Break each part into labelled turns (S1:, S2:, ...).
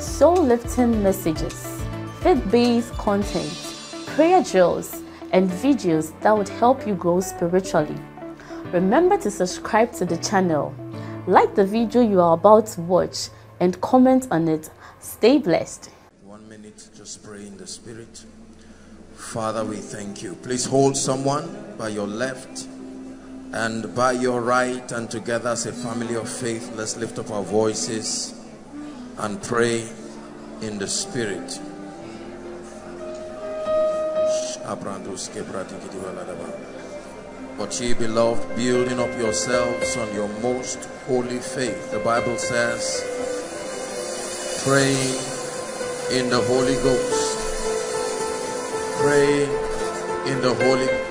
S1: soul-lifting messages, faith-based content, prayer drills, and videos that would help you grow spiritually. Remember to subscribe to the channel, like the video you are about to watch, and comment on it. Stay blessed.
S2: One minute, just pray in the spirit. Father, we thank you. Please hold someone by your left and by your right and together as a family of faith let's lift up our voices and pray in the spirit. But ye beloved building up yourselves on your most holy faith the bible says pray in the holy ghost. Pray in the holy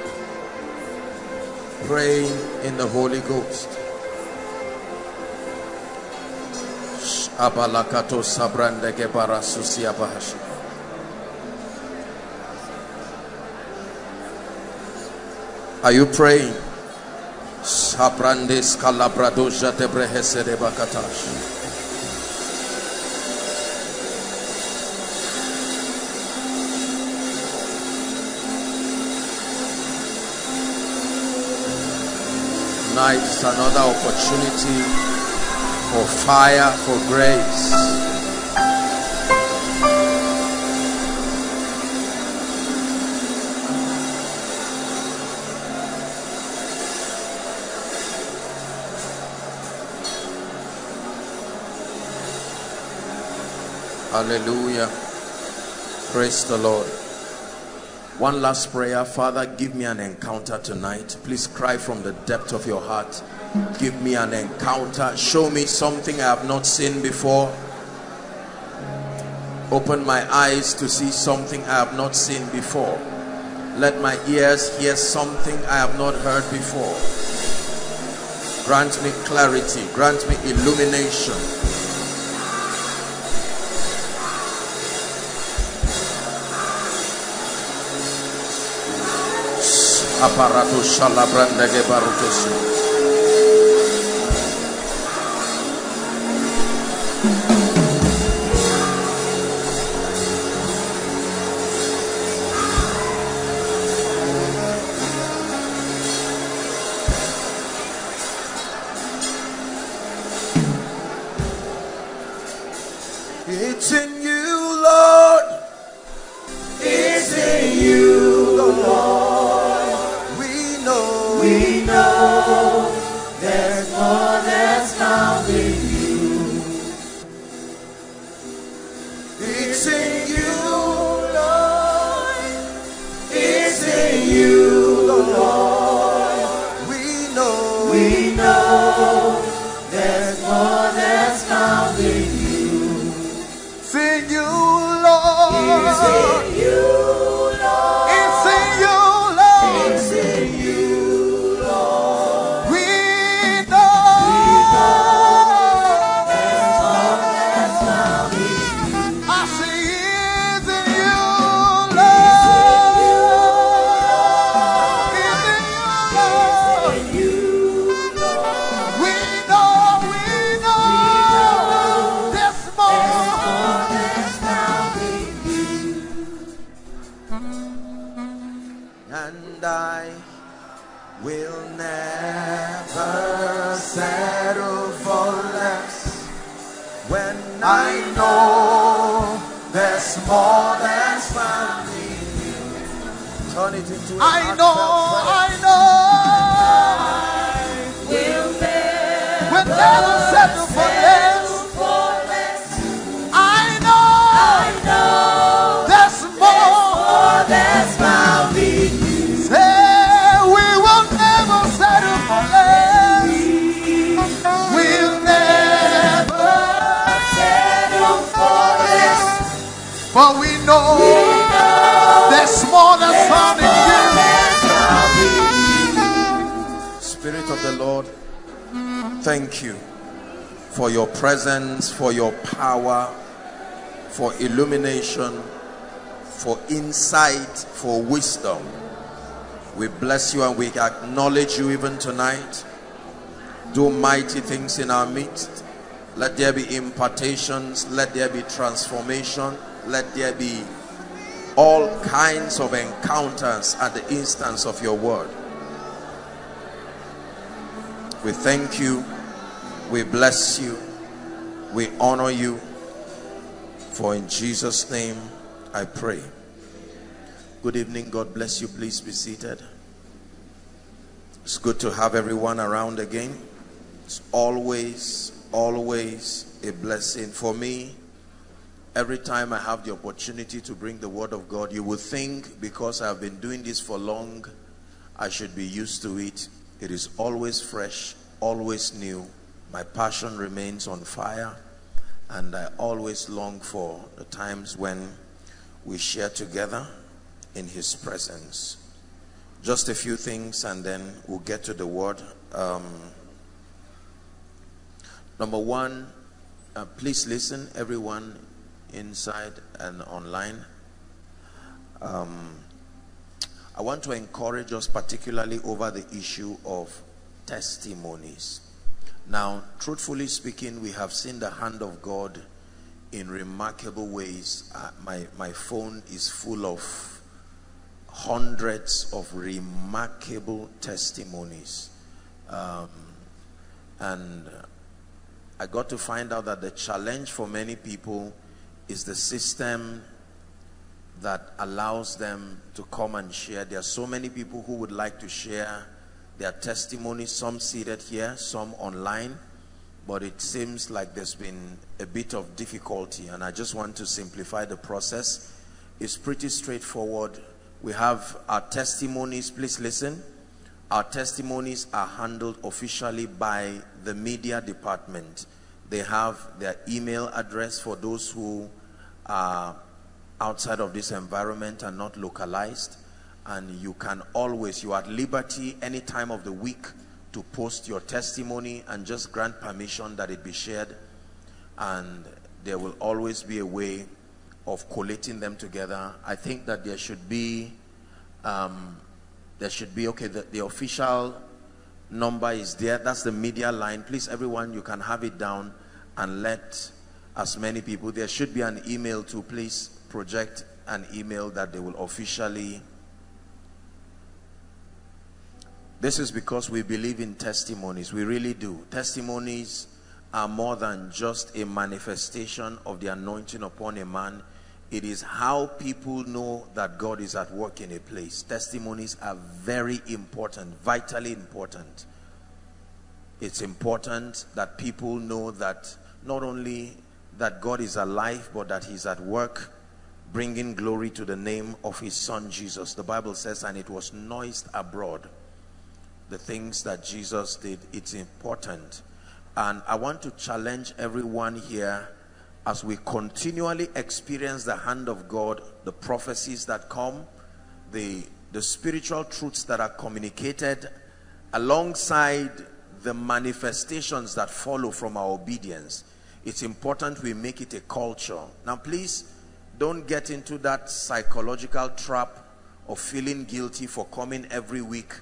S2: praying in the Holy Ghost. Abalakato sabrande gebara susia bahashi. Are you praying? Sabrandes calabrado jatebrehese de bakatash. another opportunity for fire, for grace. Hallelujah. Praise the Lord. One last prayer. Father, give me an encounter tonight. Please cry from the depth of your heart. Give me an encounter. Show me something I have not seen before. Open my eyes to see something I have not seen before. Let my ears hear something I have not heard before. Grant me clarity. Grant me illumination aparatus salabranda gebarutus
S3: We'll never
S2: illumination, for insight, for wisdom. We bless you and we acknowledge you even tonight. Do mighty things in our midst. Let there be impartations. Let there be transformation let there be all kinds of encounters at the instance of your word we thank you we bless you we honor you for in jesus name i pray. Good evening. God bless you. Please be seated. It's good to have everyone around again. It's always always a blessing for me. Every time I have the opportunity to bring the word of God, you would think because I've been doing this for long, I should be used to it. It is always fresh, always new. My passion remains on fire, and I always long for the times when we share together in His presence. Just a few things, and then we'll get to the word. Um, number one, uh, please listen, everyone inside and online. Um, I want to encourage us particularly over the issue of testimonies. Now, truthfully speaking, we have seen the hand of God in remarkable ways. Uh, my, my phone is full of hundreds of remarkable testimonies. Um, and I got to find out that the challenge for many people is the system that allows them to come and share. There are so many people who would like to share their testimonies, some seated here, some online, but it seems like there's been a bit of difficulty, and I just want to simplify the process. It's pretty straightforward. We have our testimonies, please listen. Our testimonies are handled officially by the media department. They have their email address for those who are outside of this environment and not localized and you can always you are at liberty any time of the week to post your testimony and just grant permission that it be shared and there will always be a way of collating them together i think that there should be um, there should be okay the, the official number is there that's the media line please everyone you can have it down and let as many people. There should be an email to please project an email that they will officially. This is because we believe in testimonies. We really do. Testimonies are more than just a manifestation of the anointing upon a man. It is how people know that God is at work in a place. Testimonies are very important, vitally important. It's important that people know that not only that God is alive, but that he's at work bringing glory to the name of his son Jesus. The Bible says, and it was noised abroad. The things that Jesus did, it's important. And I want to challenge everyone here as we continually experience the hand of God, the prophecies that come, the, the spiritual truths that are communicated alongside the manifestations that follow from our obedience it's important we make it a culture. Now, please don't get into that psychological trap of feeling guilty for coming every week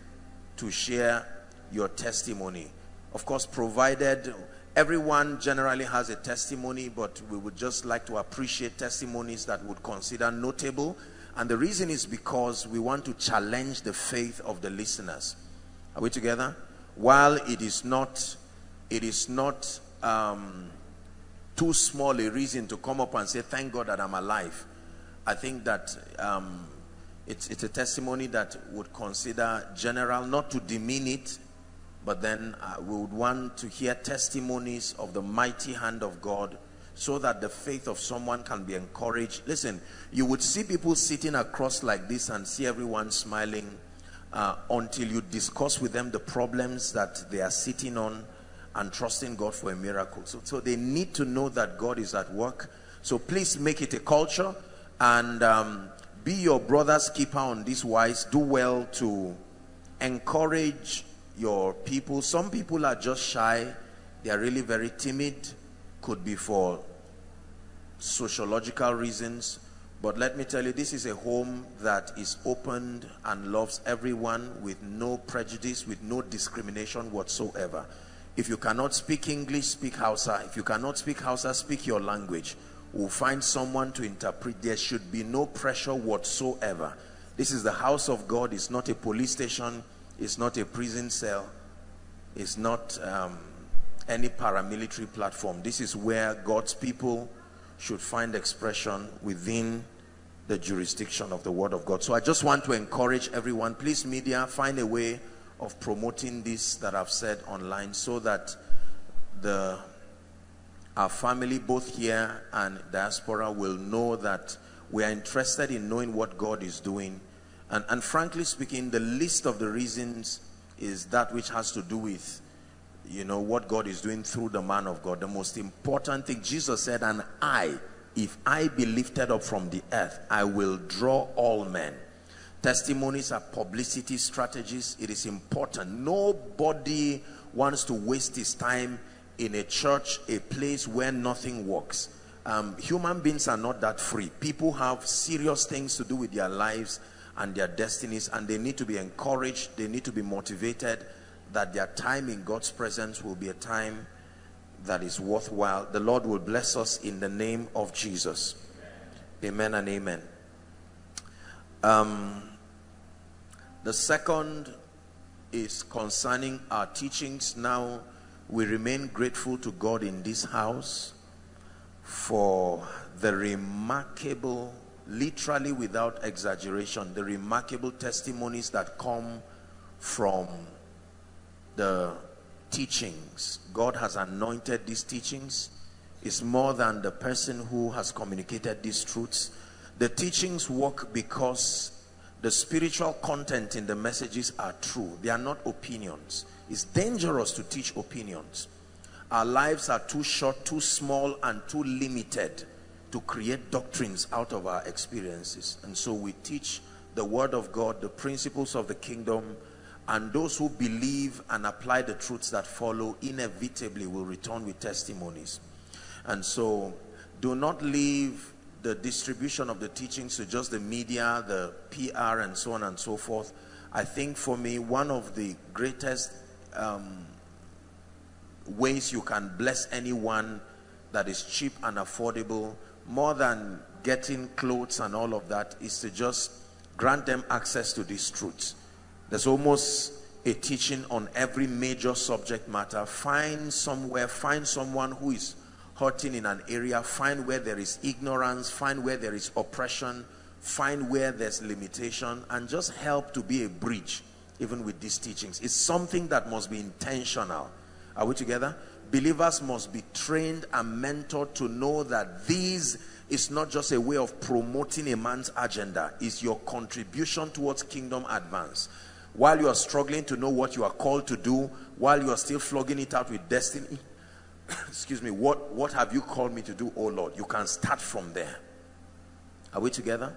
S2: to share your testimony. Of course, provided everyone generally has a testimony, but we would just like to appreciate testimonies that would consider notable. And the reason is because we want to challenge the faith of the listeners. Are we together? While it is not, it is not um, too small a reason to come up and say, thank God that I'm alive. I think that um, it's, it's a testimony that would consider general, not to demean it, but then uh, we would want to hear testimonies of the mighty hand of God so that the faith of someone can be encouraged. Listen, you would see people sitting across like this and see everyone smiling uh, until you discuss with them the problems that they are sitting on and trusting God for a miracle. So, so they need to know that God is at work. So please make it a culture. And um, be your brother's keeper on this wise. Do well to encourage your people. Some people are just shy. They are really very timid. Could be for sociological reasons. But let me tell you, this is a home that is opened and loves everyone with no prejudice, with no discrimination whatsoever. If you cannot speak English, speak Hausa. If you cannot speak Hausa, speak your language. We'll find someone to interpret. There should be no pressure whatsoever. This is the house of God. It's not a police station. It's not a prison cell. It's not um, any paramilitary platform. This is where God's people should find expression within the jurisdiction of the word of God. So I just want to encourage everyone, please media, find a way of promoting this that I've said online so that the our family both here and diaspora will know that we are interested in knowing what God is doing. And, and frankly speaking, the list of the reasons is that which has to do with you know what God is doing through the man of God. The most important thing Jesus said, and I, if I be lifted up from the earth, I will draw all men. Testimonies are publicity strategies. It is important. Nobody wants to waste his time in a church, a place where nothing works. Um, human beings are not that free. People have serious things to do with their lives and their destinies, and they need to be encouraged. They need to be motivated that their time in God's presence will be a time that is worthwhile. The Lord will bless us in the name of Jesus. Amen and amen. Um, the second is concerning our teachings. Now, we remain grateful to God in this house for the remarkable, literally without exaggeration, the remarkable testimonies that come from the teachings. God has anointed these teachings. It's more than the person who has communicated these truths. The teachings work because the spiritual content in the messages are true. They are not opinions. It's dangerous to teach opinions. Our lives are too short, too small, and too limited to create doctrines out of our experiences. And so we teach the word of God, the principles of the kingdom, and those who believe and apply the truths that follow inevitably will return with testimonies. And so do not leave the distribution of the teachings to just the media, the PR and so on and so forth. I think for me, one of the greatest um, ways you can bless anyone that is cheap and affordable, more than getting clothes and all of that, is to just grant them access to these truths. There's almost a teaching on every major subject matter. Find somewhere, find someone who is hurting in an area, find where there is ignorance, find where there is oppression, find where there's limitation, and just help to be a bridge even with these teachings. It's something that must be intentional. Are we together? Believers must be trained and mentored to know that these is not just a way of promoting a man's agenda, it's your contribution towards kingdom advance while you are struggling to know what you are called to do, while you are still flogging it out with destiny, excuse me, what, what have you called me to do, oh Lord? You can start from there. Are we together?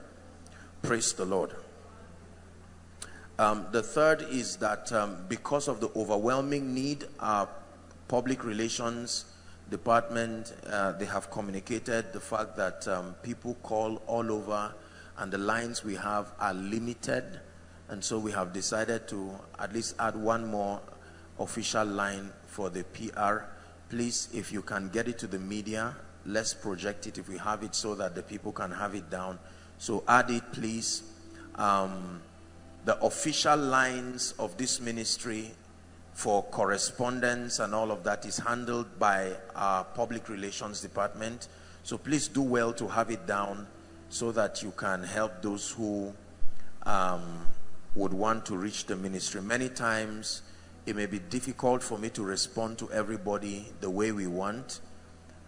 S2: Praise the Lord. Um, the third is that um, because of the overwhelming need, our public relations department, uh, they have communicated the fact that um, people call all over and the lines we have are limited and so we have decided to at least add one more official line for the PR. Please, if you can get it to the media, let's project it if we have it so that the people can have it down. So add it, please. Um, the official lines of this ministry for correspondence and all of that is handled by our public relations department. So please do well to have it down so that you can help those who um, would want to reach the ministry. Many times it may be difficult for me to respond to everybody the way we want,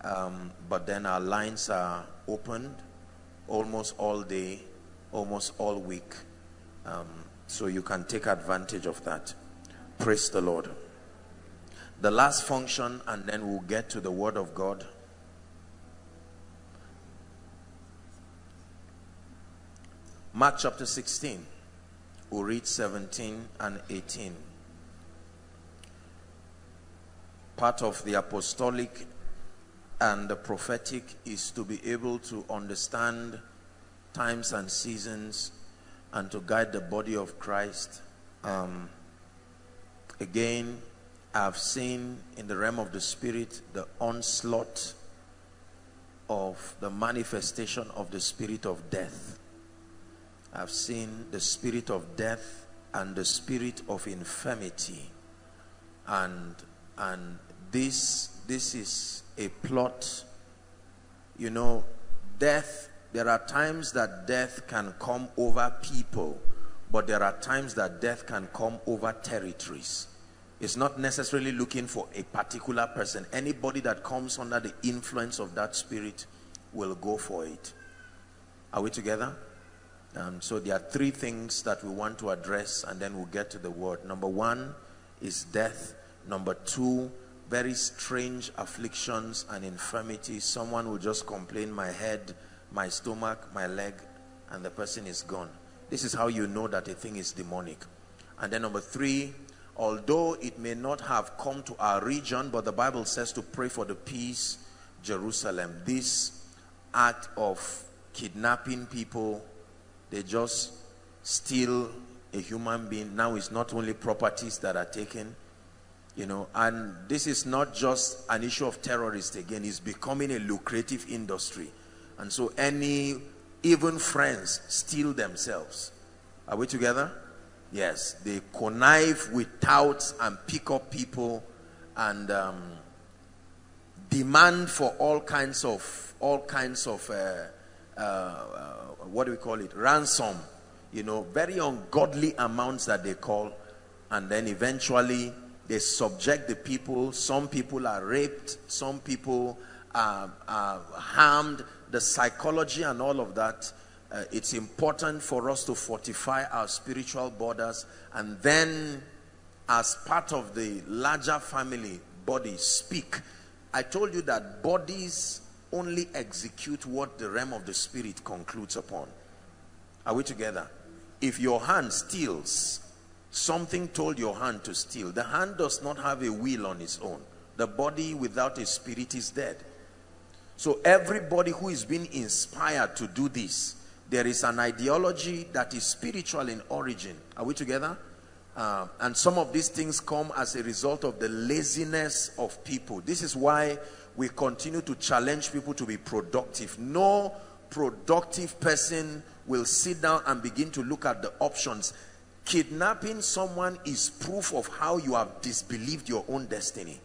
S2: um, but then our lines are opened almost all day, almost all week. Um, so you can take advantage of that. Praise the Lord. The last function, and then we'll get to the Word of God. Mark chapter 16. We'll read 17 and 18. Part of the apostolic and the prophetic is to be able to understand times and seasons and to guide the body of Christ. Um, again, I've seen in the realm of the spirit the onslaught of the manifestation of the spirit of death. I've seen the spirit of death and the spirit of infirmity. And and this this is a plot. You know, death, there are times that death can come over people, but there are times that death can come over territories. It's not necessarily looking for a particular person. Anybody that comes under the influence of that spirit will go for it. Are we together? Um, so there are three things that we want to address and then we'll get to the word. Number one is death. Number two, very strange afflictions and infirmities. Someone will just complain, my head, my stomach, my leg, and the person is gone. This is how you know that a thing is demonic. And then number three, although it may not have come to our region, but the Bible says to pray for the peace, Jerusalem. This act of kidnapping people they just steal a human being. Now it's not only properties that are taken, you know, and this is not just an issue of terrorists again, it's becoming a lucrative industry. And so any, even friends steal themselves. Are we together? Yes, they connive with touts and pick up people and um, demand for all kinds of all kinds of uh, uh, uh, what do we call it? Ransom. You know, very ungodly amounts that they call. And then eventually they subject the people. Some people are raped. Some people are, are harmed. The psychology and all of that. Uh, it's important for us to fortify our spiritual borders and then as part of the larger family body speak i told you that bodies only execute what the realm of the spirit concludes upon. Are we together? If your hand steals, something told your hand to steal. The hand does not have a will on its own. The body without a spirit is dead. So everybody who is being inspired to do this, there is an ideology that is spiritual in origin. Are we together? Uh, and some of these things come as a result of the laziness of people. This is why we continue to challenge people to be productive. No productive person will sit down and begin to look at the options. Kidnapping someone is proof of how you have disbelieved your own destiny.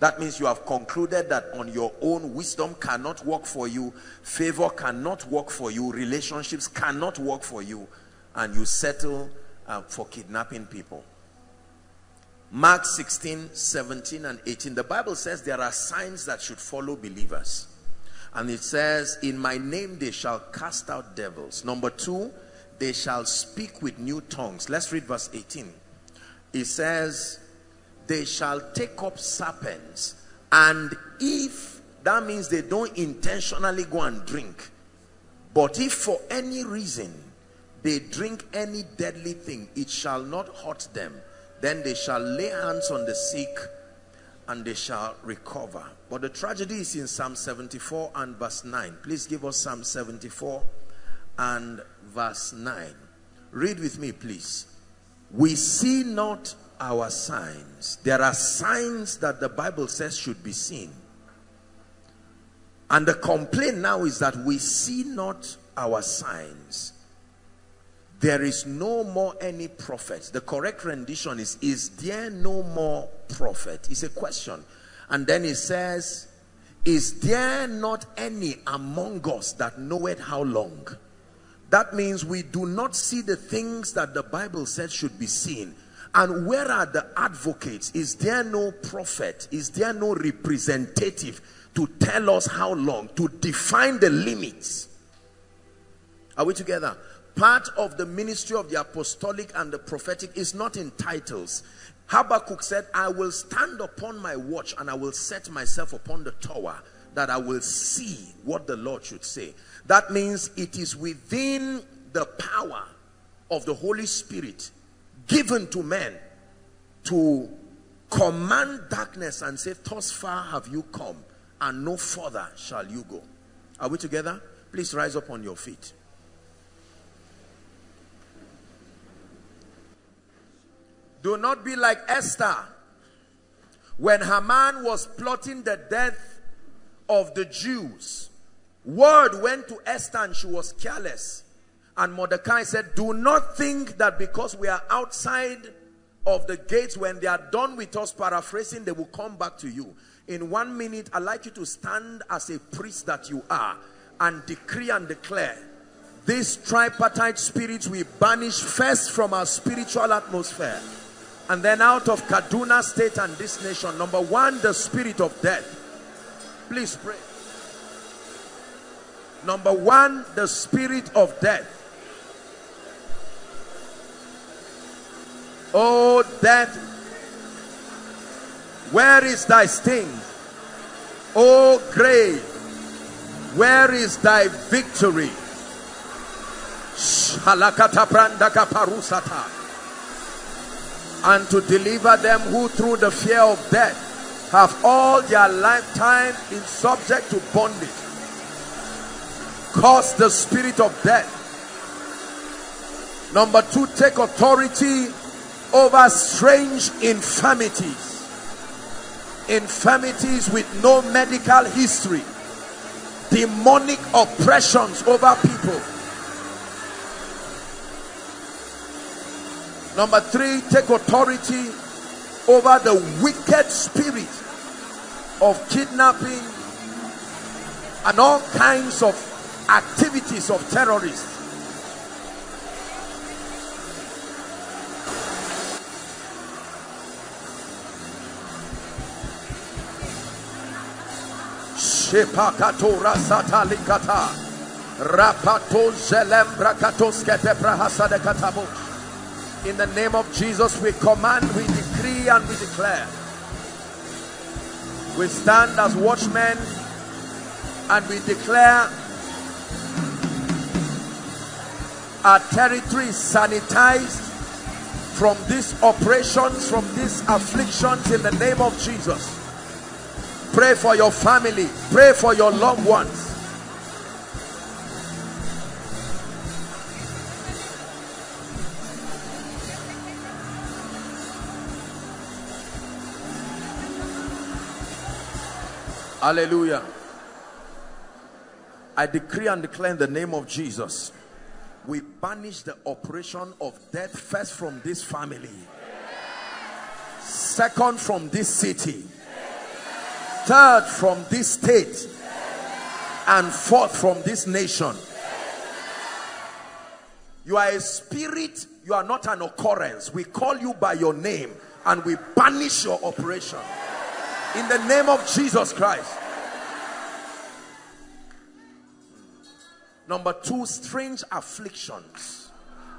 S2: That means you have concluded that on your own, wisdom cannot work for you, favor cannot work for you, relationships cannot work for you, and you settle uh, for kidnapping people. Mark 16, 17 and 18. The Bible says there are signs that should follow believers. And it says, in my name they shall cast out devils. Number two, they shall speak with new tongues. Let's read verse 18. It says, they shall take up serpents. And if, that means they don't intentionally go and drink. But if for any reason they drink any deadly thing, it shall not hurt them then they shall lay hands on the sick and they shall recover. But the tragedy is in Psalm 74 and verse 9. Please give us Psalm 74 and verse 9. Read with me, please. We see not our signs. There are signs that the Bible says should be seen. And the complaint now is that we see not our signs there is no more any prophet. The correct rendition is, is there no more prophet? It's a question. And then he says, is there not any among us that knoweth how long? That means we do not see the things that the Bible said should be seen. And where are the advocates? Is there no prophet? Is there no representative to tell us how long? To define the limits? Are we together? part of the ministry of the apostolic and the prophetic is not in titles. Habakkuk said, I will stand upon my watch and I will set myself upon the tower that I will see what the Lord should say. That means it is within the power of the Holy Spirit given to men to command darkness and say, thus far have you come and no further shall you go. Are we together? Please rise up on your feet. Do not be like Esther when Haman was plotting the death of the Jews. Word went to Esther and she was careless. And Mordecai said, do not think that because we are outside of the gates, when they are done with us paraphrasing, they will come back to you. In one minute, I'd like you to stand as a priest that you are and decree and declare these tripartite spirits we banish first from our spiritual atmosphere and then out of Kaduna state and this nation. Number one, the spirit of death. Please pray. Number one, the spirit of death. Oh, death, where is thy sting? Oh, grave, where is thy victory? And to deliver them who through the fear of death have all their lifetime in subject to bondage. Cause the spirit of death. Number two, take authority over strange infirmities. Infirmities with no medical history. Demonic oppressions over people. Number three take authority over the wicked spirit of kidnapping and all kinds of activities of terrorists Rapato de. In the name of Jesus, we command, we decree, and we declare. We stand as watchmen and we declare our territory is sanitized from these operations, from these afflictions in the name of Jesus. Pray for your family. Pray for your loved ones. Hallelujah. I decree and declare in the name of Jesus. We banish the operation of death first from this family. Second from this city third from this state and fourth from this nation. You are a spirit you are not an occurrence. We call you by your name and we banish your operation. In the name of Jesus Christ. Number two strange afflictions.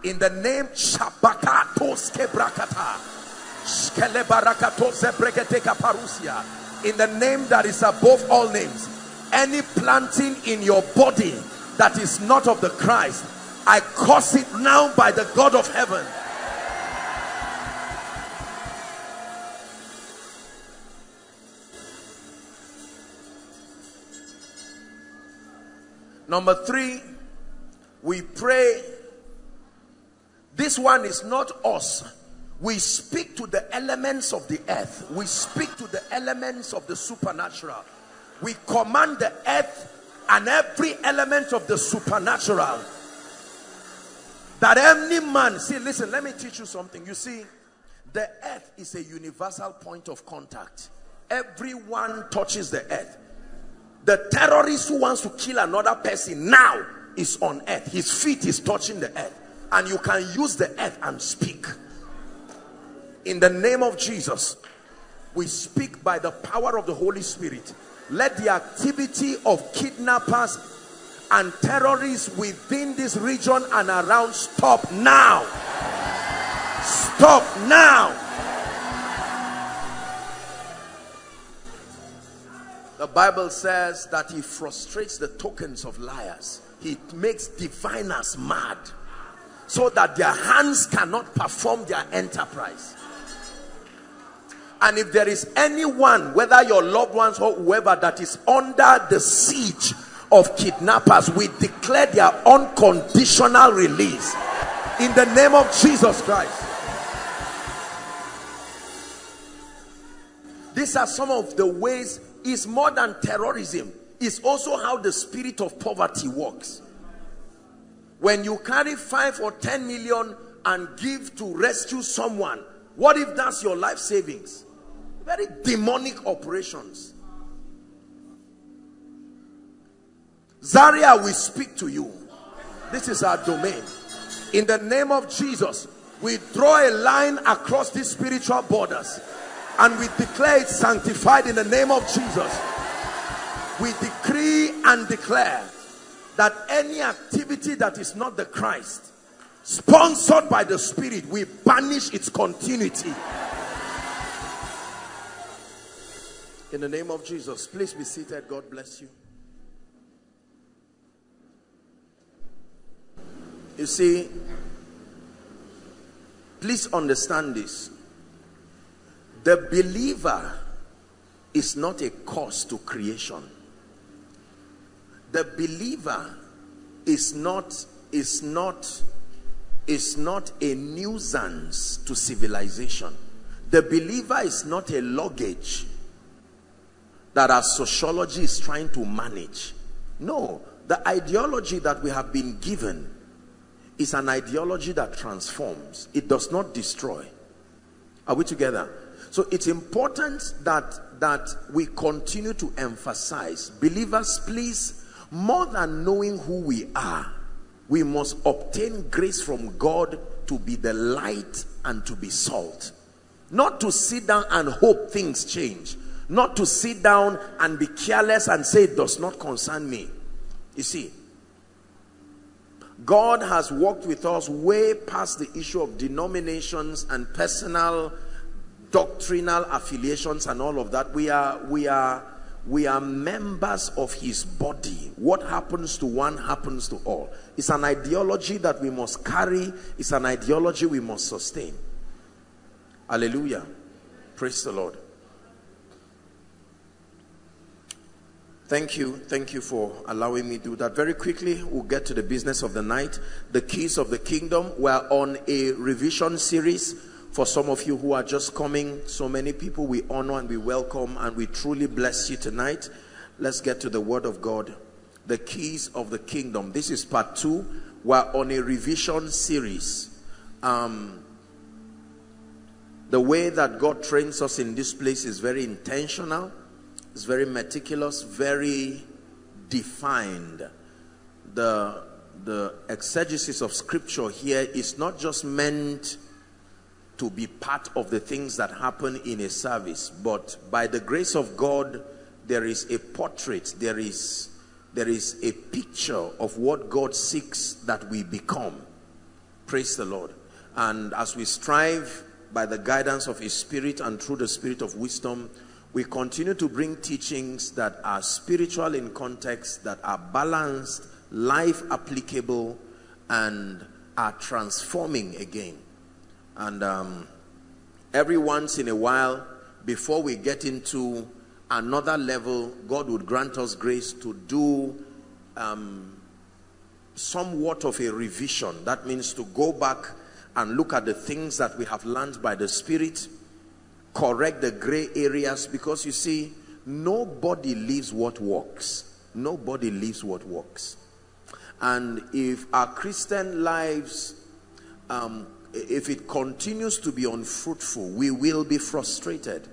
S2: In the name Shabakatos Kebrakata in the name that is above all names. Any planting in your body that is not of the Christ I curse it now by the God of heaven. Number three we pray. This one is not us we speak to the elements of the earth. We speak to the elements of the supernatural. We command the earth and every element of the supernatural. That any man see listen let me teach you something. You see the earth is a universal point of contact. Everyone touches the earth. The terrorist who wants to kill another person now is on earth. His feet is touching the earth. And you can use the earth and speak in the name of Jesus we speak by the power of the Holy Spirit. Let the activity of kidnappers and terrorists within this region and around stop now. Stop now. The Bible says that he frustrates the tokens of liars. He makes diviners mad so that their hands cannot perform their enterprise. And if there is anyone, whether your loved ones or whoever, that is under the siege of kidnappers, we declare their unconditional release in the name of Jesus Christ. These are some of the ways, is more than terrorism, it's also how the spirit of poverty works. When you carry five or ten million and give to rescue someone, what if that's your life savings? Very demonic operations. Zaria, we speak to you. This is our domain. In the name of Jesus, we draw a line across these spiritual borders and we declare it sanctified in the name of Jesus. We decree and declare that any activity that is not the Christ, sponsored by the Spirit, we banish its continuity. In the name of Jesus, please be seated. God bless you. You see, please understand this. The believer is not a cause to creation. The believer is not is not is not a nuisance to civilization. The believer is not a luggage that our sociology is trying to manage. No, the ideology that we have been given is an ideology that transforms. It does not destroy. Are we together? So it's important that that we continue to emphasize believers please more than knowing who we are we must obtain grace from God to be the light and to be salt not to sit down and hope things change not to sit down and be careless and say it does not concern me. You see God has worked with us way past the issue of denominations and personal doctrinal affiliations and all of that. We are we are we are members of his body. What happens to one happens to all. It's an ideology that we must carry. It's an ideology we must sustain. Hallelujah. Praise the lord thank you thank you for allowing me to do that very quickly we'll get to the business of the night the keys of the kingdom we're on a revision series for some of you who are just coming, so many people we honor and we welcome and we truly bless you tonight. Let's get to the word of God. The keys of the kingdom. This is part two. We're on a revision series. Um, the way that God trains us in this place is very intentional. It's very meticulous, very defined. The, the exegesis of scripture here is not just meant to be part of the things that happen in a service but by the grace of God there is a portrait there is there is a picture of what God seeks that we become praise the Lord and as we strive by the guidance of his spirit and through the spirit of wisdom we continue to bring teachings that are spiritual in context that are balanced life applicable and are transforming again and um, every once in a while, before we get into another level, God would grant us grace to do um, somewhat of a revision. That means to go back and look at the things that we have learned by the Spirit, correct the gray areas, because you see, nobody leaves what works. Nobody leaves what works. And if our Christian lives um, if it continues to be unfruitful, we will be frustrated.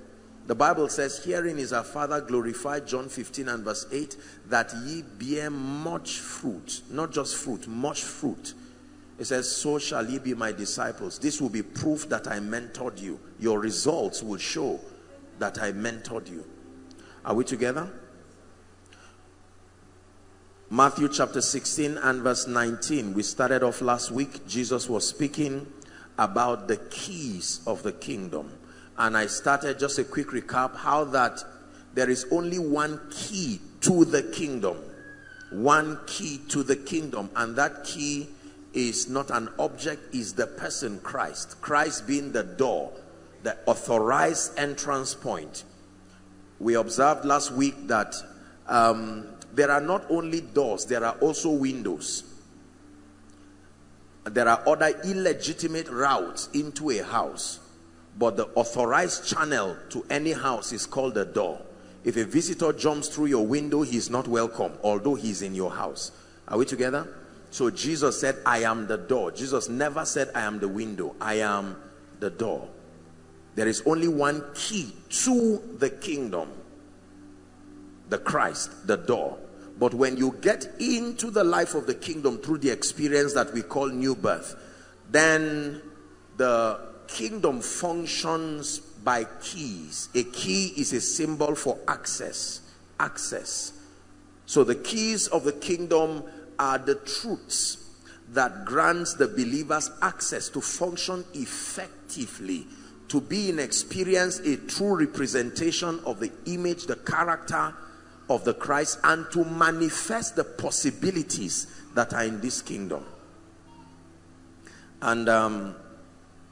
S2: The Bible says, Herein is our Father glorified, John 15 and verse 8, that ye bear much fruit. Not just fruit, much fruit. It says, So shall ye be my disciples. This will be proof that I mentored you. Your results will show that I mentored you. Are we together? Matthew chapter 16 and verse 19. We started off last week. Jesus was speaking about the keys of the kingdom. And I started just a quick recap how that there is only one key to the kingdom. One key to the kingdom. And that key is not an object, is the person Christ. Christ being the door, the authorized entrance point. We observed last week that um, there are not only doors, there are also windows. There are other illegitimate routes into a house, but the authorized channel to any house is called a door. If a visitor jumps through your window, he's not welcome, although he's in your house. Are we together? So Jesus said, I am the door. Jesus never said, I am the window. I am the door. There is only one key to the kingdom the Christ, the door. But when you get into the life of the kingdom through the experience that we call new birth, then the kingdom functions by keys. A key is a symbol for access. Access. So the keys of the kingdom are the truths that grants the believers access to function effectively to be in experience a true representation of the image the character of the Christ and to manifest the possibilities that are in this kingdom. And um,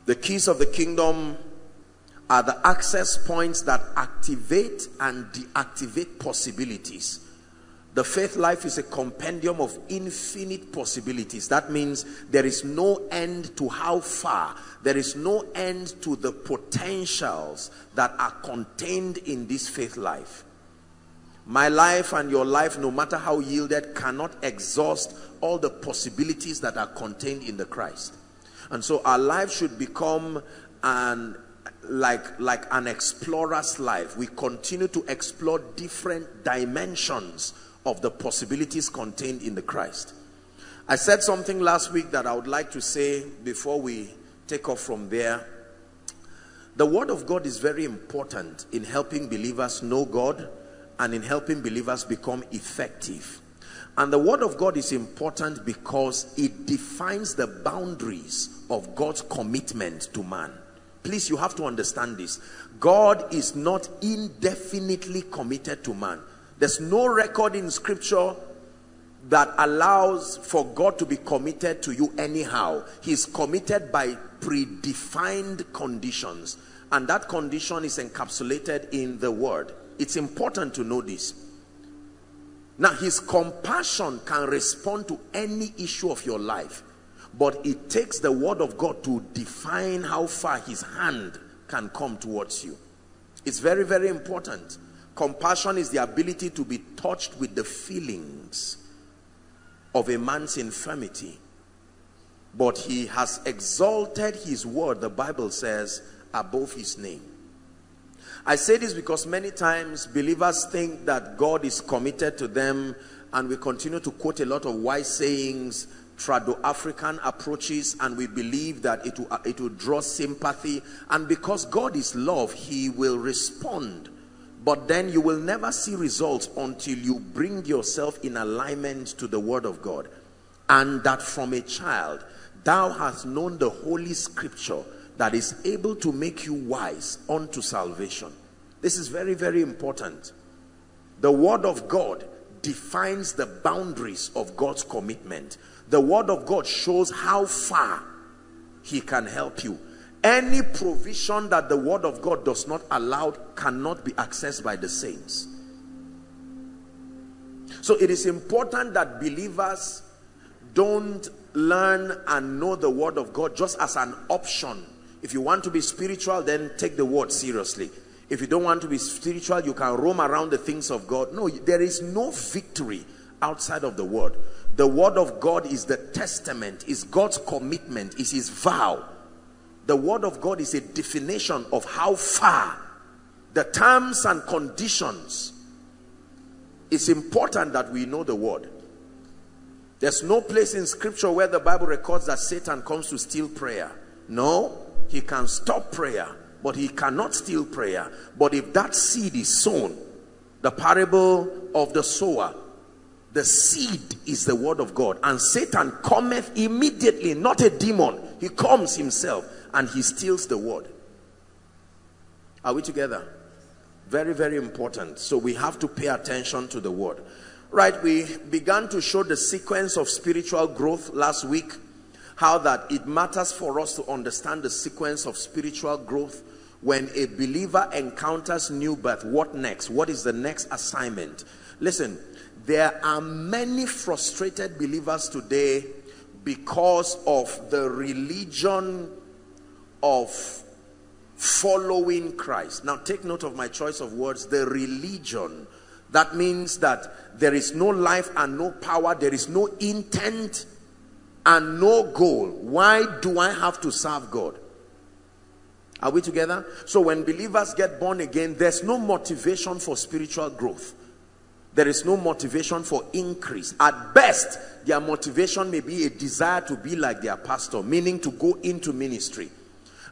S2: the keys of the kingdom are the access points that activate and deactivate possibilities. The faith life is a compendium of infinite possibilities. That means there is no end to how far, there is no end to the potentials that are contained in this faith life. My life and your life, no matter how yielded, cannot exhaust all the possibilities that are contained in the Christ. And so our life should become an like like an explorer's life. We continue to explore different dimensions of the possibilities contained in the Christ. I said something last week that I would like to say before we take off from there. The word of God is very important in helping believers know God and in helping believers become effective. And the word of God is important because it defines the boundaries of God's commitment to man. Please, you have to understand this. God is not indefinitely committed to man. There's no record in scripture that allows for God to be committed to you anyhow. He's committed by predefined conditions. And that condition is encapsulated in the word. It's important to know this. Now, his compassion can respond to any issue of your life, but it takes the word of God to define how far his hand can come towards you. It's very, very important. Compassion is the ability to be touched with the feelings of a man's infirmity. But he has exalted his word, the Bible says, above his name. I say this because many times believers think that God is committed to them and we continue to quote a lot of wise sayings, trado-African approaches and we believe that it will, it will draw sympathy and because God is love, he will respond. But then you will never see results until you bring yourself in alignment to the word of God. And that from a child, thou hast known the holy scripture that is able to make you wise unto salvation. This is very, very important. The word of God defines the boundaries of God's commitment. The word of God shows how far he can help you. Any provision that the word of God does not allow cannot be accessed by the saints. So it is important that believers don't learn and know the word of God just as an option if you want to be spiritual, then take the word seriously. If you don't want to be spiritual, you can roam around the things of God. No, there is no victory outside of the word. The word of God is the testament, is God's commitment, is his vow. The word of God is a definition of how far the terms and conditions. It's important that we know the word. There's no place in scripture where the Bible records that Satan comes to steal prayer. No, he can stop prayer, but he cannot steal prayer. But if that seed is sown, the parable of the sower, the seed is the word of God. And Satan cometh immediately, not a demon. He comes himself and he steals the word. Are we together? Very, very important. So we have to pay attention to the word. Right, we began to show the sequence of spiritual growth last week how that it matters for us to understand the sequence of spiritual growth when a believer encounters new birth what next what is the next assignment listen there are many frustrated believers today because of the religion of following Christ. Now take note of my choice of words, the religion. That means that there is no life and no power, there is no intent and no goal. Why do I have to serve God? Are we together? So when believers get born again, there's no motivation for spiritual growth. There is no motivation for increase. At best, their motivation may be a desire to be like their pastor, meaning to go into ministry.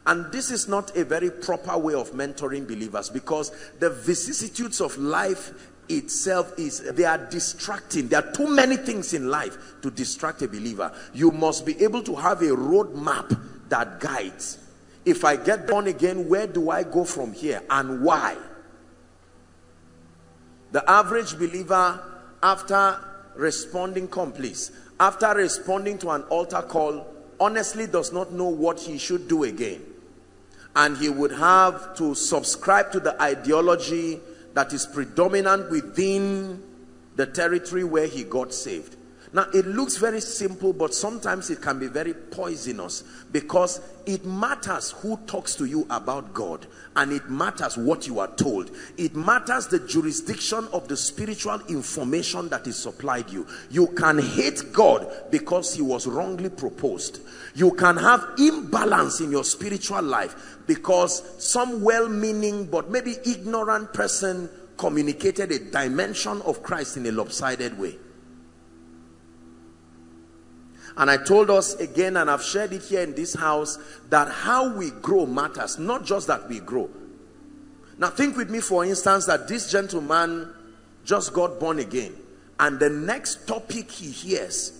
S2: And this is not a very proper way of mentoring believers because the vicissitudes of life itself is they are distracting. There are too many things in life to distract a believer. You must be able to have a road map that guides. If i get born again where do i go from here and why? The average believer after responding complete after responding to an altar call honestly does not know what he should do again and he would have to subscribe to the ideology that is predominant within the territory where he got saved. Now, it looks very simple, but sometimes it can be very poisonous because it matters who talks to you about God and it matters what you are told. It matters the jurisdiction of the spiritual information that is supplied you. You can hate God because he was wrongly proposed. You can have imbalance in your spiritual life because some well-meaning but maybe ignorant person communicated a dimension of Christ in a lopsided way. And I told us again, and I've shared it here in this house, that how we grow matters, not just that we grow. Now, think with me, for instance, that this gentleman just got born again, and the next topic he hears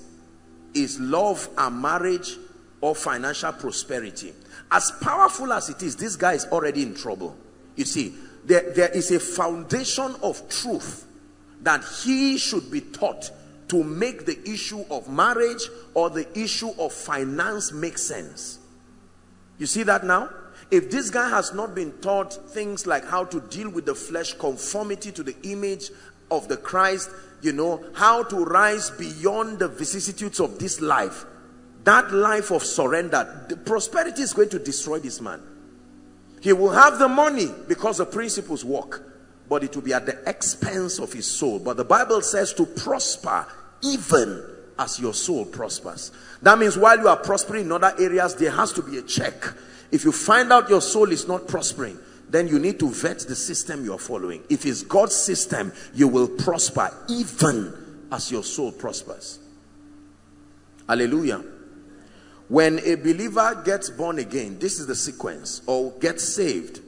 S2: is love and marriage or financial prosperity. As powerful as it is, this guy is already in trouble. You see, there, there is a foundation of truth that he should be taught to make the issue of marriage or the issue of finance make sense. You see that now? If this guy has not been taught things like how to deal with the flesh, conformity to the image of the Christ, you know, how to rise beyond the vicissitudes of this life, that life of surrender, the prosperity is going to destroy this man. He will have the money because the principles work, but it will be at the expense of his soul. But the Bible says to prosper even as your soul prospers. That means while you are prospering in other areas, there has to be a check. If you find out your soul is not prospering, then you need to vet the system you are following. If it's God's system, you will prosper even as your soul prospers. Hallelujah. When a believer gets born again, this is the sequence, or gets saved.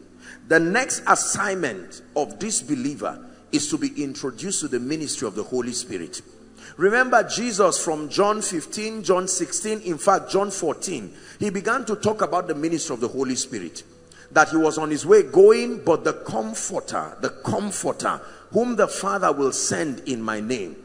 S2: The next assignment of this believer is to be introduced to the ministry of the Holy Spirit. Remember Jesus from John 15, John 16, in fact, John 14. He began to talk about the ministry of the Holy Spirit. That he was on his way going, but the comforter, the comforter, whom the Father will send in my name.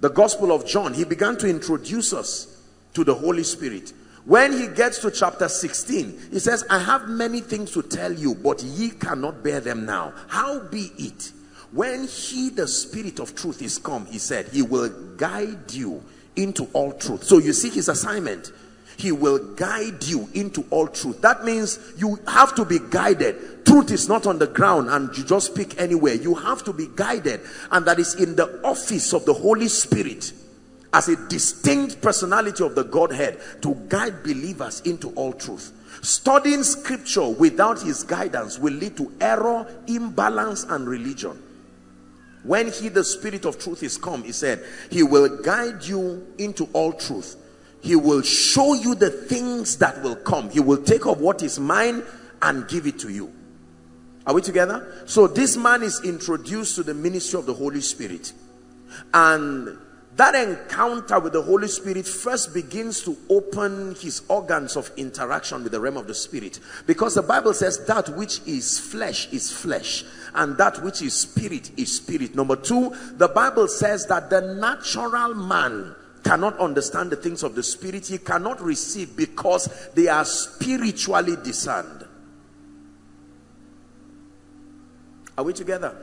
S2: The Gospel of John, he began to introduce us to the Holy Spirit. When he gets to chapter 16, he says, I have many things to tell you, but ye cannot bear them now. How be it? When he the spirit of truth is come he said he will guide you into all truth. So you see his assignment. He will guide you into all truth. That means you have to be guided. Truth is not on the ground and you just pick anywhere. You have to be guided. And that is in the office of the holy spirit as a distinct personality of the godhead to guide believers into all truth. Studying scripture without his guidance will lead to error imbalance and religion when he the spirit of truth is come he said he will guide you into all truth. He will show you the things that will come. He will take of what is mine and give it to you. Are we together? So this man is introduced to the ministry of the holy spirit. And that encounter with the Holy Spirit first begins to open his organs of interaction with the realm of the Spirit. Because the Bible says that which is flesh is flesh and that which is spirit is spirit. Number two, the Bible says that the natural man cannot understand the things of the spirit, he cannot receive because they are spiritually discerned. Are we together?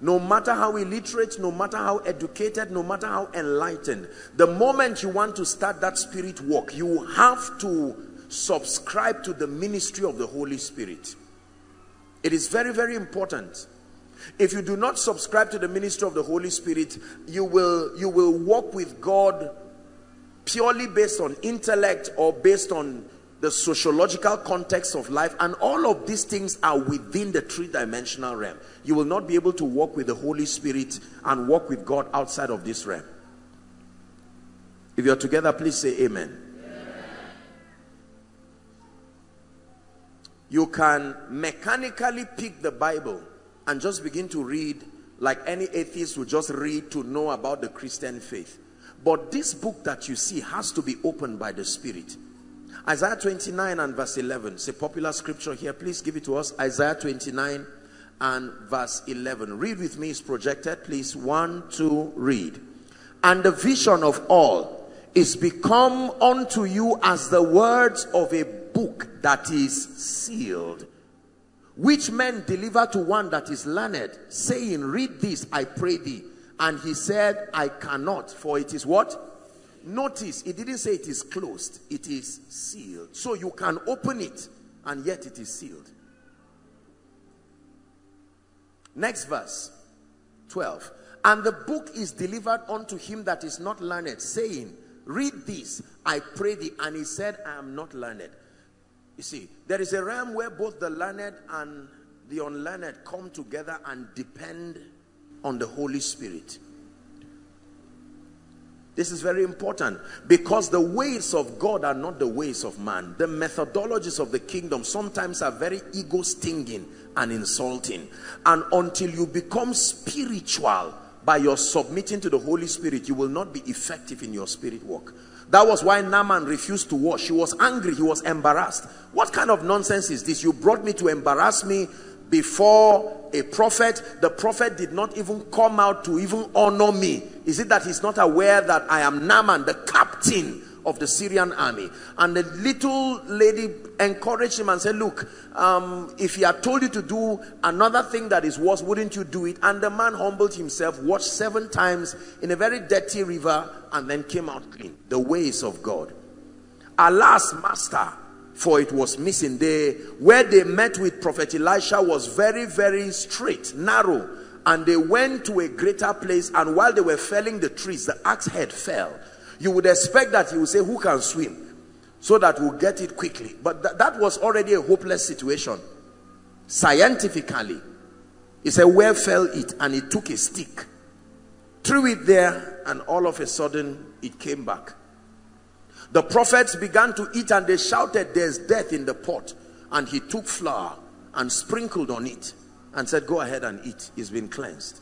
S2: No matter how illiterate, no matter how educated, no matter how enlightened, the moment you want to start that spirit walk, you have to subscribe to the ministry of the Holy Spirit. It is very, very important. If you do not subscribe to the ministry of the Holy Spirit, you will, you will walk with God purely based on intellect or based on the sociological context of life and all of these things are within the three-dimensional realm you will not be able to walk with the Holy Spirit and walk with God outside of this realm if you're together please say amen. You can mechanically pick the Bible and just begin to read like any atheist would just read to know about the Christian faith but this book that you see has to be opened by the Spirit Isaiah 29 and verse 11. It's a popular scripture here. Please give it to us. Isaiah 29 and verse 11. Read with me. It's projected. Please. One, two, read. And the vision of all is become unto you as the words of a book that is sealed which men deliver to one that is learned saying read this i pray thee and he said i cannot for it is what Notice, it didn't say it is closed. It is sealed. So you can open it and yet it is sealed. Next verse, 12. And the book is delivered unto him that is not learned, saying, Read this, I pray thee. And he said, I am not learned. You see, there is a realm where both the learned and the unlearned come together and depend on the Holy Spirit. This is very important because the ways of God are not the ways of man. The methodologies of the kingdom sometimes are very ego stinging and insulting. And until you become spiritual by your submitting to the Holy Spirit, you will not be effective in your spirit work. That was why Naaman refused to wash. He was angry. He was embarrassed. What kind of nonsense is this? You brought me to embarrass me before a prophet the prophet did not even come out to even honor me is it that he's not aware that i am naaman the captain of the syrian army and the little lady encouraged him and said look um, if he had told you to do another thing that is worse wouldn't you do it and the man humbled himself washed seven times in a very dirty river and then came out clean the ways of god alas master for it was missing. They, where they met with Prophet Elisha was very, very straight, narrow. And they went to a greater place. And while they were felling the trees, the axe head fell. You would expect that he would say, who can swim? So that we'll get it quickly. But th that was already a hopeless situation. Scientifically. He said, where fell it? And he took a stick. Threw it there. And all of a sudden, it came back. The prophets began to eat and they shouted, There's death in the pot. And he took flour and sprinkled on it and said, Go ahead and eat. It's been cleansed.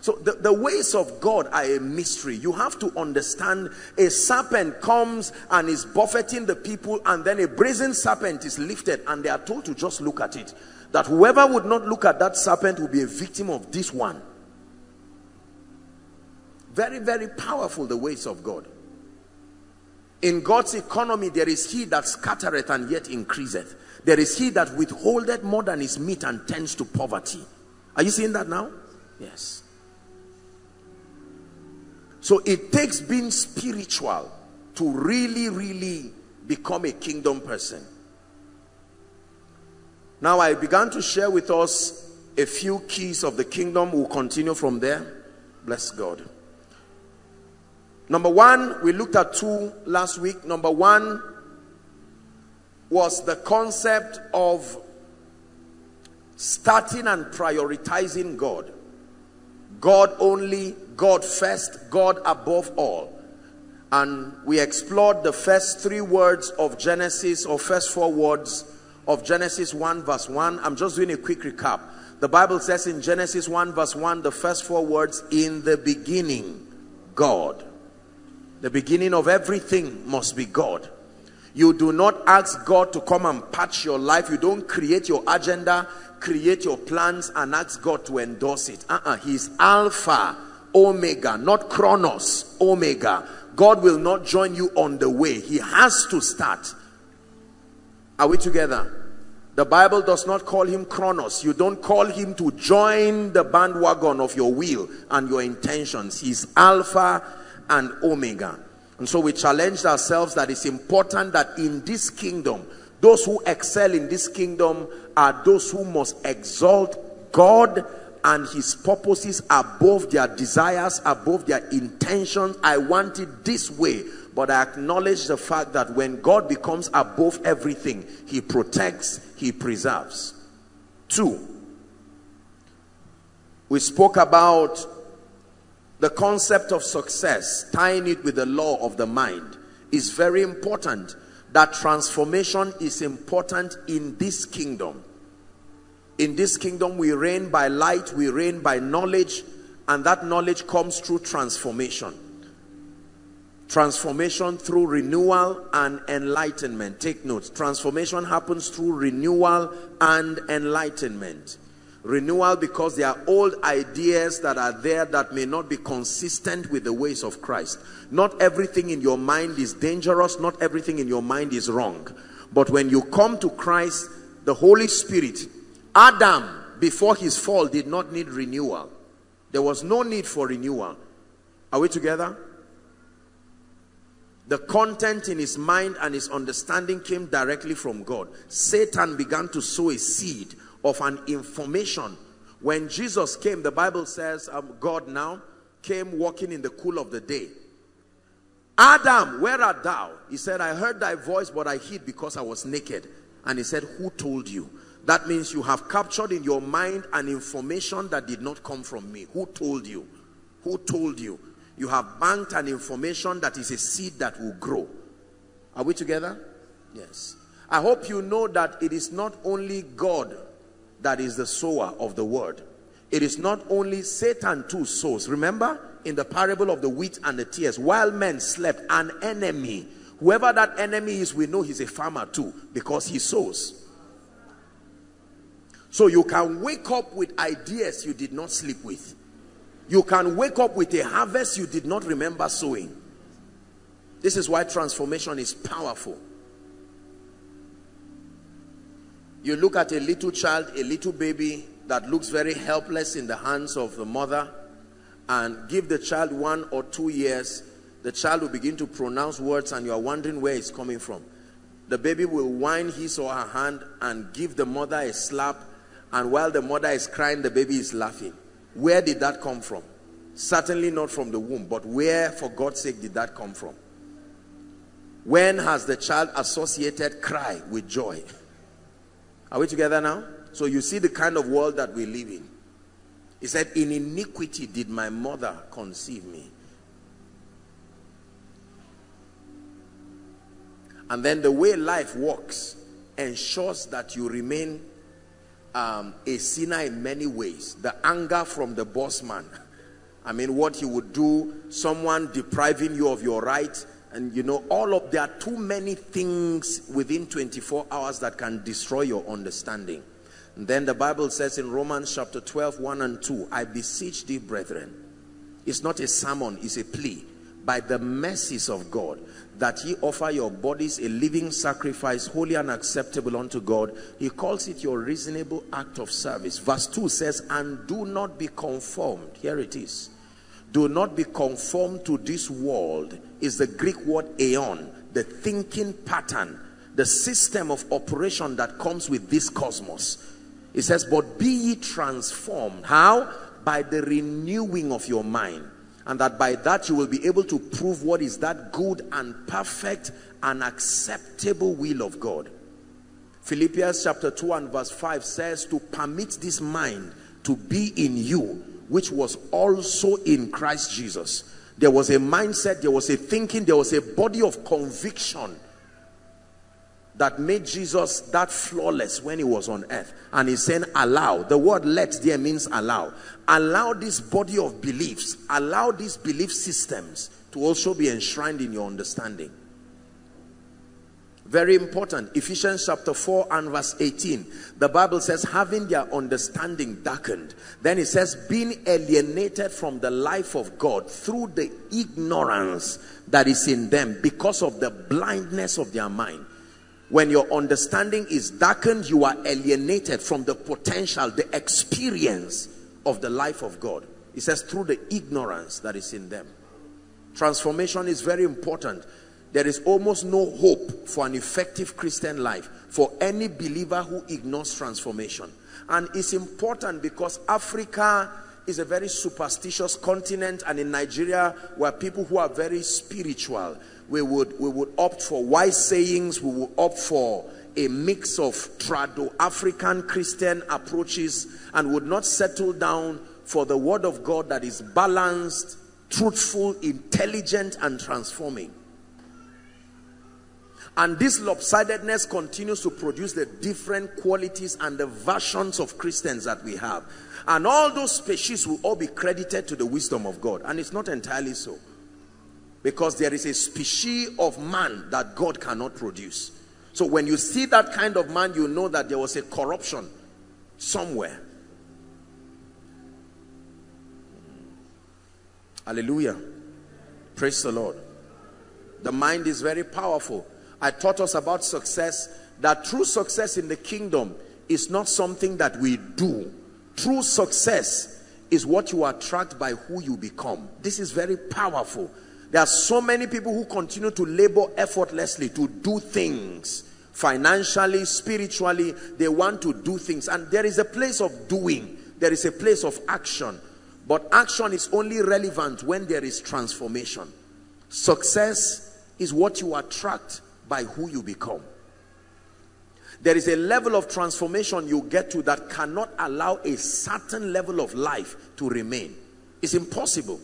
S2: So the, the ways of God are a mystery. You have to understand a serpent comes and is buffeting the people, and then a brazen serpent is lifted, and they are told to just look at it. That whoever would not look at that serpent will be a victim of this one. Very, very powerful, the ways of God. In God's economy, there is he that scattereth and yet increaseth. There is he that withholdeth more than his meat and tends to poverty. Are you seeing that now? Yes. So it takes being spiritual to really, really become a kingdom person. Now I began to share with us a few keys of the kingdom. We'll continue from there. Bless God. Number one, we looked at two last week. Number one was the concept of starting and prioritizing God. God only, God first, God above all. And we explored the first three words of Genesis, or first four words of Genesis 1 verse 1. I'm just doing a quick recap. The Bible says in Genesis 1 verse 1, the first four words, in the beginning, God. The beginning of everything must be God. You do not ask God to come and patch your life. You don't create your agenda, create your plans and ask God to endorse it. Uh-uh. He's Alpha, Omega, not Chronos, Omega. God will not join you on the way. He has to start. Are we together? The Bible does not call him Chronos. You don't call him to join the bandwagon of your will and your intentions. He's Alpha and Omega. And so we challenged ourselves that it's important that in this kingdom, those who excel in this kingdom are those who must exalt God and his purposes above their desires, above their intentions. I want it this way. But I acknowledge the fact that when God becomes above everything, he protects, he preserves. Two, we spoke about the concept of success, tying it with the law of the mind, is very important. That transformation is important in this kingdom. In this kingdom, we reign by light, we reign by knowledge, and that knowledge comes through transformation. Transformation through renewal and enlightenment. Take note. Transformation happens through renewal and enlightenment. Renewal because there are old ideas that are there that may not be consistent with the ways of Christ. Not everything in your mind is dangerous. Not everything in your mind is wrong. But when you come to Christ, the Holy Spirit Adam, before his fall, did not need renewal. There was no need for renewal. Are we together? The content in his mind and his understanding came directly from God. Satan began to sow a seed of an information. When Jesus came, the Bible says, um, God now came walking in the cool of the day. Adam, where art thou? He said, I heard thy voice, but I hid because I was naked. And he said, Who told you? That means you have captured in your mind an information that did not come from me. Who told you? Who told you? You have banked an information that is a seed that will grow. Are we together? Yes. I hope you know that it is not only God that is the sower of the word. It is not only Satan too sows. Remember in the parable of the wheat and the tares, while men slept, an enemy, whoever that enemy is, we know he's a farmer too because he sows. So you can wake up with ideas you did not sleep with. You can wake up with a harvest you did not remember sowing. This is why transformation is powerful. You look at a little child, a little baby that looks very helpless in the hands of the mother and give the child one or two years, the child will begin to pronounce words and you are wondering where it's coming from. The baby will wind his or her hand and give the mother a slap and while the mother is crying, the baby is laughing. Where did that come from? Certainly not from the womb, but where, for God's sake, did that come from? When has the child associated cry with joy? Are we together now? So you see the kind of world that we live in. He said, In iniquity did my mother conceive me. And then the way life works ensures that you remain um, a sinner in many ways. The anger from the boss man. I mean, what he would do, someone depriving you of your right, and you know, all of there are too many things within 24 hours that can destroy your understanding. And then the Bible says in Romans chapter 12, 1 and 2, I beseech thee, brethren. It's not a sermon, it's a plea. By the mercies of God, that ye offer your bodies a living sacrifice, holy and acceptable unto God. He calls it your reasonable act of service. Verse 2 says, And do not be conformed. Here it is. Do not be conformed to this world, is the Greek word aeon, the thinking pattern, the system of operation that comes with this cosmos. It says, But be ye transformed. How? By the renewing of your mind and that by that you will be able to prove what is that good and perfect and acceptable will of God. Philippians chapter 2 and verse 5 says to permit this mind to be in you which was also in Christ Jesus. There was a mindset, there was a thinking, there was a body of conviction that made Jesus that flawless when he was on earth. And he's saying, allow. The word let there means allow. Allow this body of beliefs, allow these belief systems to also be enshrined in your understanding. Very important. Ephesians chapter 4 and verse 18. The Bible says, having their understanding darkened. Then it says, being alienated from the life of God through the ignorance that is in them because of the blindness of their mind. When your understanding is darkened, you are alienated from the potential, the experience of the life of God. It says, through the ignorance that is in them. Transformation is very important there is almost no hope for an effective Christian life for any believer who ignores transformation. And it's important because Africa is a very superstitious continent and in Nigeria where people who are very spiritual, we would, we would opt for wise sayings, we would opt for a mix of trado-African Christian approaches and would not settle down for the word of God that is balanced, truthful, intelligent and transforming. And this lopsidedness continues to produce the different qualities and the versions of Christians that we have. And all those species will all be credited to the wisdom of God. And it's not entirely so. Because there is a species of man that God cannot produce. So when you see that kind of man, you know that there was a corruption somewhere. Hallelujah. Praise the Lord. The mind is very powerful. I taught us about success, that true success in the kingdom is not something that we do. True success is what you attract by who you become. This is very powerful. There are so many people who continue to labor effortlessly to do things financially, spiritually. They want to do things. And there is a place of doing. There is a place of action. But action is only relevant when there is transformation. Success is what you attract by who you become. There is a level of transformation you get to that cannot allow a certain level of life to remain. It's impossible.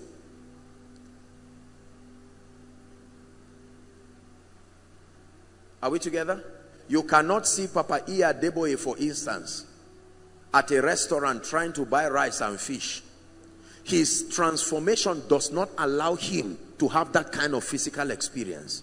S2: Are we together? You cannot see Papa Adeboye, for instance, at a restaurant trying to buy rice and fish. His transformation does not allow him to have that kind of physical experience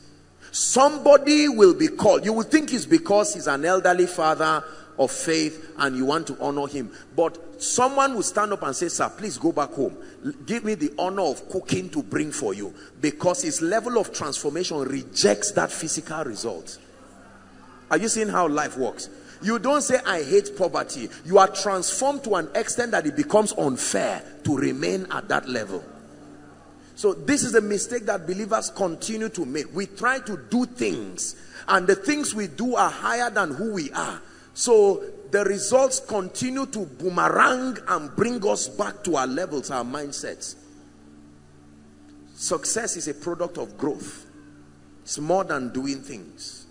S2: somebody will be called. You will think it's because he's an elderly father of faith and you want to honor him. But someone will stand up and say sir please go back home. Give me the honor of cooking to bring for you. Because his level of transformation rejects that physical result. Are you seeing how life works? You don't say i hate poverty. You are transformed to an extent that it becomes unfair to remain at that level so this is a mistake that believers continue to make. We try to do things and the things we do are higher than who we are. So the results continue to boomerang and bring us back to our levels, our mindsets. Success is a product of growth. It's more than doing things.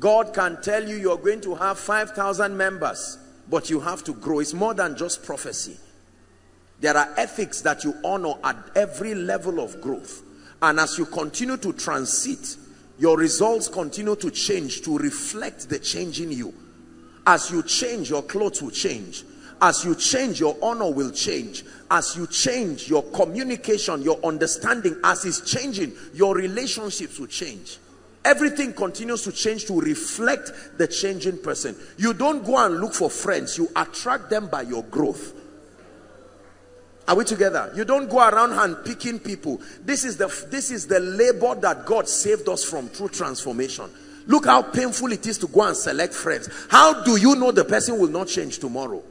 S2: God can tell you you're going to have 5,000 members, but you have to grow. It's more than just prophecy. There are ethics that you honor at every level of growth. And as you continue to transit, your results continue to change to reflect the change in you. As you change, your clothes will change. As you change, your honor will change. As you change, your communication, your understanding, as it's changing, your relationships will change. Everything continues to change to reflect the changing person. You don't go and look for friends. You attract them by your growth. Are we together? You don't go around hand picking people. This is the this is the labor that God saved us from through transformation. Look how painful it is to go and select friends. How do you know the person will not change tomorrow?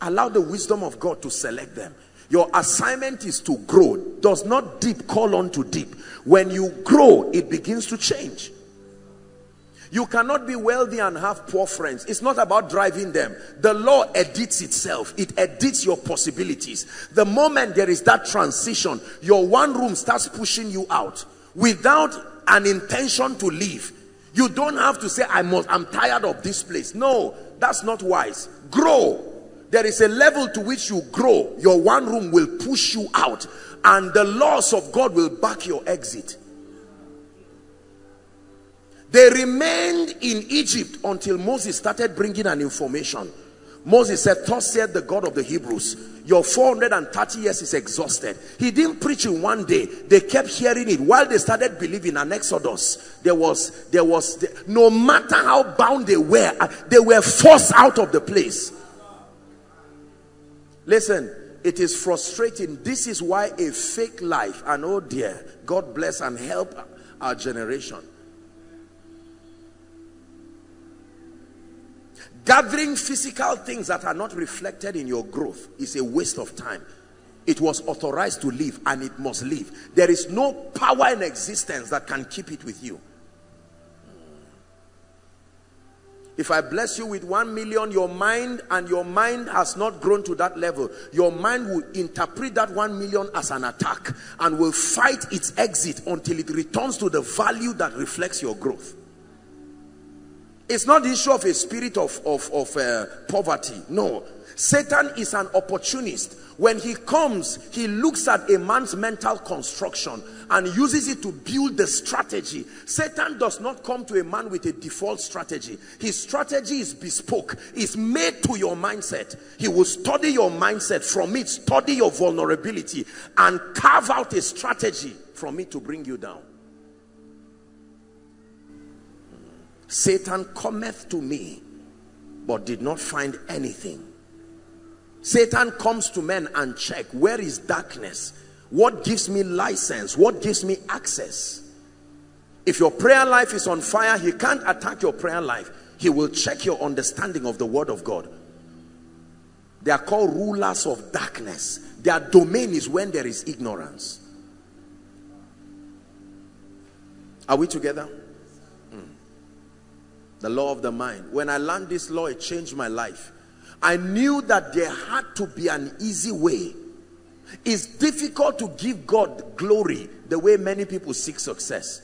S2: Allow the wisdom of God to select them. Your assignment is to grow. Does not deep call on to deep. When you grow, it begins to change. You cannot be wealthy and have poor friends. It's not about driving them. The law edits itself. It edits your possibilities. The moment there is that transition, your one room starts pushing you out without an intention to leave. You don't have to say, I must, I'm tired of this place. No, that's not wise. Grow. There is a level to which you grow. Your one room will push you out and the laws of God will back your exit. They remained in Egypt until Moses started bringing an information. Moses said, Thus said the God of the Hebrews, your 430 years is exhausted. He didn't preach in one day. They kept hearing it while they started believing an Exodus. There was, there was, no matter how bound they were, uh, they were forced out of the place. Listen, it is frustrating. This is why a fake life, and oh dear, God bless and help our generation. Gathering physical things that are not reflected in your growth is a waste of time. It was authorized to live and it must live. There is no power in existence that can keep it with you. If I bless you with one million, your mind and your mind has not grown to that level. Your mind will interpret that one million as an attack and will fight its exit until it returns to the value that reflects your growth. It's not the issue of a spirit of, of, of uh, poverty. No. Satan is an opportunist. When he comes, he looks at a man's mental construction and uses it to build the strategy. Satan does not come to a man with a default strategy. His strategy is bespoke. It's made to your mindset. He will study your mindset from it, study your vulnerability and carve out a strategy from it to bring you down. Satan cometh to me, but did not find anything. Satan comes to men and check, where is darkness? What gives me license? What gives me access? If your prayer life is on fire, he can't attack your prayer life. He will check your understanding of the word of God. They are called rulers of darkness. Their domain is when there is ignorance. Are we together? The law of the mind. When I learned this law, it changed my life. I knew that there had to be an easy way. It's difficult to give God glory the way many people seek success.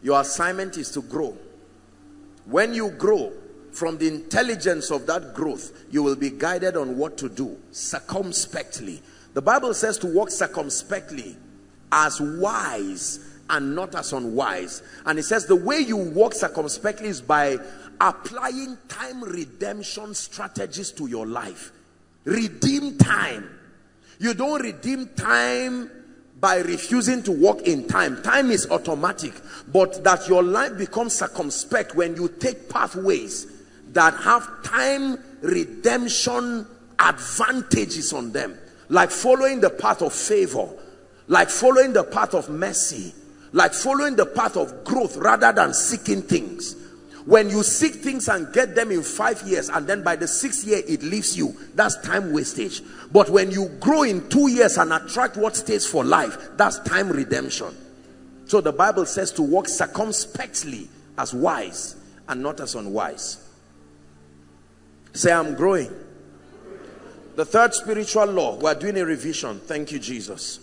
S2: Your assignment is to grow. When you grow, from the intelligence of that growth, you will be guided on what to do circumspectly. The Bible says to walk circumspectly as wise and not as unwise. And he says the way you walk circumspectly is by applying time redemption strategies to your life. Redeem time. You don't redeem time by refusing to walk in time. Time is automatic, but that your life becomes circumspect when you take pathways that have time redemption advantages on them. Like following the path of favor, like following the path of mercy, like following the path of growth rather than seeking things. When you seek things and get them in five years and then by the sixth year it leaves you that's time wastage. But when you grow in two years and attract what stays for life that's time redemption. So the bible says to walk circumspectly as wise and not as unwise. Say i'm growing. The third spiritual law we're doing a revision. Thank you jesus.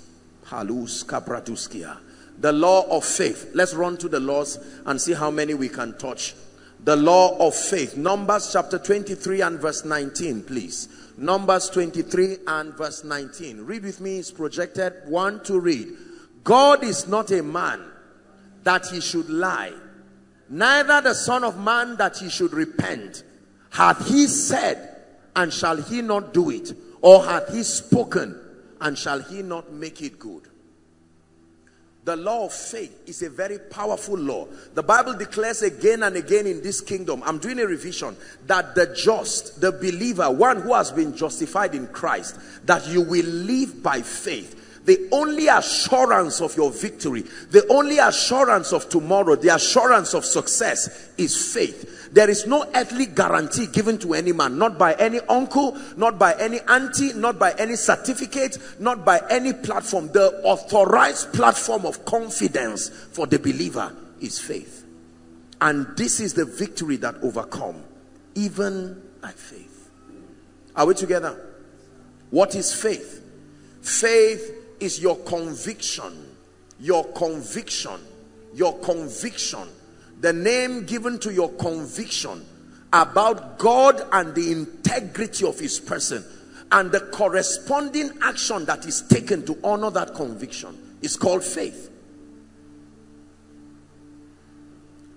S2: Halus kapratuskia the law of faith. Let's run to the laws and see how many we can touch. The law of faith. Numbers chapter 23 and verse 19 please. Numbers 23 and verse 19 read with me. It's projected. One to read. God is not a man that he should lie neither the son of man that he should repent. Hath he said and shall he not do it? Or hath he spoken and shall he not make it good the law of faith is a very powerful law. The Bible declares again and again in this kingdom, I'm doing a revision, that the just, the believer, one who has been justified in Christ, that you will live by faith the only assurance of your victory, the only assurance of tomorrow, the assurance of success is faith. There is no earthly guarantee given to any man, not by any uncle, not by any auntie, not by any certificate, not by any platform. The authorized platform of confidence for the believer is faith. And this is the victory that overcome, even by faith. Are we together? What is faith? Faith is your conviction. Your conviction. Your conviction. The name given to your conviction about God and the integrity of his person and the corresponding action that is taken to honor that conviction is called faith.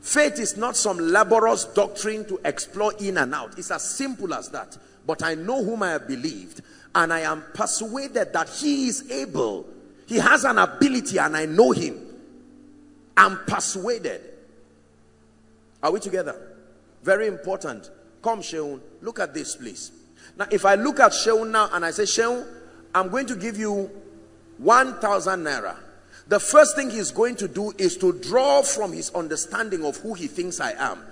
S2: Faith is not some laborious doctrine to explore in and out. It's as simple as that. But I know whom I have believed, and I am persuaded that he is able. He has an ability, and I know him. I'm persuaded. Are we together? Very important. Come, Sheun. Look at this, please. Now, if I look at Sheun now and I say, Sheun, I'm going to give you 1,000 naira. The first thing he's going to do is to draw from his understanding of who he thinks I am.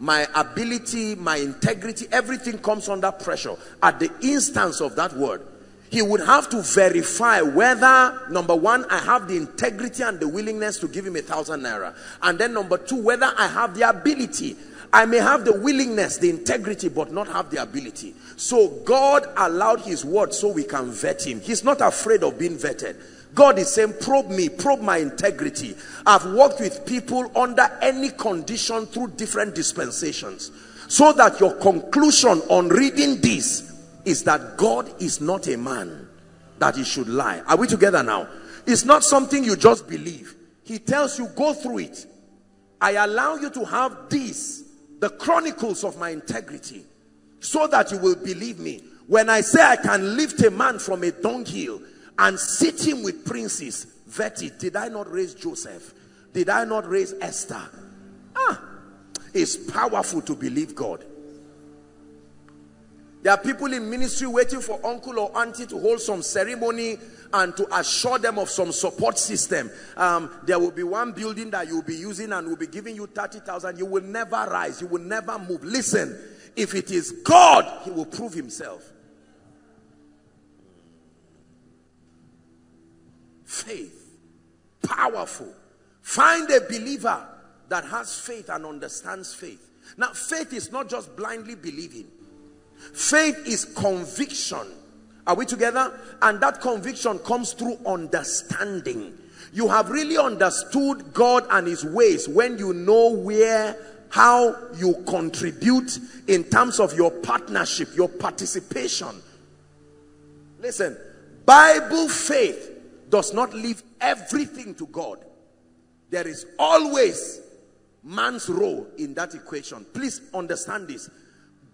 S2: My ability, my integrity, everything comes under pressure at the instance of that word. He would have to verify whether, number one, I have the integrity and the willingness to give him a thousand naira. And then number two, whether I have the ability I may have the willingness, the integrity, but not have the ability. So God allowed his word so we can vet him. He's not afraid of being vetted. God is saying, probe me, probe my integrity. I've worked with people under any condition through different dispensations. So that your conclusion on reading this is that God is not a man that he should lie. Are we together now? It's not something you just believe. He tells you, go through it. I allow you to have this the chronicles of my integrity so that you will believe me when I say I can lift a man from a dunghill and sit him with princes vet it did I not raise Joseph did I not raise Esther ah it's powerful to believe God there are people in ministry waiting for uncle or auntie to hold some ceremony and to assure them of some support system. Um, there will be one building that you'll be using and will be giving you 30,000. You will never rise. You will never move. Listen, if it is God, he will prove himself. Faith. Powerful. Find a believer that has faith and understands faith. Now, faith is not just blindly believing. Faith is conviction. Are we together? And that conviction comes through understanding. You have really understood God and his ways when you know where how you contribute in terms of your partnership, your participation. Listen, Bible faith does not leave everything to God. There is always man's role in that equation. Please understand this.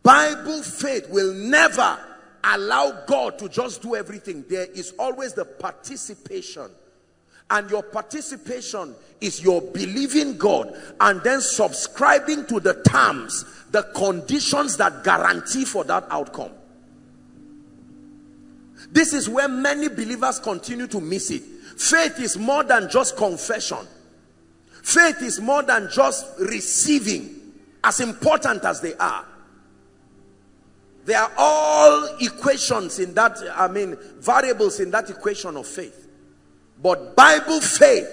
S2: Bible faith will never allow God to just do everything. There is always the participation. And your participation is your believing God and then subscribing to the terms, the conditions that guarantee for that outcome. This is where many believers continue to miss it. Faith is more than just confession. Faith is more than just receiving, as important as they are. They are all equations in that, I mean, variables in that equation of faith. But Bible faith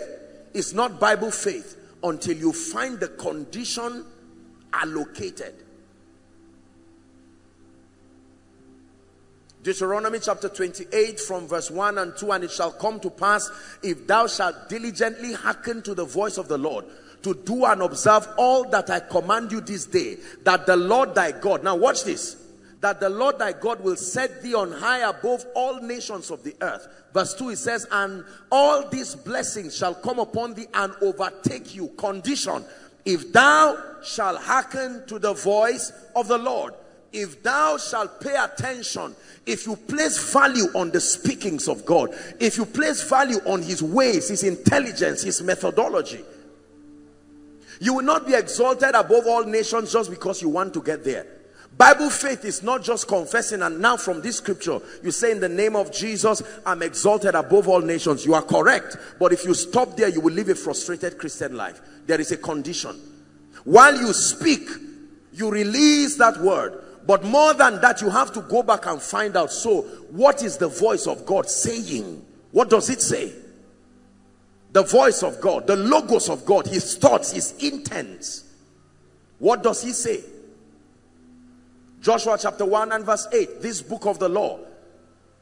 S2: is not Bible faith until you find the condition allocated. Deuteronomy chapter 28 from verse 1 and 2 and it shall come to pass if thou shalt diligently hearken to the voice of the Lord to do and observe all that I command you this day that the Lord thy God now watch this that the Lord thy God will set thee on high above all nations of the earth. Verse 2 it says, and all these blessings shall come upon thee and overtake you. Condition, if thou shalt hearken to the voice of the Lord, if thou shalt pay attention, if you place value on the speakings of God, if you place value on his ways, his intelligence, his methodology, you will not be exalted above all nations just because you want to get there. Bible faith is not just confessing and now from this scripture you say in the name of Jesus I'm exalted above all nations. You are correct. But if you stop there you will live a frustrated Christian life. There is a condition. While you speak you release that word. But more than that you have to go back and find out. So what is the voice of God saying? What does it say? The voice of God, the logos of God, his thoughts, his intents. What does he say? Joshua chapter 1 and verse 8. This book of the law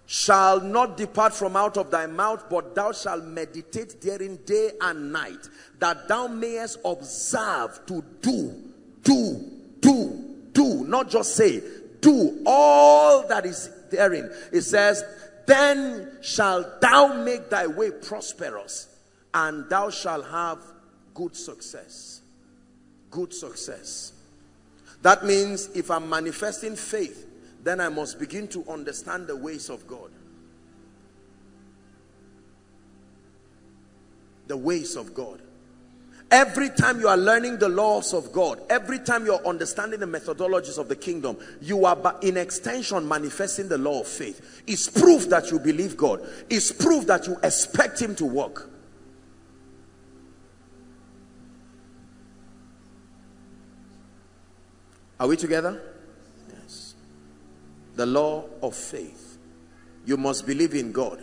S2: shall not depart from out of thy mouth, but thou shalt meditate therein day and night, that thou mayest observe to do, do, do, do, not just say, do all that is therein. It says, then shalt thou make thy way prosperous, and thou shalt have good success. good success. That means if I'm manifesting faith, then I must begin to understand the ways of God. The ways of God. Every time you are learning the laws of God, every time you're understanding the methodologies of the kingdom, you are in extension manifesting the law of faith. It's proof that you believe God. It's proof that you expect him to work. Are we together? Yes. The law of faith. You must believe in God.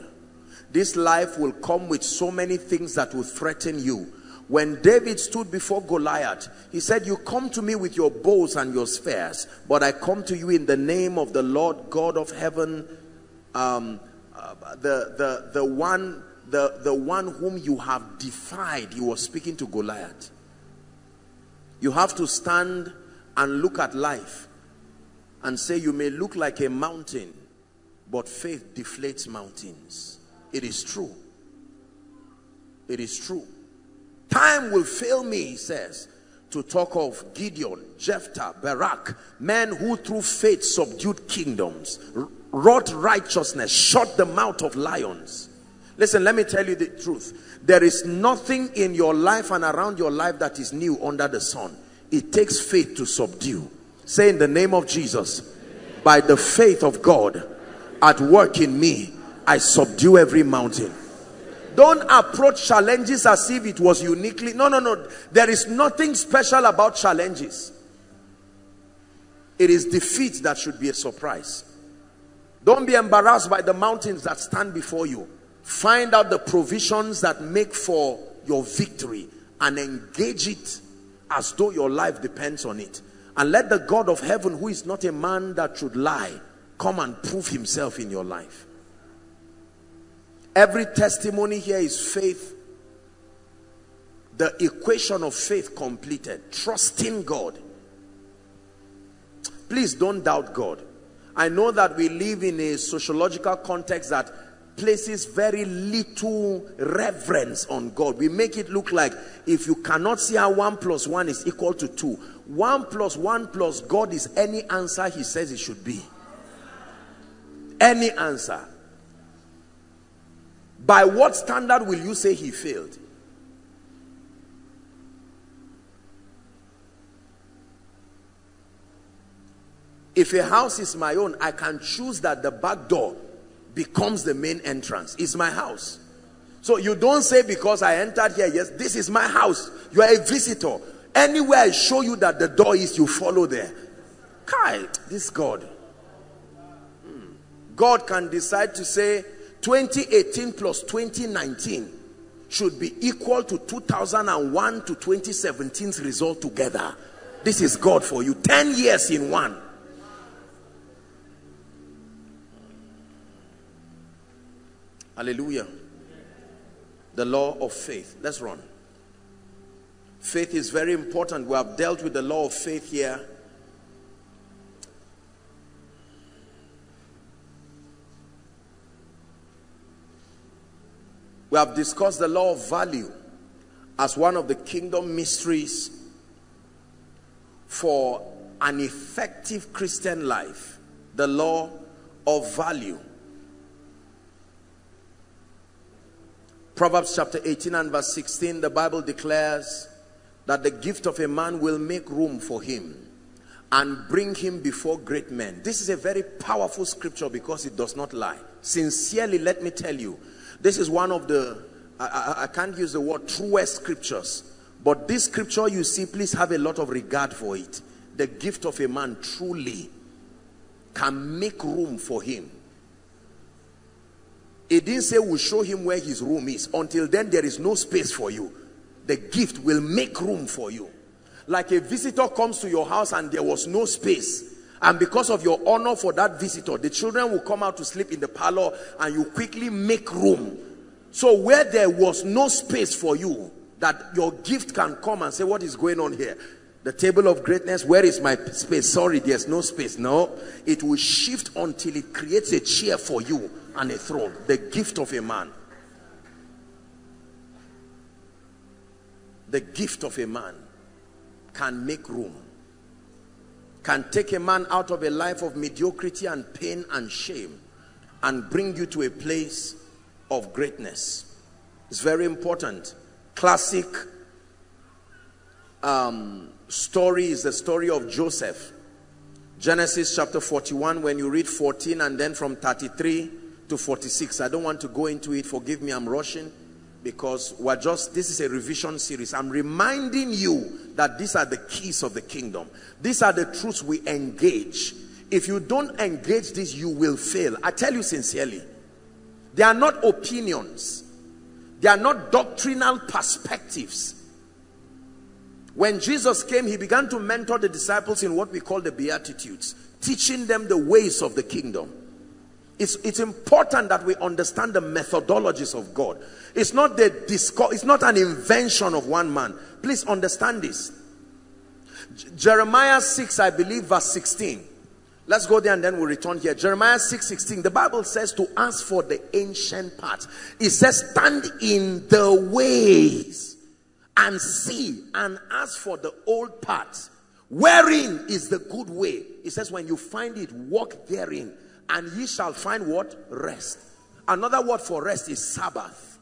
S2: This life will come with so many things that will threaten you. When David stood before Goliath, he said, you come to me with your bows and your spears, but I come to you in the name of the Lord God of heaven, um, uh, the, the, the, one, the, the one whom you have defied. He was speaking to Goliath. You have to stand and look at life and say you may look like a mountain but faith deflates mountains it is true it is true time will fail me he says to talk of Gideon, Jephthah, Barak, men who through faith subdued kingdoms, wrought righteousness, shut the mouth of lions. Listen, let me tell you the truth. There is nothing in your life and around your life that is new under the sun it takes faith to subdue say in the name of jesus by the faith of god at work in me i subdue every mountain. Don't approach challenges as if it was uniquely no no no. There is nothing special about challenges. It is defeat that should be a surprise. Don't be embarrassed by the mountains that stand before you. Find out the provisions that make for your victory and engage it as though your life depends on it. And let the God of heaven who is not a man that should lie come and prove himself in your life. Every testimony here is faith. The equation of faith completed. Trusting God. Please don't doubt God. I know that we live in a sociological context that places very little reverence on God. We make it look like if you cannot see how one plus one is equal to two, one plus one plus God is any answer he says it should be. Any answer. By what standard will you say he failed? If a house is my own, I can choose that the back door becomes the main entrance. It's my house. So you don't say because I entered here, yes, this is my house. You are a visitor. Anywhere I show you that the door is, you follow there. Kai, this God. Hmm. God can decide to say 2018 plus 2019 should be equal to 2001 to 2017's result together. This is God for you. 10 years in one. Hallelujah. The law of faith. Let's run. Faith is very important. We have dealt with the law of faith here. We have discussed the law of value as one of the kingdom mysteries for an effective Christian life. The law of value. Proverbs chapter 18 and verse 16, the Bible declares that the gift of a man will make room for him and bring him before great men. This is a very powerful scripture because it does not lie. Sincerely, let me tell you, this is one of the, I, I, I can't use the word truest scriptures, but this scripture you see, please have a lot of regard for it. The gift of a man truly can make room for him it didn't say we'll show him where his room is. Until then, there is no space for you. The gift will make room for you. Like a visitor comes to your house and there was no space. And because of your honor for that visitor, the children will come out to sleep in the parlor and you quickly make room. So where there was no space for you, that your gift can come and say, what is going on here? The table of greatness, where is my space? Sorry, there's no space. No, it will shift until it creates a chair for you and a throne. The gift of a man. The gift of a man can make room. Can take a man out of a life of mediocrity and pain and shame and bring you to a place of greatness. It's very important. Classic um, story is the story of Joseph. Genesis chapter 41, when you read 14 and then from 33 to 46. I don't want to go into it. Forgive me, I'm rushing because we're just, this is a revision series. I'm reminding you that these are the keys of the kingdom. These are the truths we engage. If you don't engage this, you will fail. I tell you sincerely, they are not opinions. They are not doctrinal perspectives. When Jesus came, he began to mentor the disciples in what we call the Beatitudes, teaching them the ways of the kingdom. It's, it's important that we understand the methodologies of God. It's not the discourse, it's not an invention of one man. Please understand this. J Jeremiah 6, I believe, verse 16. Let's go there and then we'll return here. Jeremiah 6, 16. The Bible says to ask for the ancient path. It says, stand in the ways and see and ask for the old paths. Wherein is the good way? It says, when you find it, walk therein and ye shall find what? Rest. Another word for rest is Sabbath.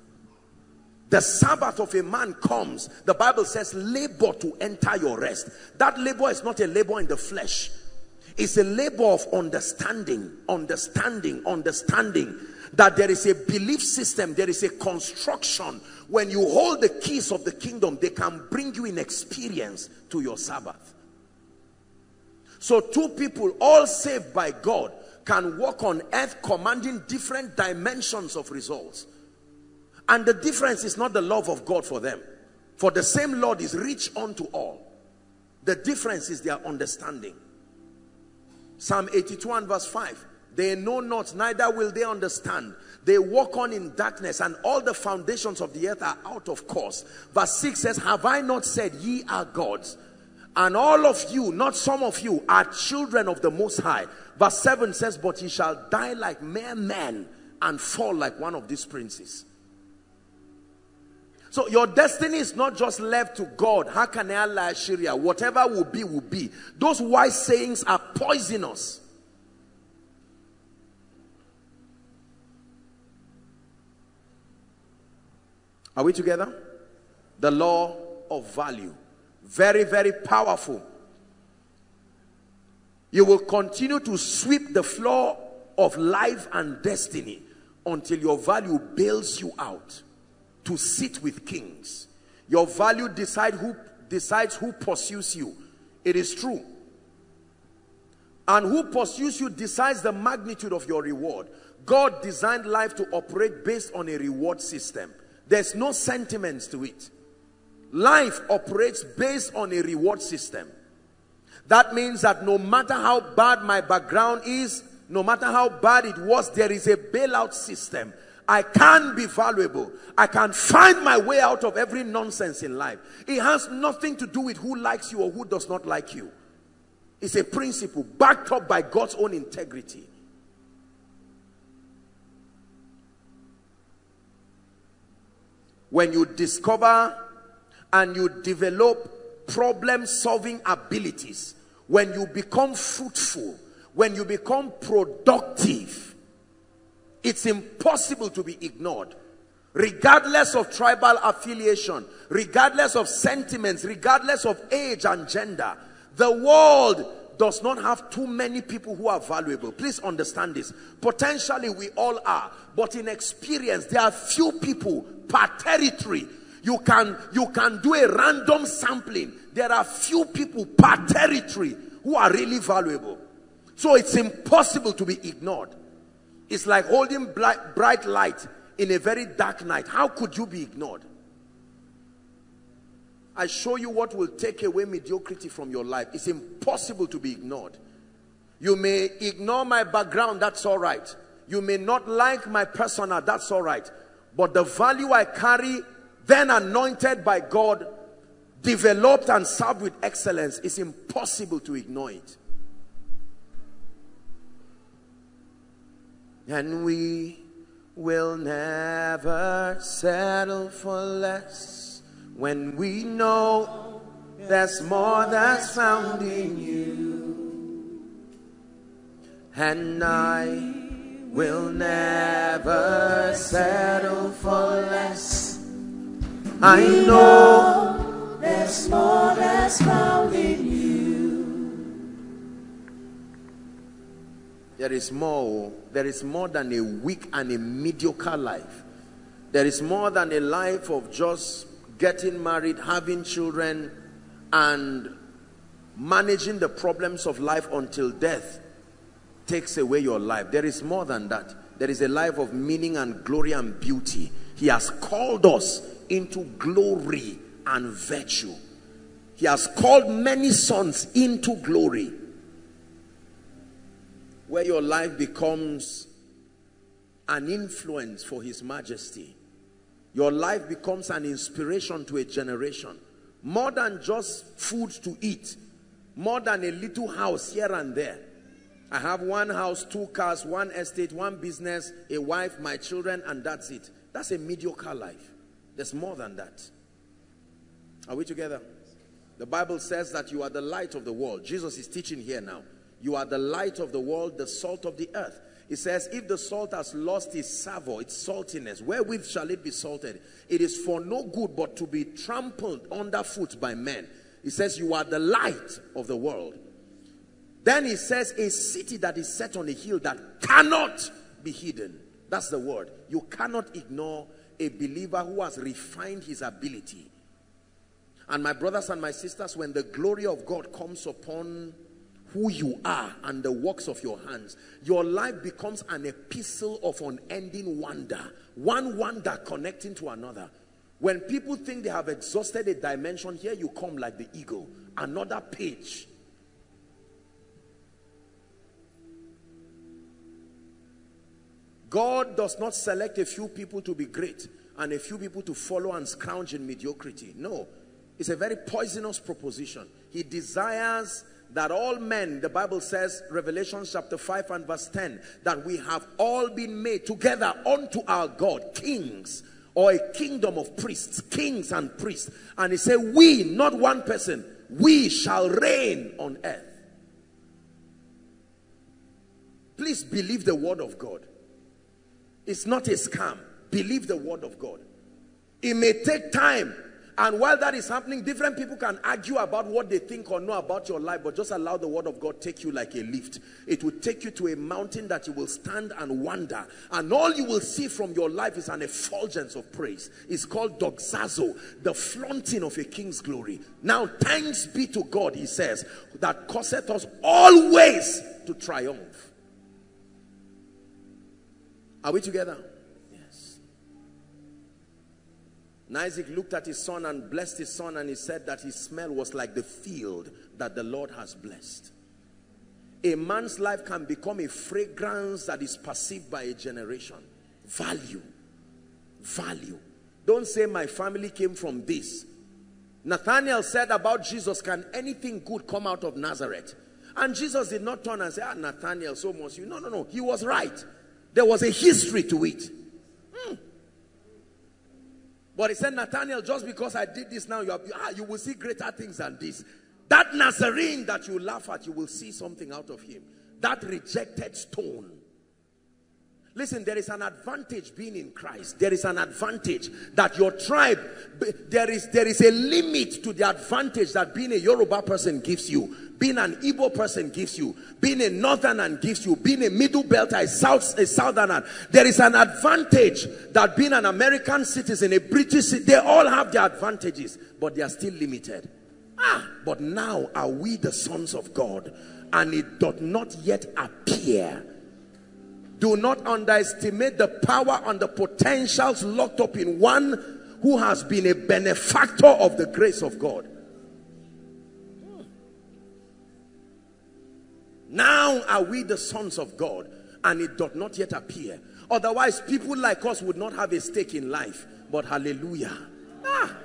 S2: The Sabbath of a man comes. The Bible says labor to enter your rest. That labor is not a labor in the flesh. It's a labor of understanding, understanding, understanding that there is a belief system, there is a construction. When you hold the keys of the kingdom, they can bring you in experience to your Sabbath. So two people all saved by God can walk on earth commanding different dimensions of results. And the difference is not the love of God for them. For the same Lord is rich unto all. The difference is their understanding. Psalm 82 and verse 5. They know not, neither will they understand. They walk on in darkness and all the foundations of the earth are out of course. Verse 6 says, Have I not said ye are gods? And all of you, not some of you, are children of the Most High. Verse 7 says, But ye shall die like mere men and fall like one of these princes. So your destiny is not just left to God. Sharia. Whatever will be, will be. Those wise sayings are poisonous. Are we together? The law of value. Very, very powerful you will continue to sweep the floor of life and destiny until your value bails you out to sit with kings. Your value decide who decides who pursues you. It is true. And who pursues you decides the magnitude of your reward. God designed life to operate based on a reward system. There's no sentiments to it. Life operates based on a reward system. That means that no matter how bad my background is, no matter how bad it was, there is a bailout system. I can be valuable. I can find my way out of every nonsense in life. It has nothing to do with who likes you or who does not like you. It's a principle backed up by God's own integrity. When you discover and you develop problem solving abilities, when you become fruitful, when you become productive, it's impossible to be ignored. Regardless of tribal affiliation, regardless of sentiments, regardless of age and gender, the world does not have too many people who are valuable. Please understand this. Potentially we all are, but in experience, there are few people per territory you can, you can do a random sampling. There are few people per territory who are really valuable. So it's impossible to be ignored. It's like holding bright, bright light in a very dark night. How could you be ignored? I show you what will take away mediocrity from your life. It's impossible to be ignored. You may ignore my background, that's all right. You may not like my persona, that's all right. But the value I carry then anointed by God, developed and served with excellence, it's impossible to ignore it. And we will never settle for less when we know there's more that's found in you. And I will never settle for less. I know there's more that's found in you. There is more. There is more than a weak and a mediocre life. There is more than a life of just getting married, having children, and managing the problems of life until death takes away your life. There is more than that. There is a life of meaning and glory and beauty. He has called us into glory and virtue. He has called many sons into glory. Where your life becomes an influence for his majesty. Your life becomes an inspiration to a generation. More than just food to eat. More than a little house here and there. I have one house, two cars, one estate, one business, a wife, my children, and that's it. That's a mediocre life. There's more than that. Are we together? The Bible says that you are the light of the world. Jesus is teaching here now. You are the light of the world, the salt of the earth. It says, if the salt has lost its savour, its saltiness, wherewith shall it be salted? It is for no good but to be trampled underfoot by men. He says, you are the light of the world. Then he says, a city that is set on a hill that cannot be hidden. That's the word. You cannot ignore a believer who has refined his ability. And my brothers and my sisters, when the glory of God comes upon who you are and the works of your hands, your life becomes an epistle of unending wonder. One wonder connecting to another. When people think they have exhausted a dimension, here you come like the eagle. Another page God does not select a few people to be great and a few people to follow and scrounge in mediocrity. No, it's a very poisonous proposition. He desires that all men, the Bible says, Revelation chapter 5 and verse 10, that we have all been made together unto our God, kings, or a kingdom of priests, kings and priests. And he said, we, not one person, we shall reign on earth. Please believe the word of God. It's not a scam. Believe the word of God. It may take time. And while that is happening, different people can argue about what they think or know about your life, but just allow the word of God take you like a lift. It will take you to a mountain that you will stand and wonder. And all you will see from your life is an effulgence of praise. It's called doxazo, the flaunting of a king's glory. Now, thanks be to God, he says, that causeth us always to triumph. Are we together? Yes. And Isaac looked at his son and blessed his son and he said that his smell was like the field that the Lord has blessed. A man's life can become a fragrance that is perceived by a generation. Value. Value. Don't say my family came from this. Nathaniel said about Jesus, can anything good come out of Nazareth? And Jesus did not turn and say, ah, Nathaniel, so much you. No, no, no. He was right. There was a history to it. Hmm. But he said, Nathaniel, just because I did this now, you, ah, you will see greater things than this. That Nazarene that you laugh at, you will see something out of him. That rejected stone. Listen, there is an advantage being in Christ. There is an advantage that your tribe, there is, there is a limit to the advantage that being a Yoruba person gives you being an Igbo person gives you, being a northerner gives you, being a middle belter, a, south, a southerner. There is an advantage that being an American citizen, a British they all have their advantages, but they are still limited. Ah, but now are we the sons of God, and it doth not yet appear. Do not underestimate the power and the potentials locked up in one who has been a benefactor of the grace of God. Now are we the sons of God and it doth not yet appear. Otherwise, people like us would not have a stake in life. But hallelujah. Ah.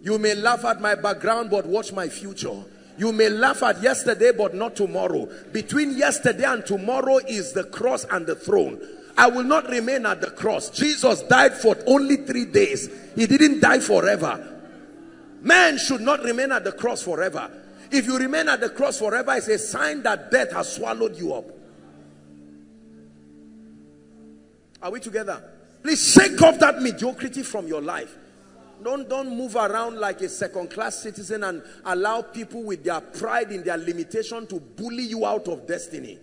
S2: You may laugh at my background, but watch my future. You may laugh at yesterday, but not tomorrow. Between yesterday and tomorrow is the cross and the throne. I will not remain at the cross. Jesus died for only three days. He didn't die forever. Man should not remain at the cross forever. If you remain at the cross forever, it's a sign that death has swallowed you up. Are we together? Please shake off that mediocrity from your life. Don't, don't move around like a second class citizen and allow people with their pride in their limitation to bully you out of destiny.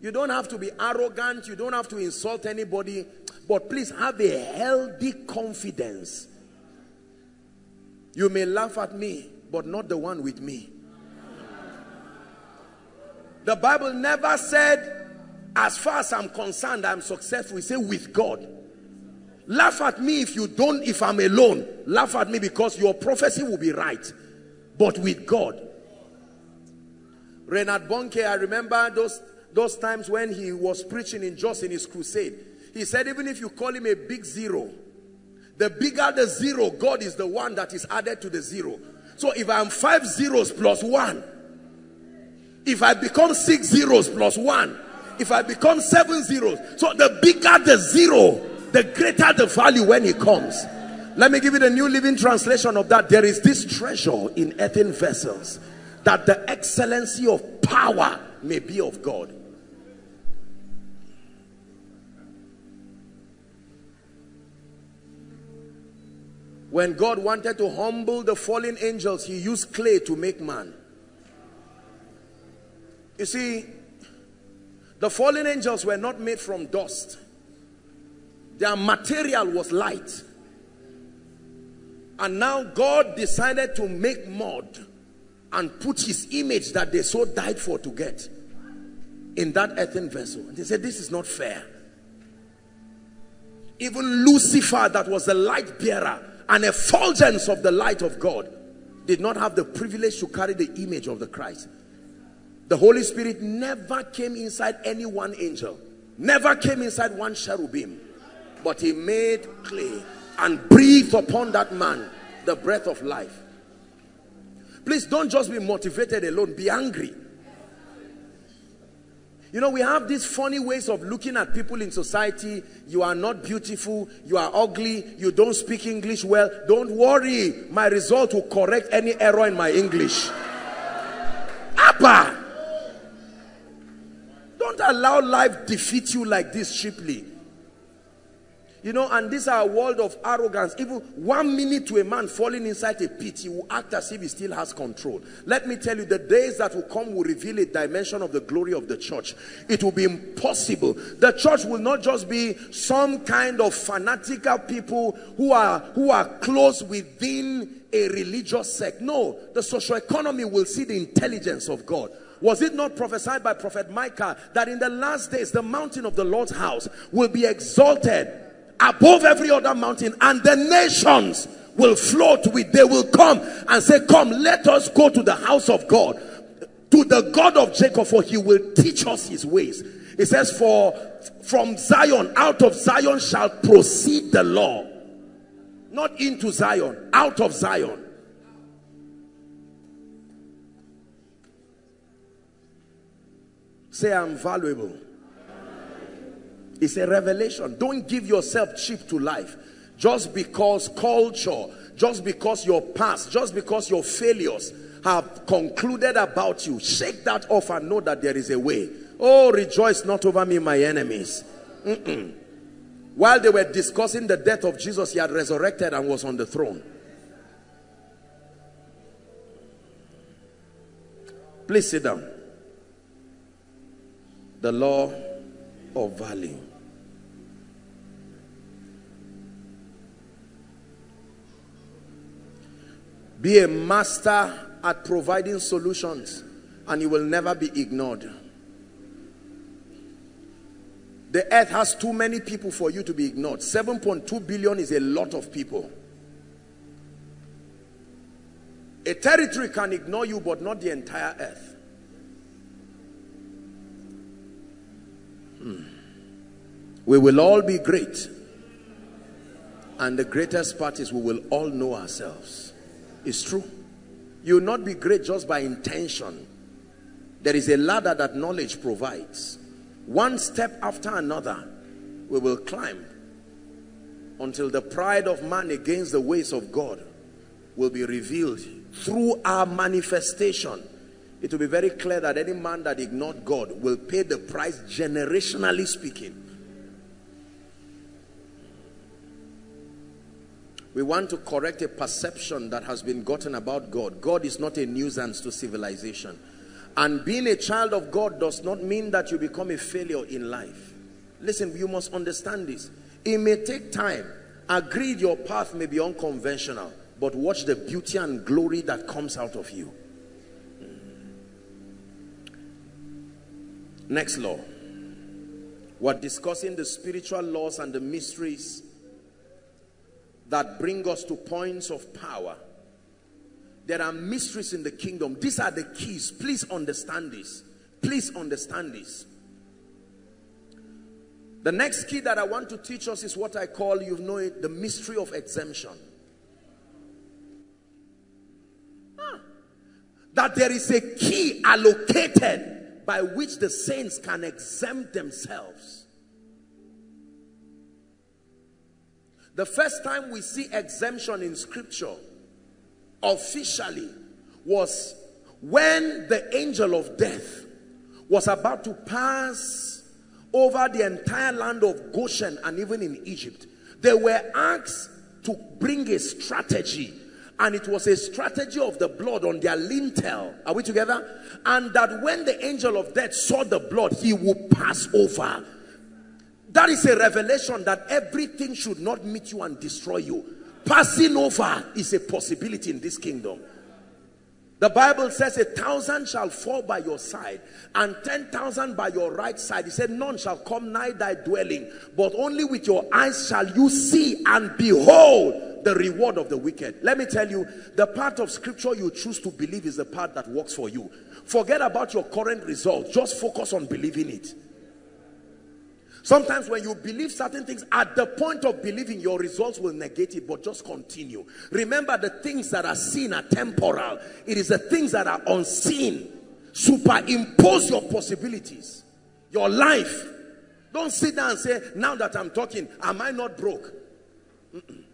S2: You don't have to be arrogant. You don't have to insult anybody. But please have a healthy confidence. You may laugh at me, but not the one with me. The Bible never said, as far as I'm concerned, I'm successful. We say with God. Laugh at me if you don't, if I'm alone. Laugh at me because your prophecy will be right. But with God. Reinhard Bonnke, I remember those, those times when he was preaching in Jos in his crusade. He said, even if you call him a big zero, the bigger the zero, God is the one that is added to the zero. So if I'm five zeros plus one, if I become six zeros plus one, if I become seven zeros, so the bigger the zero, the greater the value when it comes. Let me give you the New Living Translation of that. There is this treasure in earthen vessels that the excellency of power may be of God. When God wanted to humble the fallen angels, he used clay to make man. You see, the fallen angels were not made from dust. Their material was light. And now God decided to make mud and put his image that they so died for to get in that earthen vessel. And they said, this is not fair. Even Lucifer, that was the light bearer, an effulgence of the light of God, did not have the privilege to carry the image of the Christ. The Holy Spirit never came inside any one angel, never came inside one cherubim. But he made clay and breathed upon that man the breath of life. Please don't just be motivated alone, be angry. You know, we have these funny ways of looking at people in society. You are not beautiful. You are ugly. You don't speak English well. Don't worry. My result will correct any error in my English. Abba! Don't allow life defeat you like this cheaply. You know, and this is a world of arrogance. Even one minute to a man falling inside a pit, he will act as if he still has control. Let me tell you, the days that will come will reveal a dimension of the glory of the church. It will be impossible. The church will not just be some kind of fanatical people who are, who are close within a religious sect. No, the social economy will see the intelligence of God. Was it not prophesied by prophet Micah that in the last days the mountain of the Lord's house will be exalted above every other mountain and the nations will float with they will come and say come let us go to the house of God to the God of Jacob for he will teach us his ways. It says for from Zion out of Zion shall proceed the law. Not into Zion out of Zion. Say I'm valuable it's a revelation. Don't give yourself cheap to life. Just because culture, just because your past, just because your failures have concluded about you. Shake that off and know that there is a way. Oh, rejoice not over me, my enemies. Mm -mm. While they were discussing the death of Jesus, he had resurrected and was on the throne. Please sit down. The law of value. Be a master at providing solutions and you will never be ignored. The earth has too many people for you to be ignored. 7.2 billion is a lot of people. A territory can ignore you, but not the entire earth. Hmm. We will all be great. And the greatest part is we will all know ourselves. It's true. You will not be great just by intention. There is a ladder that knowledge provides. One step after another, we will climb. until the pride of man against the ways of God will be revealed through our manifestation it will be very clear that any man that ignored God will pay the price generationally speaking we want to correct a perception that has been gotten about God. God is not a nuisance to civilization. And being a child of God does not mean that you become a failure in life. Listen you must understand this. It may take time. Agreed your path may be unconventional but watch the beauty and glory that comes out of you. Next law. We're discussing the spiritual laws and the mysteries that bring us to points of power. There are mysteries in the kingdom. These are the keys. Please understand this. Please understand this. The next key that I want to teach us is what I call, you know it, the mystery of exemption. Ah. that there is a key allocated by which the saints can exempt themselves. The first time we see exemption in scripture officially was when the angel of death was about to pass over the entire land of Goshen and even in Egypt. They were asked to bring a strategy and it was a strategy of the blood on their lintel. Are we together? And that when the angel of death saw the blood he would pass over that is a revelation that everything should not meet you and destroy you passing over is a possibility in this kingdom the Bible says a thousand shall fall by your side and ten thousand by your right side. He said none shall come nigh thy dwelling but only with your eyes shall you see and behold the reward of the wicked. Let me tell you, the part of scripture you choose to believe is the part that works for you. Forget about your current result. Just focus on believing it. Sometimes when you believe certain things, at the point of believing, your results will negate it, but just continue. Remember the things that are seen are temporal. It is the things that are unseen. Superimpose your possibilities. Your life. Don't sit down and say, now that I'm talking, am I not broke? Mm -mm.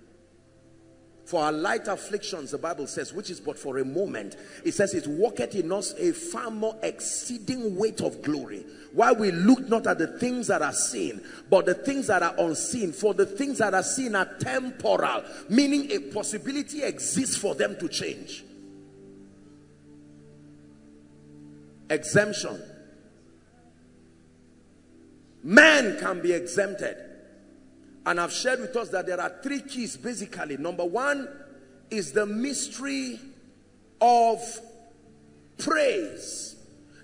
S2: For our light afflictions, the Bible says, which is but for a moment, it says it worketh in us a far more exceeding weight of glory. Why we look not at the things that are seen, but the things that are unseen. For the things that are seen are temporal, meaning a possibility exists for them to change. Exemption. Man can be exempted and I've shared with us that there are three keys basically. Number one is the mystery of praise.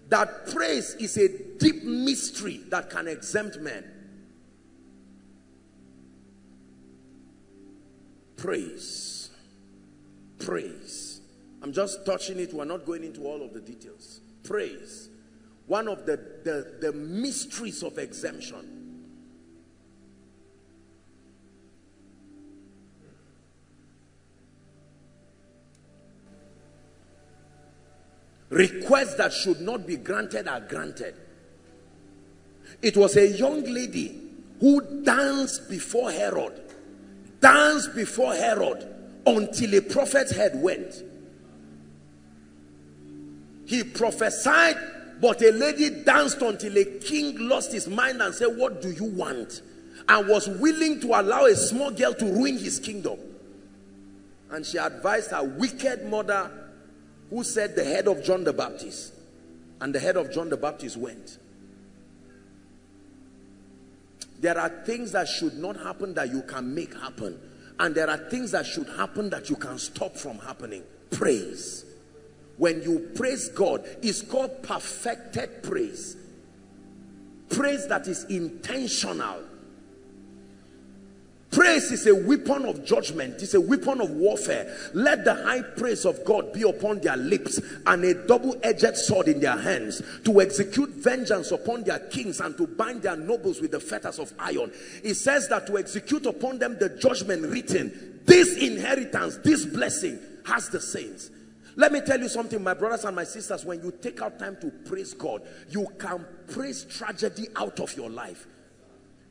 S2: That praise is a deep mystery that can exempt men. Praise. Praise. I'm just touching it. We're not going into all of the details. Praise. One of the, the, the mysteries of exemption. Requests that should not be granted are granted. It was a young lady who danced before Herod danced before Herod until a prophet's head went. He prophesied but a lady danced until a king lost his mind and said what do you want? and was willing to allow a small girl to ruin his kingdom. And she advised her wicked mother who said the head of John the Baptist and the head of John the Baptist went. There are things that should not happen that you can make happen and there are things that should happen that you can stop from happening. Praise. When you praise God it's called perfected praise. Praise that is intentional Praise is a weapon of judgment. It's a weapon of warfare. Let the high praise of God be upon their lips and a double-edged sword in their hands to execute vengeance upon their kings and to bind their nobles with the fetters of iron. It says that to execute upon them the judgment written. This inheritance, this blessing has the saints. Let me tell you something, my brothers and my sisters. When you take out time to praise God, you can praise tragedy out of your life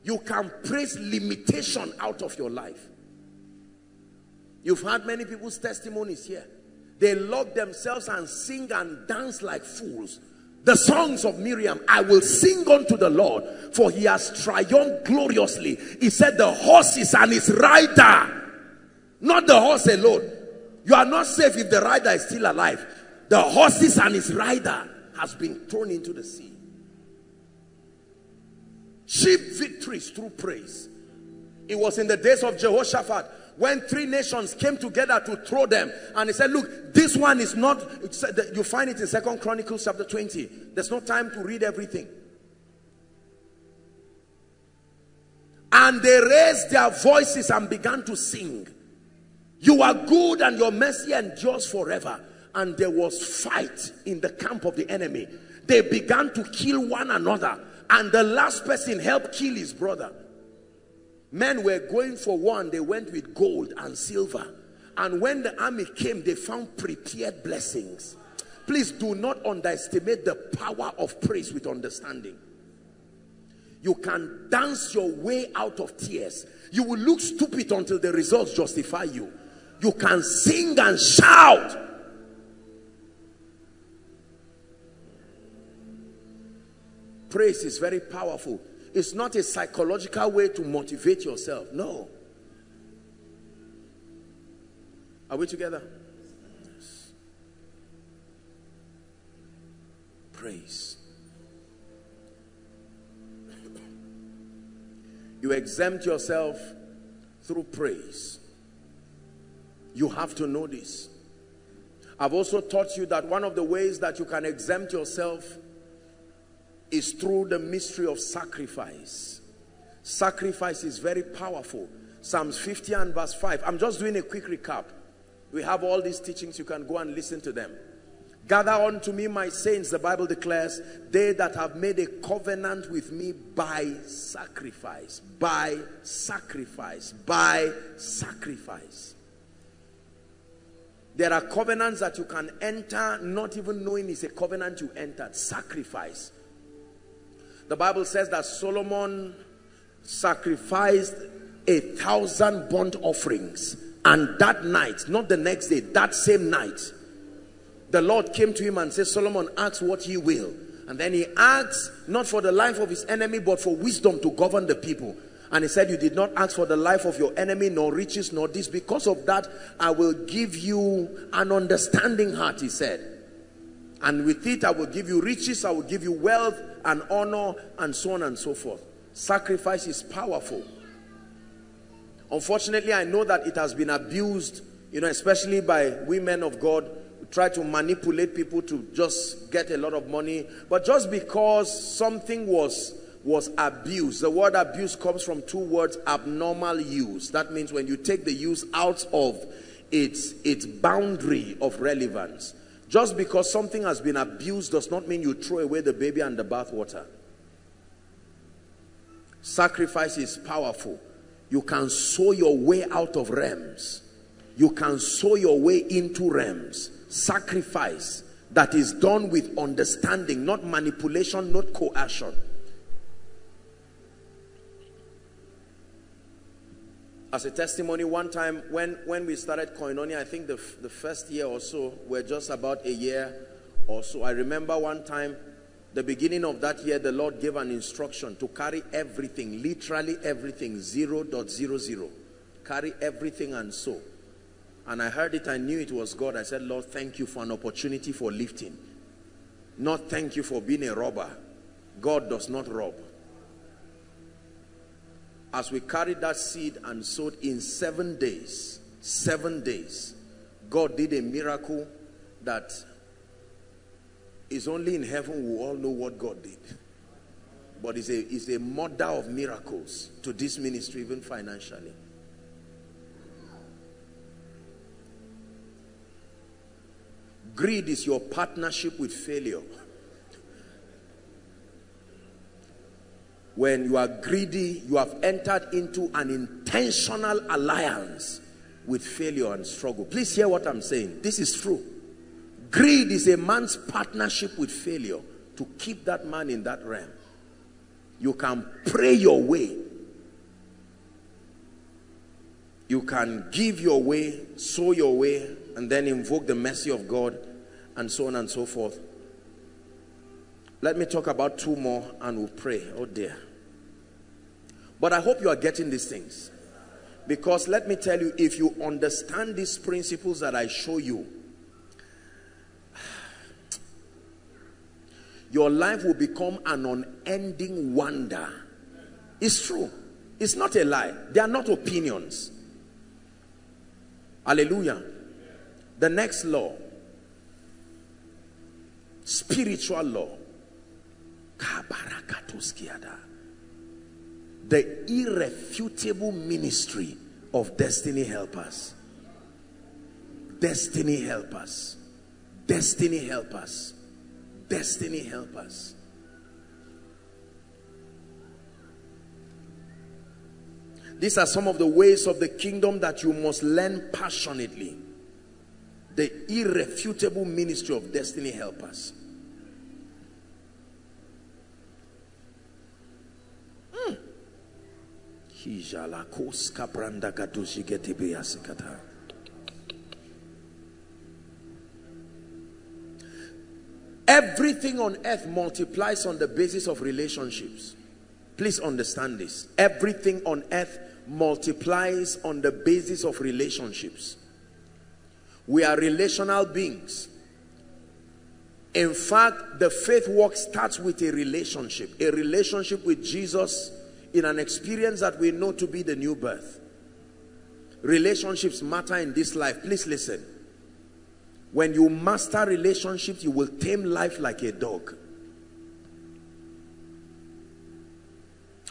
S2: You can praise limitation out of your life. You've heard many people's testimonies here. They lock themselves and sing and dance like fools. The songs of Miriam, I will sing unto the Lord, for he has triumphed gloriously. He said, The horses and his rider, not the horse alone. You are not safe if the rider is still alive. The horses and his rider has been thrown into the sea. Cheap victories through praise. It was in the days of Jehoshaphat when three nations came together to throw them. And he said look this one is not you find it in second chronicles chapter 20 there's no time to read everything. And they raised their voices and began to sing you are good and your mercy endures forever. And there was fight in the camp of the enemy. They began to kill one another and the last person helped kill his brother Men were going for one, they went with gold and silver. And when the army came, they found prepared blessings. Please do not underestimate the power of praise with understanding. You can dance your way out of tears. You will look stupid until the results justify you. You can sing and shout. Praise is very powerful. It's not a psychological way to motivate yourself. No. Are we together? Praise. You exempt yourself through praise. You have to know this. I've also taught you that one of the ways that you can exempt yourself is through the mystery of sacrifice. Sacrifice is very powerful. Psalms 50 and verse 5. I'm just doing a quick recap. We have all these teachings. You can go and listen to them. Gather unto me my saints, the Bible declares, they that have made a covenant with me by sacrifice, by sacrifice, by sacrifice. There are covenants that you can enter not even knowing it's a covenant you entered. Sacrifice. The Bible says that Solomon sacrificed a thousand burnt offerings. And that night, not the next day, that same night, the Lord came to him and said, Solomon, ask what he will. And then he asked, not for the life of his enemy, but for wisdom to govern the people. And he said, you did not ask for the life of your enemy, nor riches, nor this. Because of that, I will give you an understanding heart, he said. And with it, I will give you riches, I will give you wealth and honor, and so on and so forth. Sacrifice is powerful. Unfortunately, I know that it has been abused, you know, especially by women of God who try to manipulate people to just get a lot of money. But just because something was was abused, the word abuse comes from two words, abnormal use. That means when you take the use out of its, its boundary of relevance. Just because something has been abused does not mean you throw away the baby and the bathwater. Sacrifice is powerful. You can sow your way out of realms. You can sow your way into realms. Sacrifice that is done with understanding, not manipulation, not coercion. As a testimony one time when when we started koinonia i think the, the first year or so we're just about a year or so. I remember one time the beginning of that year the lord gave an instruction to carry everything literally everything 0 0.00 carry everything and so. And i heard it i knew it was god. I said lord thank you for an opportunity for lifting. Not thank you for being a robber. God does not rob as we carried that seed and sowed in seven days, seven days, God did a miracle that is only in heaven we all know what God did. But it's a, it's a mother of miracles to this ministry, even financially. Greed is your partnership with failure. When you are greedy, you have entered into an intentional alliance with failure and struggle. Please hear what I'm saying. This is true. Greed is a man's partnership with failure to keep that man in that realm. You can pray your way you can give your way, sow your way, and then invoke the mercy of God, and so on and so forth. Let me talk about two more and we'll pray. Oh dear. But I hope you are getting these things. Because let me tell you, if you understand these principles that I show you, your life will become an unending wonder. It's true. It's not a lie. They are not opinions. Hallelujah. The next law, spiritual law, the irrefutable ministry of destiny helpers. Destiny helpers. Destiny helpers. Destiny helpers. These are some of the ways of the kingdom that you must learn passionately. The irrefutable ministry of destiny helpers. Hmm. Everything on earth multiplies on the basis of relationships. Please understand this. Everything on earth multiplies on the basis of relationships. We are relational beings. In fact, the faith walk starts with a relationship. A relationship with Jesus in an experience that we know to be the new birth. Relationships matter in this life. Please listen. When you master relationships, you will tame life like a dog.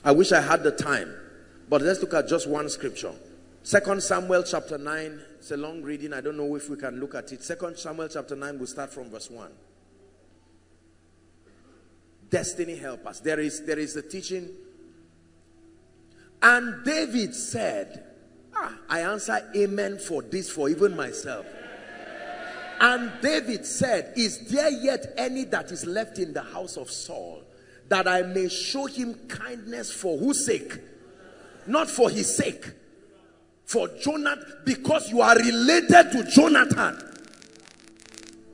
S2: I wish I had the time. But let's look at just one scripture. Second Samuel chapter 9. It's a long reading. I don't know if we can look at it. Second Samuel chapter 9, we'll start from verse 1. Destiny help us. There is, there is a teaching. And David said, ah, I answer amen for this, for even myself. And David said, Is there yet any that is left in the house of Saul? that I may show him kindness for whose sake? Not for his sake. For Jonathan, because you are related to Jonathan.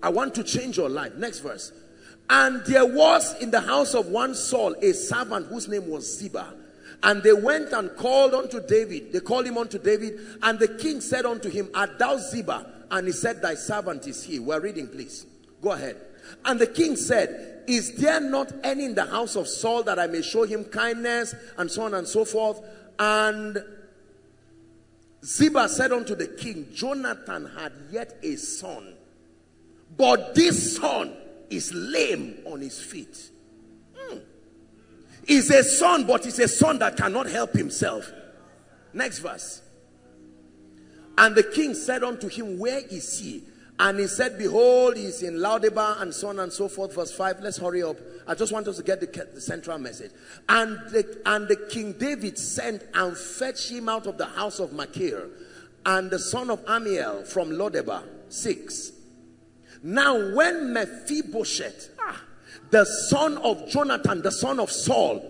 S2: I want to change your life. Next verse. And there was in the house of one Saul a servant whose name was Ziba. And they went and called unto David. They called him unto David. And the king said unto him, Art thou Ziba? And he said, Thy servant is he. We're reading, please. Go ahead. And the king said, Is there not any in the house of Saul that I may show him kindness? And so on and so forth. And Ziba said unto the king, Jonathan had yet a son, but this son is lame on his feet. Is a son, but it's a son that cannot help himself. Next verse. And the king said unto him, Where is he? And he said, Behold, he's in Lodebar, and so on and so forth. Verse 5. Let's hurry up. I just want us to get the, the central message. And the, and the King David sent and fetched him out of the house of Machir, and the son of Ammiel from Lodebar. 6. Now, when Mephibosheth, ah, the son of Jonathan, the son of Saul,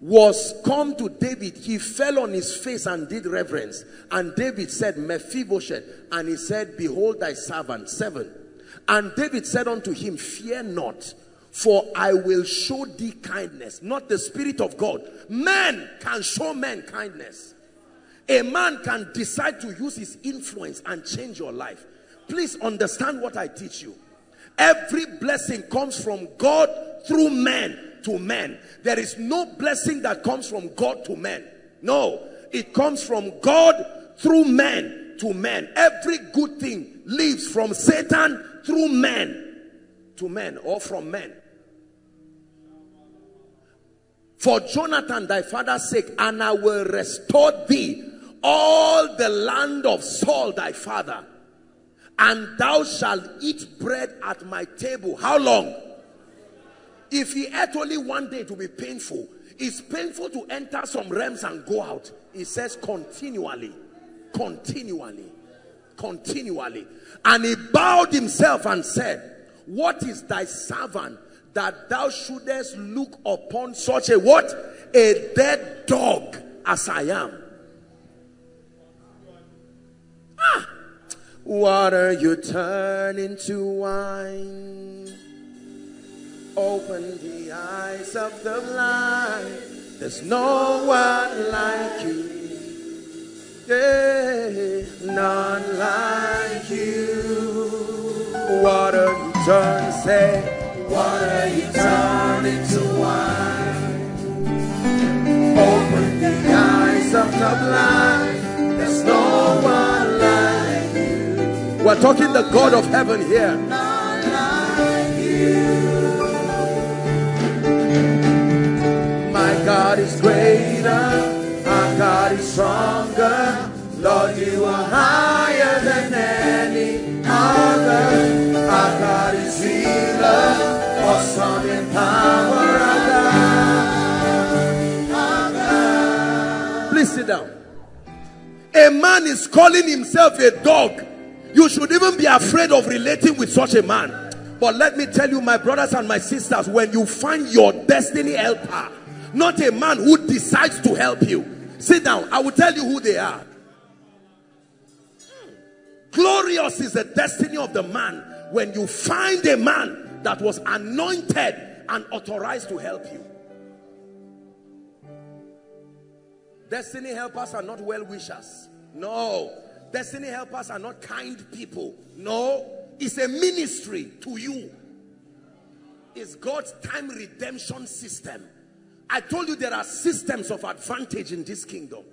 S2: was come to David, he fell on his face and did reverence. And David said, Mephibosheth. And he said, Behold thy servant. Seven. And David said unto him, Fear not, for I will show thee kindness. Not the Spirit of God. Man can show man kindness. A man can decide to use his influence and change your life. Please understand what I teach you. Every blessing comes from God through man to man. There is no blessing that comes from God to man. No, it comes from God through man to man. Every good thing lives from Satan through man to man or from men. For Jonathan thy father's sake, and I will restore thee all the land of Saul thy father, and thou shalt eat bread at my table. How long? If he ate only one day, it to be painful. It's painful to enter some realms and go out. He says continually, continually, continually. And he bowed himself and said, What is thy servant that thou shouldest look upon such a what? A dead dog as I am. Ah! Water you turn into wine. Open the eyes of the blind. There's no one like you. Yeah, none like you. Water you turn, say, water you turn into wine. Open the eyes of the blind. There's no one like. We're talking the God of heaven here. My God is greater. Our God is stronger. Lord, you are higher than any other. Our God is healer. Awesome in power. Please sit down. A man is calling himself a dog. You should even be afraid of relating with such a man. But let me tell you, my brothers and my sisters, when you find your destiny helper, not a man who decides to help you, Sit down. I will tell you who they are. Glorious is the destiny of the man when you find a man that was anointed and authorized to help you. Destiny helpers are not well wishers. No. Destiny helpers are not kind people. No. It's a ministry to you. It's God's time redemption system. I told you there are systems of advantage in this kingdom.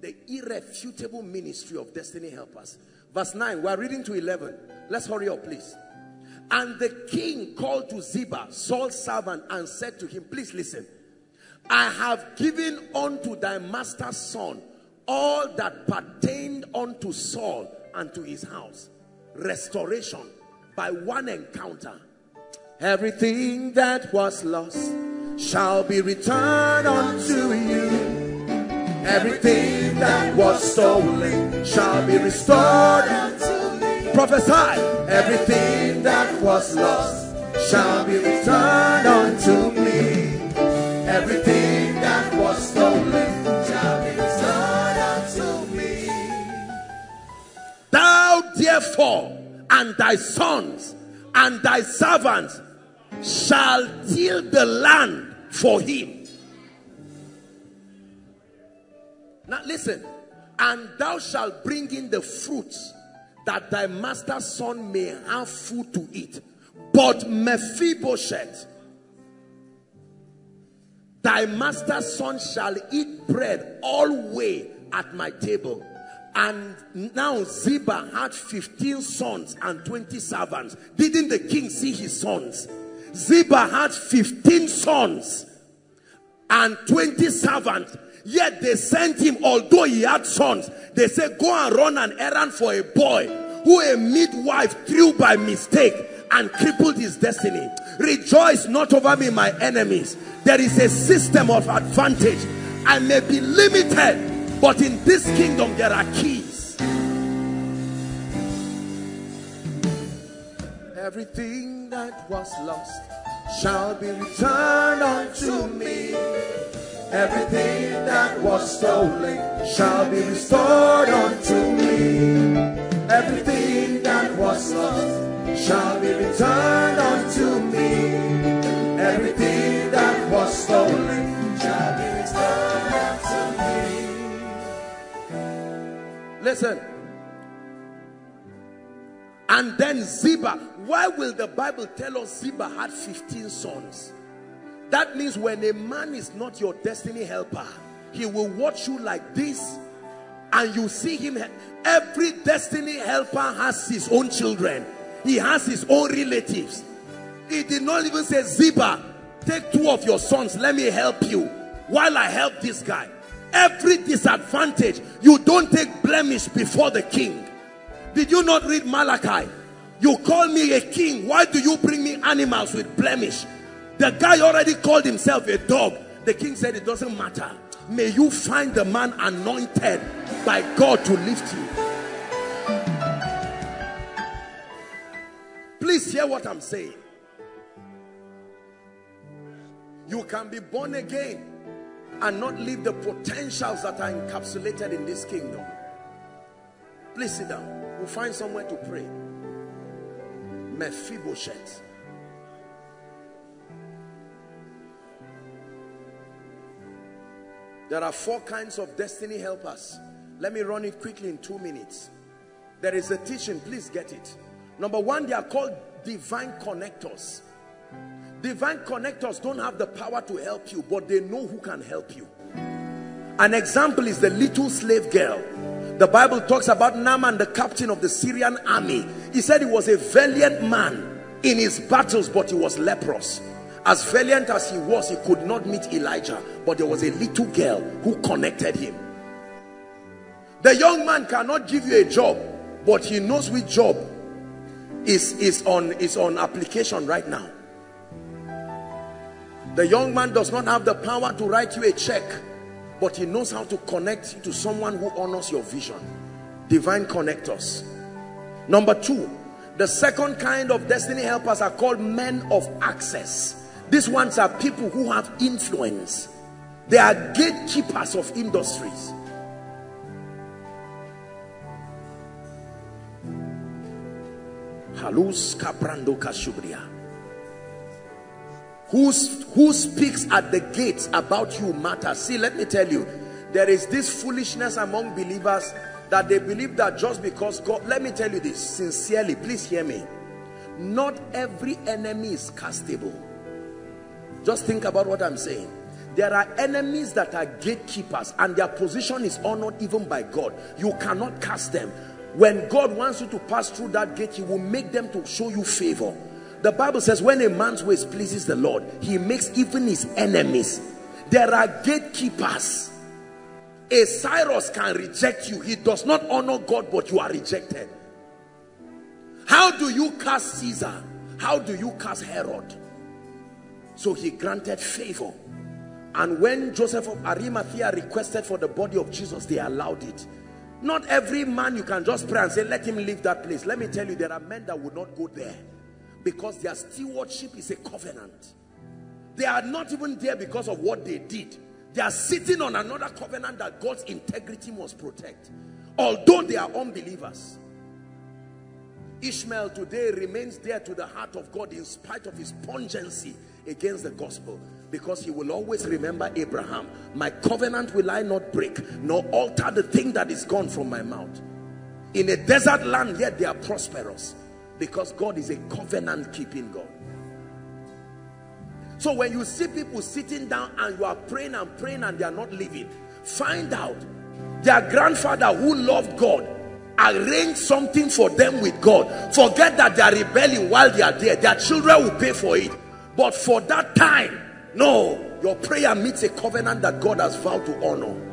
S2: The irrefutable ministry of destiny helpers. Verse 9, we're reading to 11. Let's hurry up, please. And the king called to Ziba, Saul's servant, and said to him, Please listen. I have given unto thy master's son all that pertained unto Saul and to his house. Restoration by one encounter. Everything that was lost shall be returned unto you. Everything that was stolen shall be restored unto me. Prophesy. Everything that was lost shall be returned unto me. Therefore and thy sons and thy servants shall till the land for him. Now listen, and thou shalt bring in the fruits that thy master's son may have food to eat. But Mephibosheth, thy master's son shall eat bread always at my table. And now Ziba had 15 sons and 20 servants. Didn't the king see his sons? Ziba had 15 sons and 20 servants. Yet they sent him, although he had sons, they said, Go and run an errand for a boy who a midwife threw by mistake and crippled his destiny. Rejoice not over me, my enemies. There is a system of advantage. I may be limited, but in this kingdom there are keys. Everything that was lost shall be returned unto me. Everything that was stolen shall be restored unto me. Everything that was lost shall be returned unto me. Everything that was stolen Listen. And then Ziba. Why will the Bible tell us Ziba had 15 sons? That means when a man is not your destiny helper, he will watch you like this and you see him. Every destiny helper has his own children. He has his own relatives. He did not even say, Ziba, take two of your sons. Let me help you while I help this guy. Every disadvantage, you don't take blemish before the king. Did you not read Malachi? You call me a king. Why do you bring me animals with blemish? The guy already called himself a dog. The king said it doesn't matter. May you find the man anointed by God to lift you. Please hear what I'm saying. You can be born again and not live the potentials that are encapsulated in this kingdom. Please sit down. We'll find somewhere to pray. Mephibosheth. There are four kinds of destiny helpers. Let me run it quickly in two minutes. There is a teaching, please get it. Number one, they are called divine connectors. Divine connectors don't have the power to help you, but they know who can help you. An example is the little slave girl. The Bible talks about Naaman, the captain of the Syrian army. He said he was a valiant man in his battles, but he was leprous. As valiant as he was, he could not meet Elijah, but there was a little girl who connected him. The young man cannot give you a job, but he knows which job is, is, on, is on application right now. The young man does not have the power to write you a check, but he knows how to connect you to someone who honors your vision. Divine connectors. Number two, the second kind of destiny helpers are called men of access. These ones are people who have influence. They are gatekeepers of industries. Halus Caprando Kashubria. Who's, who speaks at the gates about you matters. See, let me tell you, there is this foolishness among believers that they believe that just because God, let me tell you this sincerely, please hear me. Not every enemy is castable. Just think about what I'm saying. There are enemies that are gatekeepers and their position is honored even by God. You cannot cast them. When God wants you to pass through that gate, he will make them to show you favor. The Bible says when a man's ways pleases the Lord, he makes even his enemies. There are gatekeepers. A Cyrus can reject you. He does not honor God, but you are rejected. How do you cast Caesar? How do you cast Herod? So he granted favor. And when Joseph of Arimathea requested for the body of Jesus, they allowed it. Not every man you can just pray and say, let him leave that place. Let me tell you, there are men that would not go there because their stewardship is a covenant. They are not even there because of what they did. They are sitting on another covenant that God's integrity must protect. Although they are unbelievers. Ishmael today remains there to the heart of God in spite of his pungency against the gospel because he will always remember Abraham my covenant will I not break nor alter the thing that is gone from my mouth in a desert land yet they are prosperous because God is a covenant keeping God. So when you see people sitting down and you are praying and praying and they are not living find out their grandfather who loved God arrange something for them with God. Forget that they are rebelling while they are there. Their children will pay for it. But for that time no your prayer meets a covenant that God has vowed to honor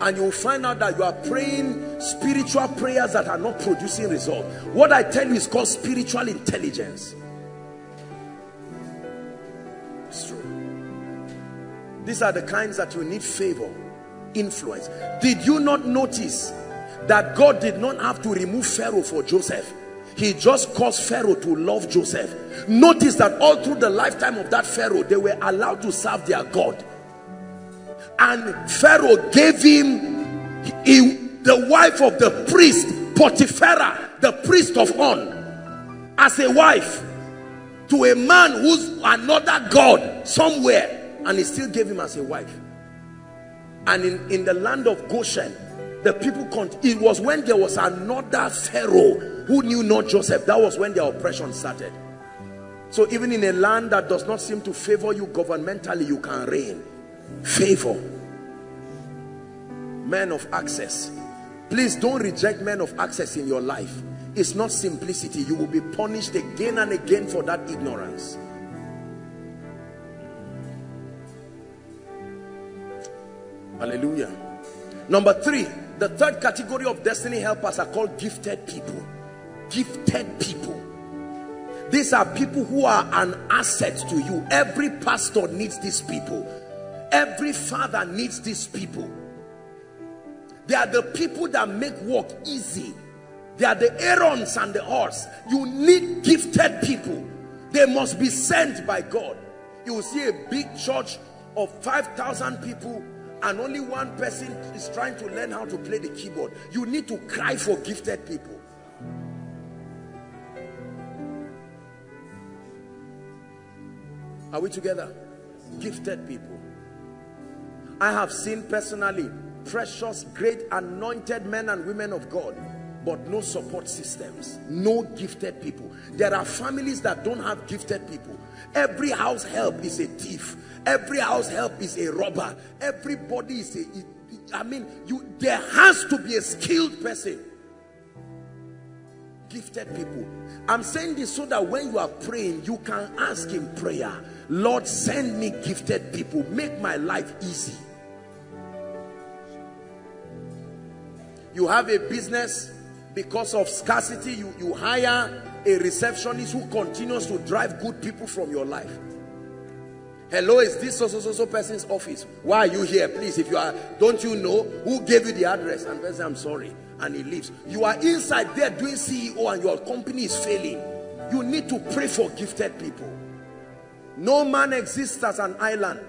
S2: and you'll find out that you are praying spiritual prayers that are not producing result what I tell you is called spiritual intelligence. It's true. These are the kinds that you need favor influence. Did you not notice that God did not have to remove Pharaoh for Joseph? He just caused Pharaoh to love Joseph. Notice that all through the lifetime of that Pharaoh they were allowed to serve their God and Pharaoh gave him he, the wife of the priest Potipherah the priest of On as a wife to a man who's another God somewhere and he still gave him as a wife. And in, in the land of Goshen the people it was when there was another pharaoh who knew not joseph. That was when their oppression started. So even in a land that does not seem to favor you governmentally you can reign favor men of access please don't reject men of access in your life it's not simplicity you will be punished again and again for that ignorance hallelujah number three the third category of destiny helpers are called gifted people. Gifted people. These are people who are an asset to you. Every pastor needs these people. Every father needs these people. They are the people that make work easy. They are the Aarons and the Hurs. You need gifted people. They must be sent by God. You will see a big church of 5,000 people and only one person is trying to learn how to play the keyboard. You need to cry for gifted people. Are we together? Gifted people. I have seen personally precious, great, anointed men and women of God but no support systems no gifted people. There are families that don't have gifted people. Every house help is a thief. Every house help is a robber. Everybody is a i mean you there has to be a skilled person. Gifted people. I'm saying this so that when you are praying you can ask in prayer lord send me gifted people. Make my life easy you have a business. Because of scarcity you, you hire a receptionist who continues to drive good people from your life. Hello is this so so so so person's office? Why are you here? Please if you are don't you know who gave you the address? And person i'm sorry and he leaves. You are inside there doing ceo and your company is failing. You need to pray for gifted people. No man exists as an island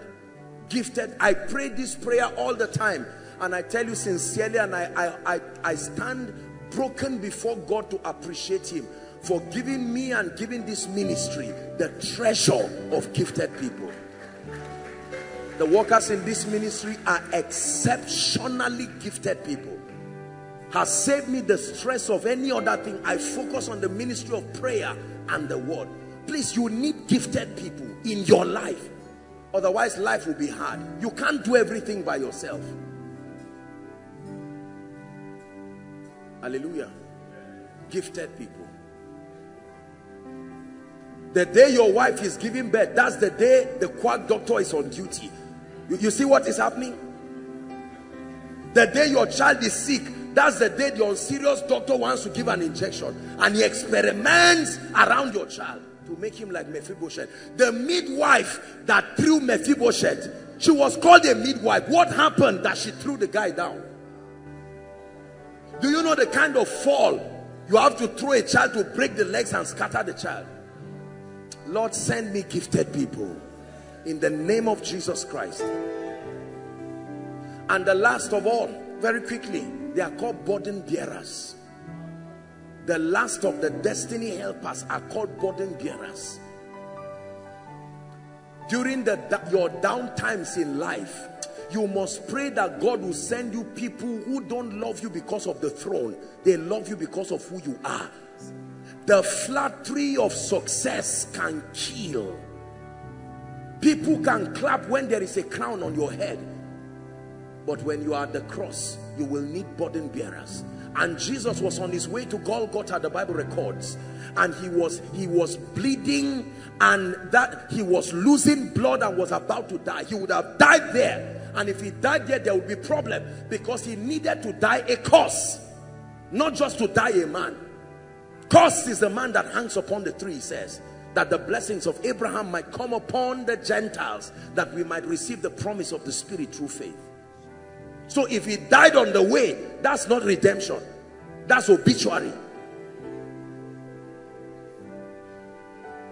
S2: gifted. I pray this prayer all the time and i tell you sincerely and i i i, I stand broken before God to appreciate him for giving me and giving this ministry the treasure of gifted people. The workers in this ministry are exceptionally gifted people. Has saved me the stress of any other thing. I focus on the ministry of prayer and the word. Please, you need gifted people in your life. Otherwise, life will be hard. You can't do everything by yourself. Hallelujah. Gifted people. The day your wife is giving birth, that's the day the quack doctor is on duty. You, you see what is happening? The day your child is sick, that's the day the serious doctor wants to give an injection and he experiments around your child to make him like Mephibosheth. The midwife that threw Mephibosheth, she was called a midwife. What happened that she threw the guy down? Do you know the kind of fall you have to throw a child to break the legs and scatter the child? Lord, send me gifted people in the name of Jesus Christ. And the last of all, very quickly, they are called burden bearers. The last of the destiny helpers are called burden bearers. During the, your down times in life, you must pray that God will send you people who don't love you because of the throne. They love you because of who you are. The flattery of success can kill. People can clap when there is a crown on your head. But when you are at the cross you will need burden bearers. And Jesus was on his way to Golgotha the Bible records. And he was he was bleeding and that he was losing blood and was about to die. He would have died there and if he died there there would be problem. Because he needed to die a cause not just to die a man. Cause is the man that hangs upon the tree he says that the blessings of Abraham might come upon the Gentiles that we might receive the promise of the spirit through faith. So if he died on the way that's not redemption. That's obituary.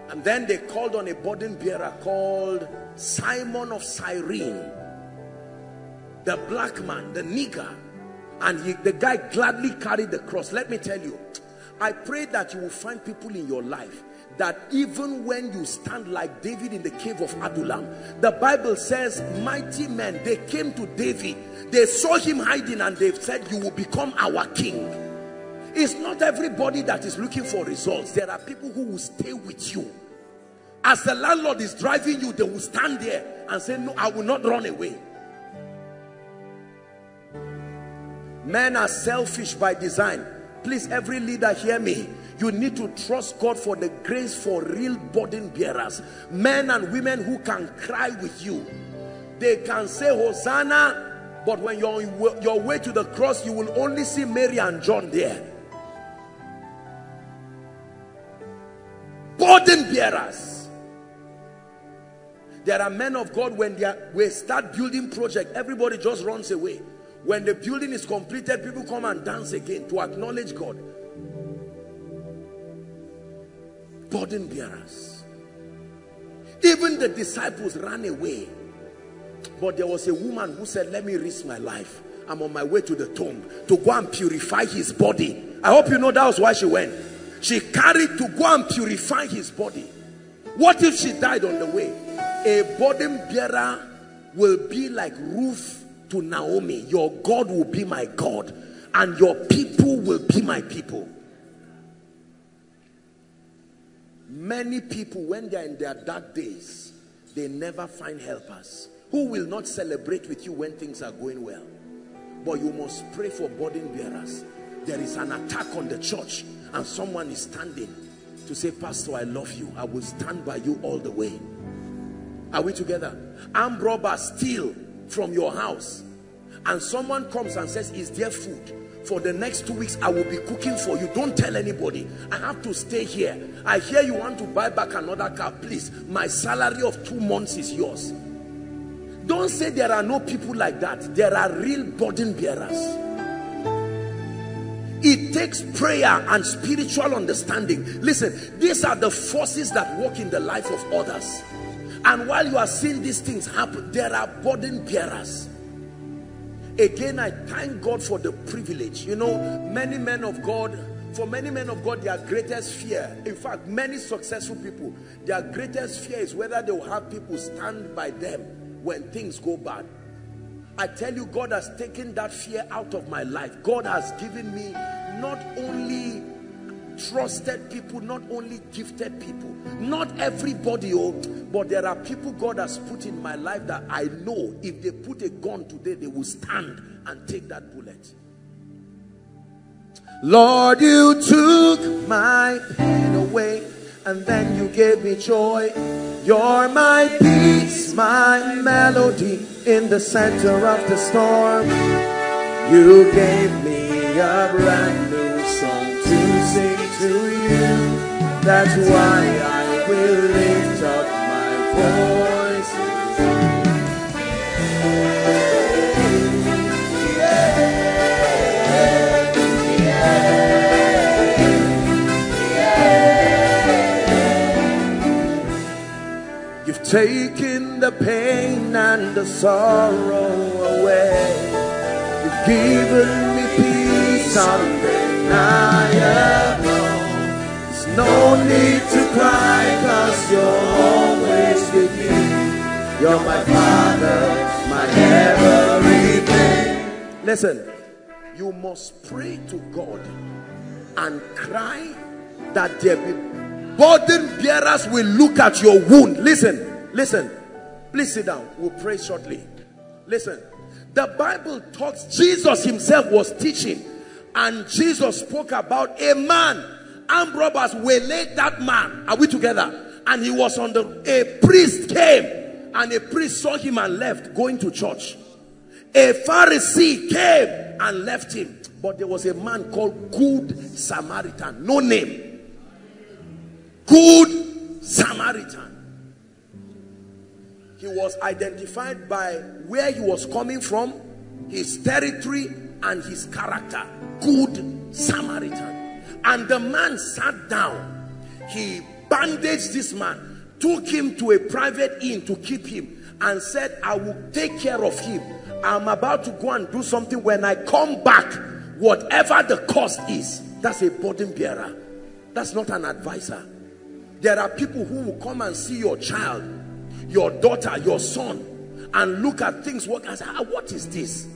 S2: And then they called on a burden bearer called Simon of Cyrene the black man, the nigger, and he, the guy gladly carried the cross. Let me tell you, I pray that you will find people in your life that even when you stand like David in the cave of Adullam, the Bible says mighty men, they came to David, they saw him hiding and they've said, you will become our king. It's not everybody that is looking for results. There are people who will stay with you. As the landlord is driving you, they will stand there and say, no, I will not run away. Men are selfish by design. Please, every leader, hear me. You need to trust God for the grace for real burden bearers. Men and women who can cry with you. They can say Hosanna, but when you're on your way to the cross, you will only see Mary and John there. Burden bearers. There are men of God when they are, we start building project, everybody just runs away. When the building is completed, people come and dance again to acknowledge God. Burden bearers. Even the disciples ran away. But there was a woman who said, let me risk my life. I'm on my way to the tomb to go and purify his body. I hope you know that was why she went. She carried to go and purify his body. What if she died on the way? A burden bearer will be like Ruth to Naomi. Your God will be my God and your people will be my people. Many people, when they are in their dark days, they never find helpers. Who will not celebrate with you when things are going well? But you must pray for burden bearers. There is an attack on the church and someone is standing to say, Pastor, I love you. I will stand by you all the way. Are we together? Armed robbers steal from your house and someone comes and says, is there food? For the next two weeks, I will be cooking for you. Don't tell anybody. I have to stay here. I hear you want to buy back another car. Please, my salary of two months is yours. Don't say there are no people like that. There are real burden bearers. It takes prayer and spiritual understanding. Listen, these are the forces that work in the life of others. And while you are seeing these things happen, there are burden bearers. Again, I thank God for the privilege. You know, many men of God, for many men of God, their greatest fear, in fact, many successful people, their greatest fear is whether they will have people stand by them when things go bad. I tell you, God has taken that fear out of my life. God has given me not only trusted people, not only gifted people, not everybody, oh, but there are people God has put in my life that I know if they put a gun today, they will stand and take that bullet. Lord, you took my pain away and then you gave me joy. You're my peace, my melody in the center of the storm. You gave me a brand new song sing to you. That's why I will lift up my voices. You've taken the pain and the sorrow away. You've given me peace undeniable. There's no need to cry cause you're always with me. You're my father, my everything. Listen, you must pray to God and cry that there be burden bearers will look at your wound. Listen, listen. Please sit down. We'll pray shortly. Listen. The Bible talks, Jesus himself was teaching and Jesus spoke about a man. Armed robbers waylaid that man. Are we together? And he was on the a priest came. And a priest saw him and left going to church. A Pharisee came and left him. But there was a man called good Samaritan. No name. Good Samaritan. He was identified by where he was coming from his territory and his character. Good Samaritan. And the man sat down. He bandaged this man took him to a private inn to keep him and said i will take care of him. I'm about to go and do something. When i come back whatever the cost is that's a burden bearer. That's not an advisor there are people who will come and see your child your daughter your son and look at things. Work ah, what is this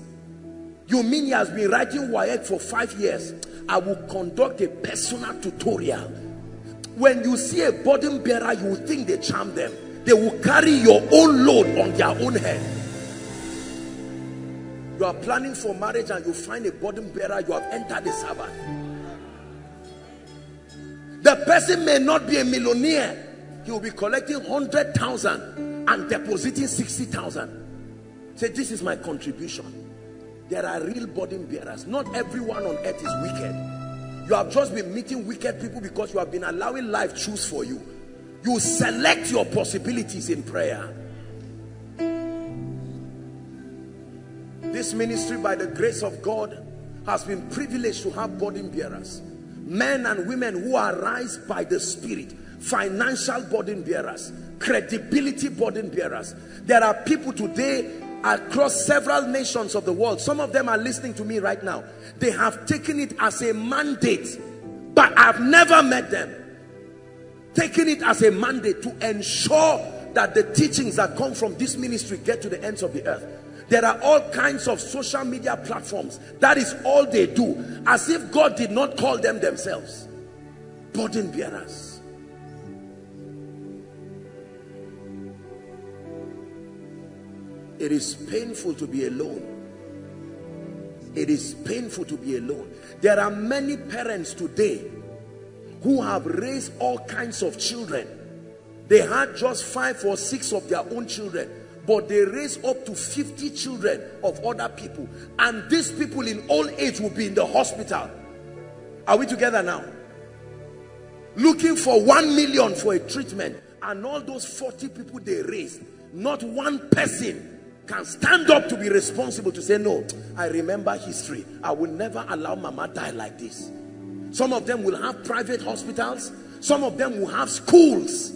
S2: you mean he has been writing WAEC for five years I will conduct a personal tutorial. When you see a burden bearer, you will think they charm them. They will carry your own load on their own head. You are planning for marriage and you find a burden bearer, you have entered the Sabbath. The person may not be a millionaire. He will be collecting 100,000 and depositing 60,000. Say, this is my contribution there are real burden bearers. Not everyone on earth is wicked. You have just been meeting wicked people because you have been allowing life choose for you. You select your possibilities in prayer. This ministry by the grace of God has been privileged to have burden bearers. Men and women who arise by the spirit. Financial burden bearers. Credibility burden bearers. There are people today across several nations of the world some of them are listening to me right now they have taken it as a mandate but i've never met them taking it as a mandate to ensure that the teachings that come from this ministry get to the ends of the earth. There are all kinds of social media platforms. That is all they do. As if God did not call them themselves. Burden bearers. It is painful to be alone. It is painful to be alone. There are many parents today who have raised all kinds of children. They had just five or six of their own children but they raise up to 50 children of other people and these people in old age will be in the hospital are we together now looking for one million for a treatment and all those 40 people they raised not one person can stand up to be responsible to say no i remember history. I will never allow mama die like this. Some of them will have private hospitals. Some of them will have schools.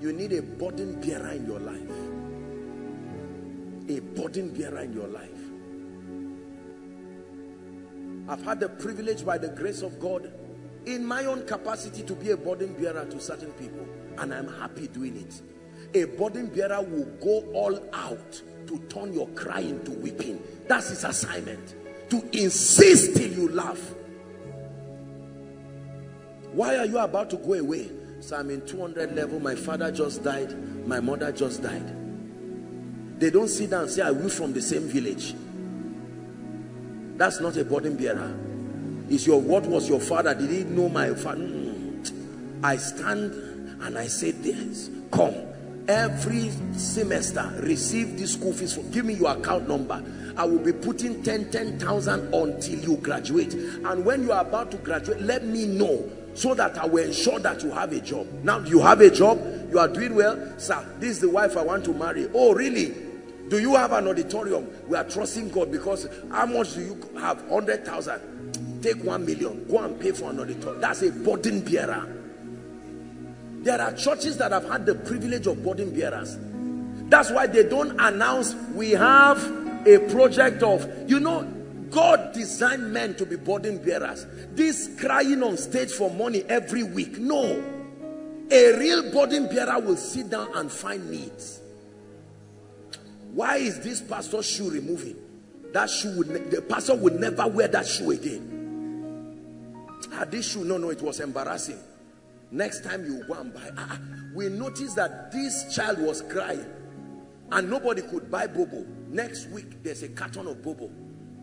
S2: You need a burden bearer in your life. A burden bearer in your life. I've had the privilege by the grace of God in my own capacity to be a burden bearer to certain people and I'm happy doing it a burden bearer will go all out to turn your crying to weeping. That's his assignment. To insist till you laugh. Why are you about to go away? So I'm in 200 level. My father just died. My mother just died. They don't sit down and say I will from the same village. That's not a burden bearer. Is your what was your father? Did he know my father? Mm. I stand and I say this come every semester receive this school fees. For, give me your account number. I will be putting 10 10,000 until you graduate. And when you are about to graduate let me know so that I will ensure that you have a job. Now you have a job you are doing well. Sir this is the wife I want to marry. Oh really? Do you have an auditorium? We are trusting God because how much do you have? 100,000 take 1 million. Go and pay for an auditorium. That's a burden bearer there are churches that have had the privilege of burden bearers. That's why they don't announce we have a project of, you know, God designed men to be burden bearers. This crying on stage for money every week. No. A real burden bearer will sit down and find needs. Why is this pastor's shoe removing? That shoe would the pastor would never wear that shoe again. Ah, this shoe, no, no, it was embarrassing next time you go and buy ah, we noticed that this child was crying and nobody could buy bobo. Next week there's a carton of bobo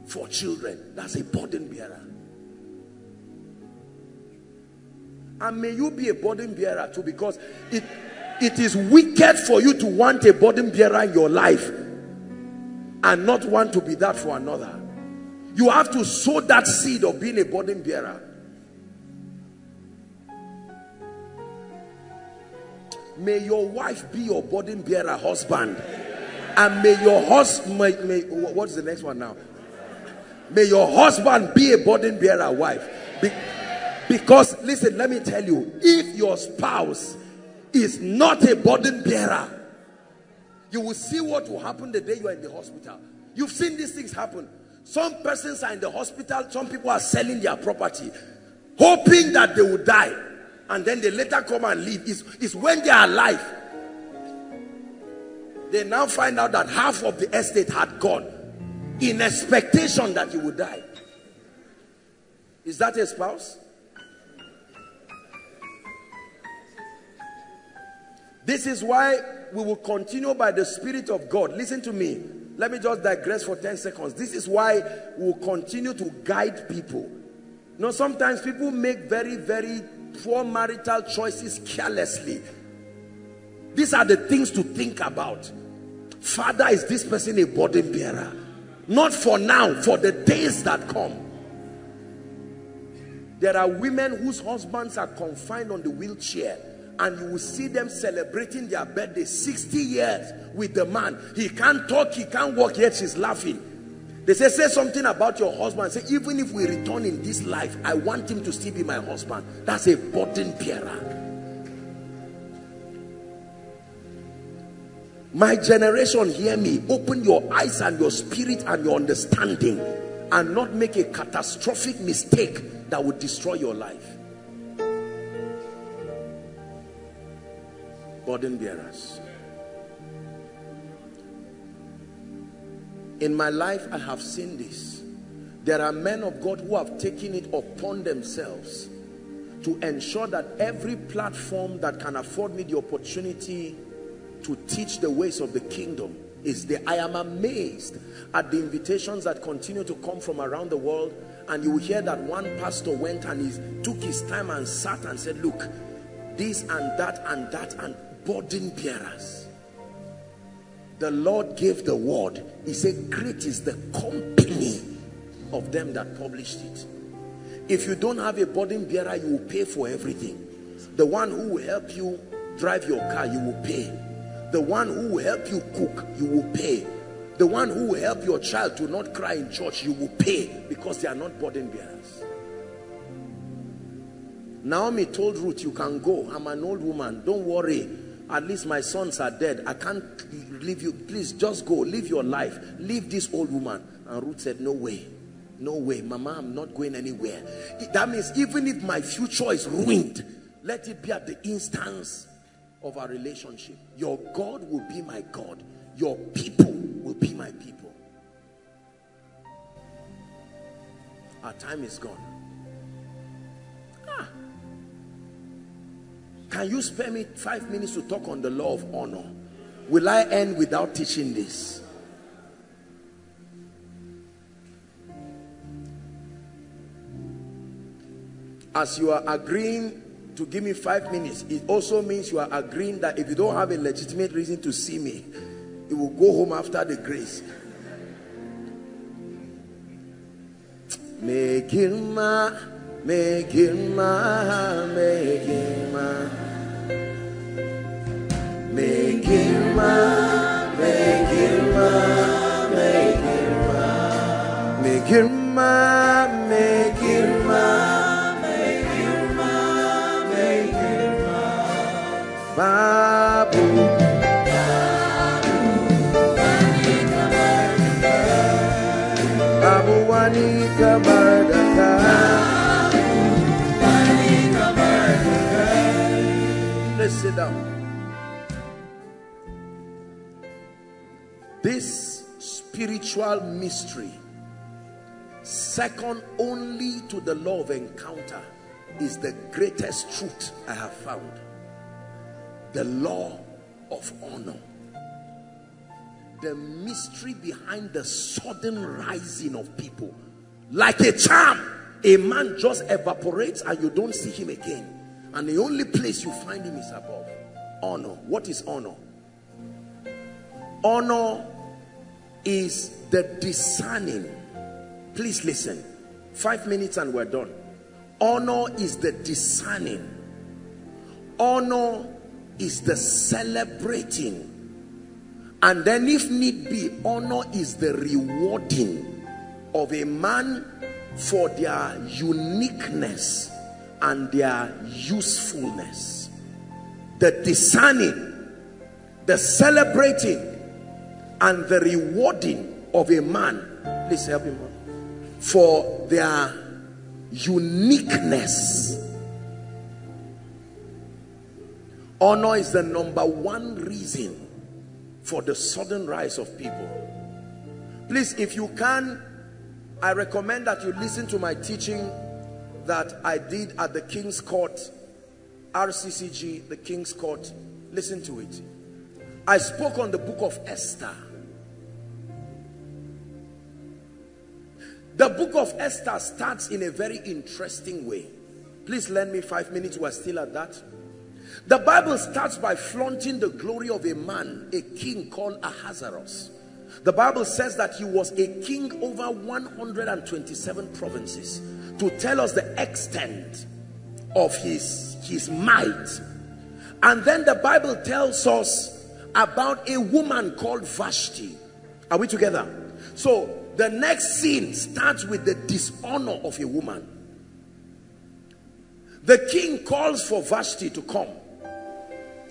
S2: for children. That's a burden bearer. And may you be a burden bearer too because it it is wicked for you to want a burden bearer in your life and not want to be that for another. You have to sow that seed of being a burden bearer May your wife be your burden bearer husband. And may your husband, what's the next one now? May your husband be a burden bearer wife. Be, because, listen, let me tell you, if your spouse is not a burden bearer, you will see what will happen the day you are in the hospital. You've seen these things happen. Some persons are in the hospital, some people are selling their property, hoping that they will die and then they later come and leave. Is, is when they are alive. They now find out that half of the estate had gone in expectation that he would die. Is that a spouse? This is why we will continue by the spirit of god. Listen to me. Let me just digress for 10 seconds. This is why we will continue to guide people. You know sometimes people make very very poor marital choices carelessly. These are the things to think about. Father, is this person a burden bearer? Not for now, for the days that come. There are women whose husbands are confined on the wheelchair and you will see them celebrating their birthday 60 years with the man. He can't talk, he can't walk, yet she's laughing. They say, say something about your husband. Say, even if we return in this life, I want him to still be my husband. That's a burden bearer. My generation, hear me. Open your eyes and your spirit and your understanding and not make a catastrophic mistake that would destroy your life. burden bearers. In my life, I have seen this. There are men of God who have taken it upon themselves to ensure that every platform that can afford me the opportunity to teach the ways of the kingdom is there. I am amazed at the invitations that continue to come from around the world and you hear that one pastor went and he took his time and sat and said, look, this and that and that and burden bearers. The Lord gave the word. He said, great is the company of them that published it. If you don't have a burden bearer, you will pay for everything. The one who will help you drive your car, you will pay. The one who will help you cook, you will pay. The one who will help your child to not cry in church, you will pay because they are not burden bearers. Naomi told Ruth, you can go. I'm an old woman. Don't worry. At least my sons are dead. I can't leave you. Please just go. Live your life. Leave this old woman. And Ruth said, no way. No way. Mama, I'm not going anywhere. That means even if my future is ruined, let it be at the instance of our relationship. Your God will be my God. Your people will be my people. Our time is gone. Can you spare me five minutes to talk on the law of honor? Will I end without teaching this? As you are agreeing to give me five minutes, it also means you are agreeing that if you don't have a legitimate reason to see me, you will go home after the grace. Make him ma, make him ma, make him ma. Make him ma, make him ma, make him ma. Make him This spiritual mystery, second only to the law of encounter, is the greatest truth I have found. The law of honor. The mystery behind the sudden rising of people. Like a charm, a man just evaporates and you don't see him again. And the only place you find him is above. Honor. What is honor? Honor is the discerning. Please listen. Five minutes and we're done. Honor is the discerning. Honor is the celebrating. And then if need be, honor is the rewarding of a man for their uniqueness and their usefulness. The discerning, the celebrating, and the rewarding of a man. Please help him for their uniqueness. Honor is the number one reason for the sudden rise of people. Please, if you can, I recommend that you listen to my teaching that I did at the King's Court, RCCG, the King's Court. Listen to it. I spoke on the book of Esther. The book of Esther starts in a very interesting way. Please lend me five minutes. We're still at that. The Bible starts by flaunting the glory of a man, a king called Ahasuerus. The Bible says that he was a king over 127 provinces to tell us the extent of his, his might. And then the Bible tells us about a woman called Vashti. Are we together? So the next scene starts with the dishonor of a woman. The king calls for Vashti to come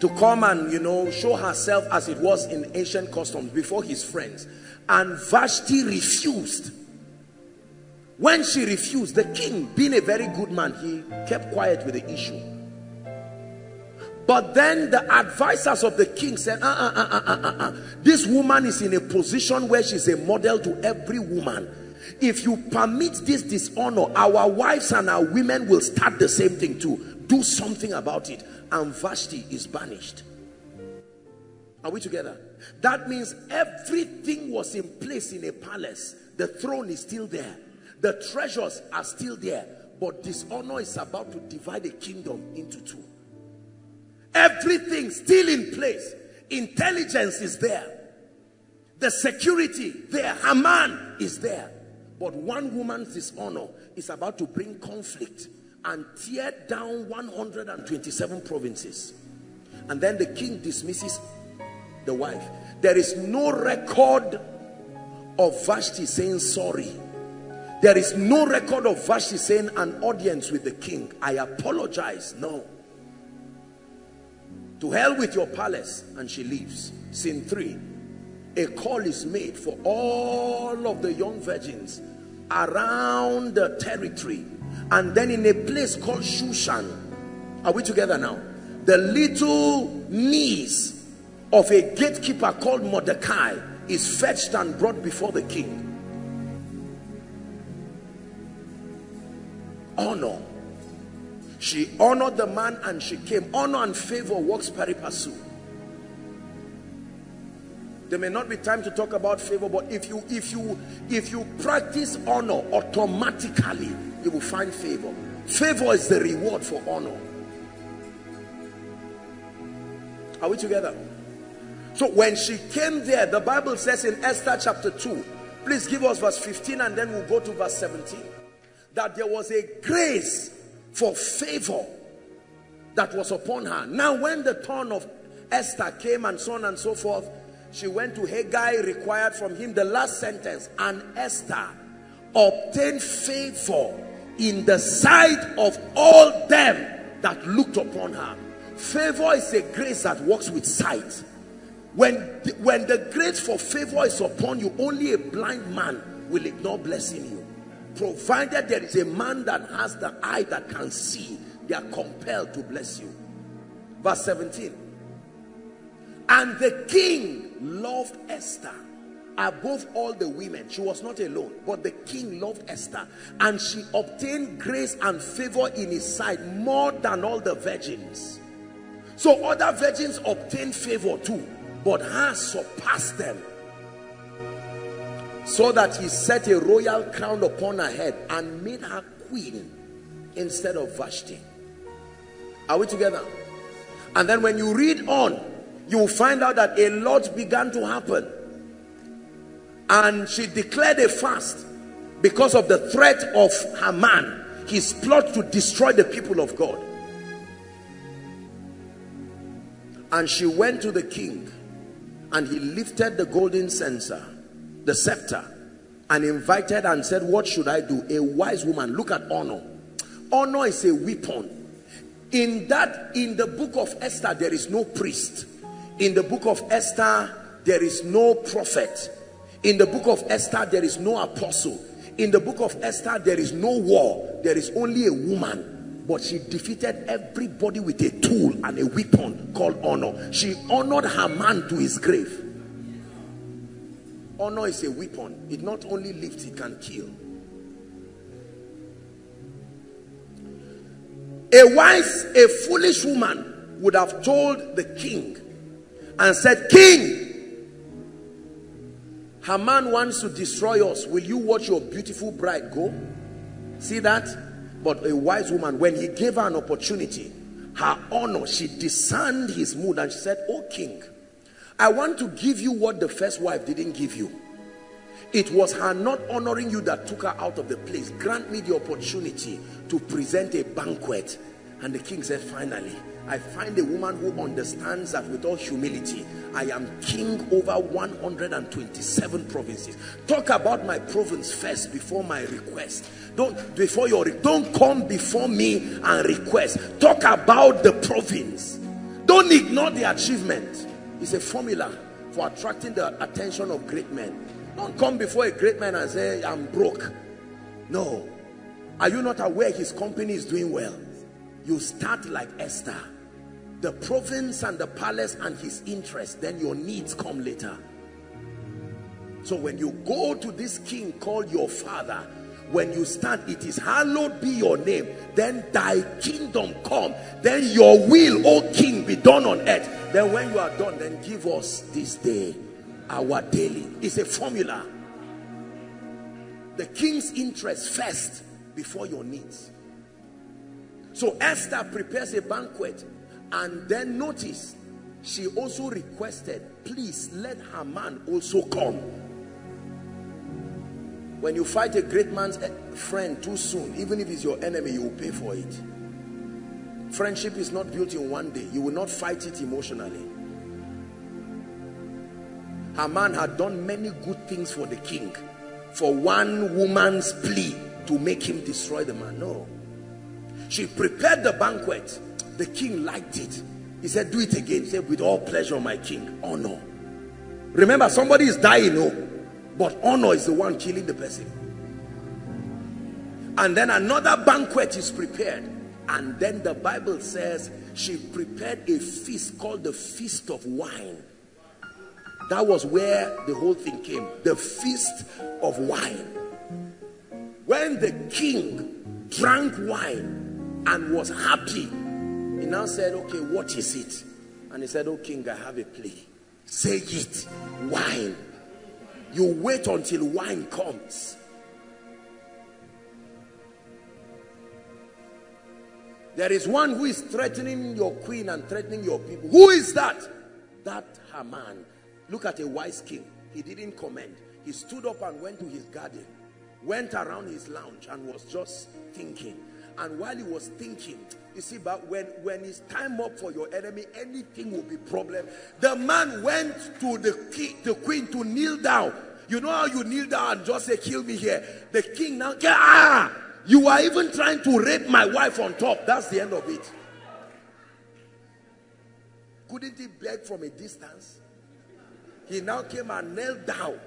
S2: to come and, you know, show herself as it was in ancient customs before his friends. And Vashti refused. When she refused, the king, being a very good man, he kept quiet with the issue. But then the advisors of the king said, uh, uh, uh, uh, uh, uh. this woman is in a position where she's a model to every woman. If you permit this dishonor, our wives and our women will start the same thing too. Do something about it. And Vashti is banished. Are we together? That means everything was in place in a palace. The throne is still there. The treasures are still there. But dishonor is about to divide the kingdom into two. Everything still in place. Intelligence is there. The security there. Haman is there. But one woman's dishonor is about to bring conflict and tear down 127 provinces. And then the king dismisses the wife. There is no record of Vashti saying sorry. There is no record of Vashti saying an audience with the king. I apologize. No. To hell with your palace. And she leaves. Scene three. A call is made for all of the young virgins around the territory. And then in a place called Shushan. Are we together now? The little niece of a gatekeeper called Mordecai is fetched and brought before the king. Oh, Honor. She honored the man and she came. Honor and favor works pari passu. There may not be time to talk about favor, but if you if you if you practice honor automatically, you will find favor. Favor is the reward for honor. Are we together? So when she came there, the Bible says in Esther chapter 2, please give us verse 15 and then we'll go to verse 17. That there was a grace for favor that was upon her. Now when the turn of Esther came and so on and so forth, she went to Hegai, required from him the last sentence. And Esther obtained favor in the sight of all them that looked upon her. Favor is a grace that works with sight. When, when the grace for favor is upon you, only a blind man will ignore blessing you. Provided there is a man that has the eye that can see, they are compelled to bless you. Verse 17. And the king loved Esther above all the women. She was not alone, but the king loved Esther. And she obtained grace and favor in his sight more than all the virgins. So other virgins obtained favor too but has surpassed them so that he set a royal crown upon her head and made her queen instead of Vashti. Are we together? And then when you read on, you will find out that a lot began to happen. And she declared a fast because of the threat of Haman, his plot to destroy the people of God. And she went to the king and he lifted the golden censer the scepter and invited and said what should i do? A wise woman look at honor. Honor is a weapon. In that in the book of esther there is no priest. In the book of esther there is no prophet. In the book of esther there is no apostle. In the book of esther there is no war. There is only a woman. But she defeated everybody with a tool and a weapon called honor. She honored her man to his grave honor is a weapon. It not only lifts it can kill. A wise a foolish woman would have told the king and said king her man wants to destroy us. Will you watch your beautiful bride go? See that? But a wise woman, when he gave her an opportunity, her honor, she discerned his mood and she said, Oh king, I want to give you what the first wife didn't give you. It was her not honoring you that took her out of the place. Grant me the opportunity to present a banquet. And the king said, finally, I find a woman who understands that with all humility, I am king over 127 provinces. Talk about my province first before my request. Don't before your don't come before me and request. Talk about the province. Don't ignore the achievement. It's a formula for attracting the attention of great men. Don't come before a great man and say, I'm broke. No. Are you not aware his company is doing well? You start like Esther. the province and the palace and his interest then your needs come later so when you go to this king called your father when you stand it is hallowed be your name. Then thy kingdom come. Then your will o king be done on earth. Then when you are done then give us this day our daily. It's a formula. The king's interest first before your needs. So esther prepares a banquet and then notice she also requested please let her man also come when you fight a great man's eh, friend too soon, even if he's your enemy, you will pay for it. Friendship is not built in one day. You will not fight it emotionally. Haman had done many good things for the king. For one woman's plea to make him destroy the man. No. She prepared the banquet. The king liked it. He said, do it again. He said, with all pleasure, my king. Honor. Remember, somebody is dying. No. But honor is the one killing the person. And then another banquet is prepared. And then the Bible says she prepared a feast called the Feast of Wine. That was where the whole thing came. The Feast of Wine. When the king drank wine and was happy, he now said, okay, what is it? And he said, oh king, I have a plea. Say it, wine. You wait until wine comes. There is one who is threatening your queen and threatening your people. Who is that? That Haman. Look at a wise king. He didn't comment. He stood up and went to his garden, went around his lounge and was just thinking. And while he was thinking, you see, but when, when it's time up for your enemy, anything will be problem. The man went to the, king, the queen to kneel down. You know how you kneel down and just say, kill me here. The king now, ah, you are even trying to rape my wife on top. That's the end of it. Couldn't he beg from a distance? He now came and knelt down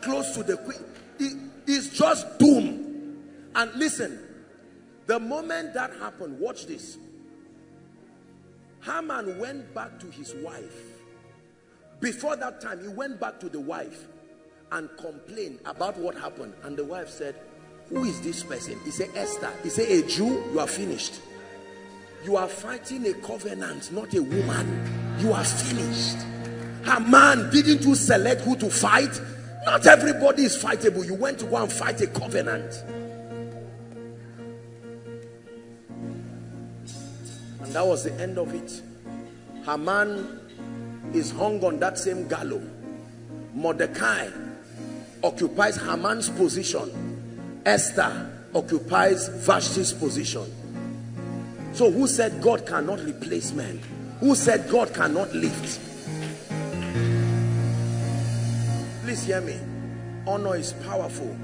S2: close to the queen. He, he's just doomed. And listen, the moment that happened, watch this. Haman went back to his wife. Before that time, he went back to the wife and complained about what happened. And the wife said, who is this person? He said, Esther. He said, a Jew, you are finished. You are fighting a covenant, not a woman. You are finished. Haman, didn't you select who to fight? Not everybody is fightable. You went to go and fight a covenant. That was the end of it. Haman is hung on that same gallows. Mordecai occupies Haman's position. Esther occupies Vashti's position. So who said God cannot replace men? Who said God cannot lift? Please hear me. Honor is powerful.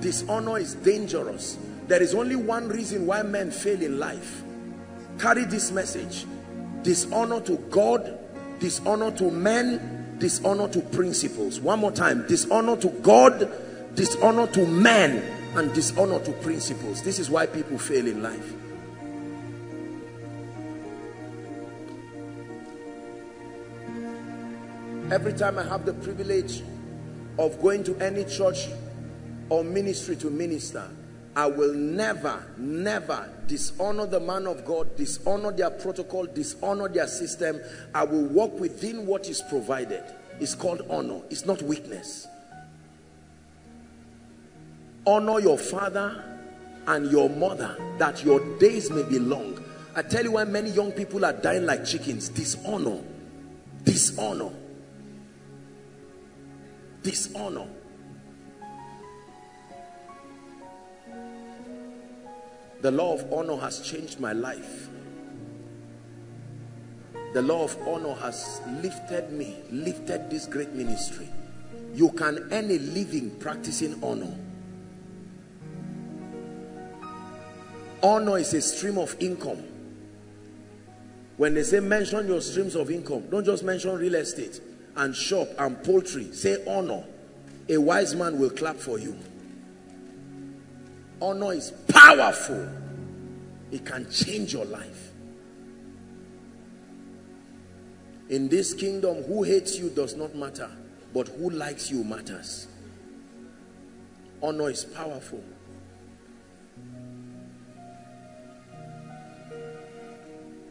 S2: Dishonor is dangerous. There is only one reason why men fail in life. Carry this message. Dishonor to God, dishonor to men, dishonor to principles. One more time. Dishonor to God, dishonor to men, and dishonor to principles. This is why people fail in life. Every time I have the privilege of going to any church or ministry to minister, I will never, never dishonor the man of God, dishonor their protocol, dishonor their system. I will walk within what is provided. It's called honor. It's not weakness. Honor your father and your mother that your days may be long. I tell you why many young people are dying like chickens. Dishonor. Dishonor dishonor. The law of honor has changed my life. The law of honor has lifted me, lifted this great ministry. You can earn a living practicing honor. Honor is a stream of income. When they say mention your streams of income, don't just mention real estate and shop and poultry say honor a wise man will clap for you honor is powerful it can change your life In this kingdom, who hates you does not matter, but who likes you matters. Honor is powerful.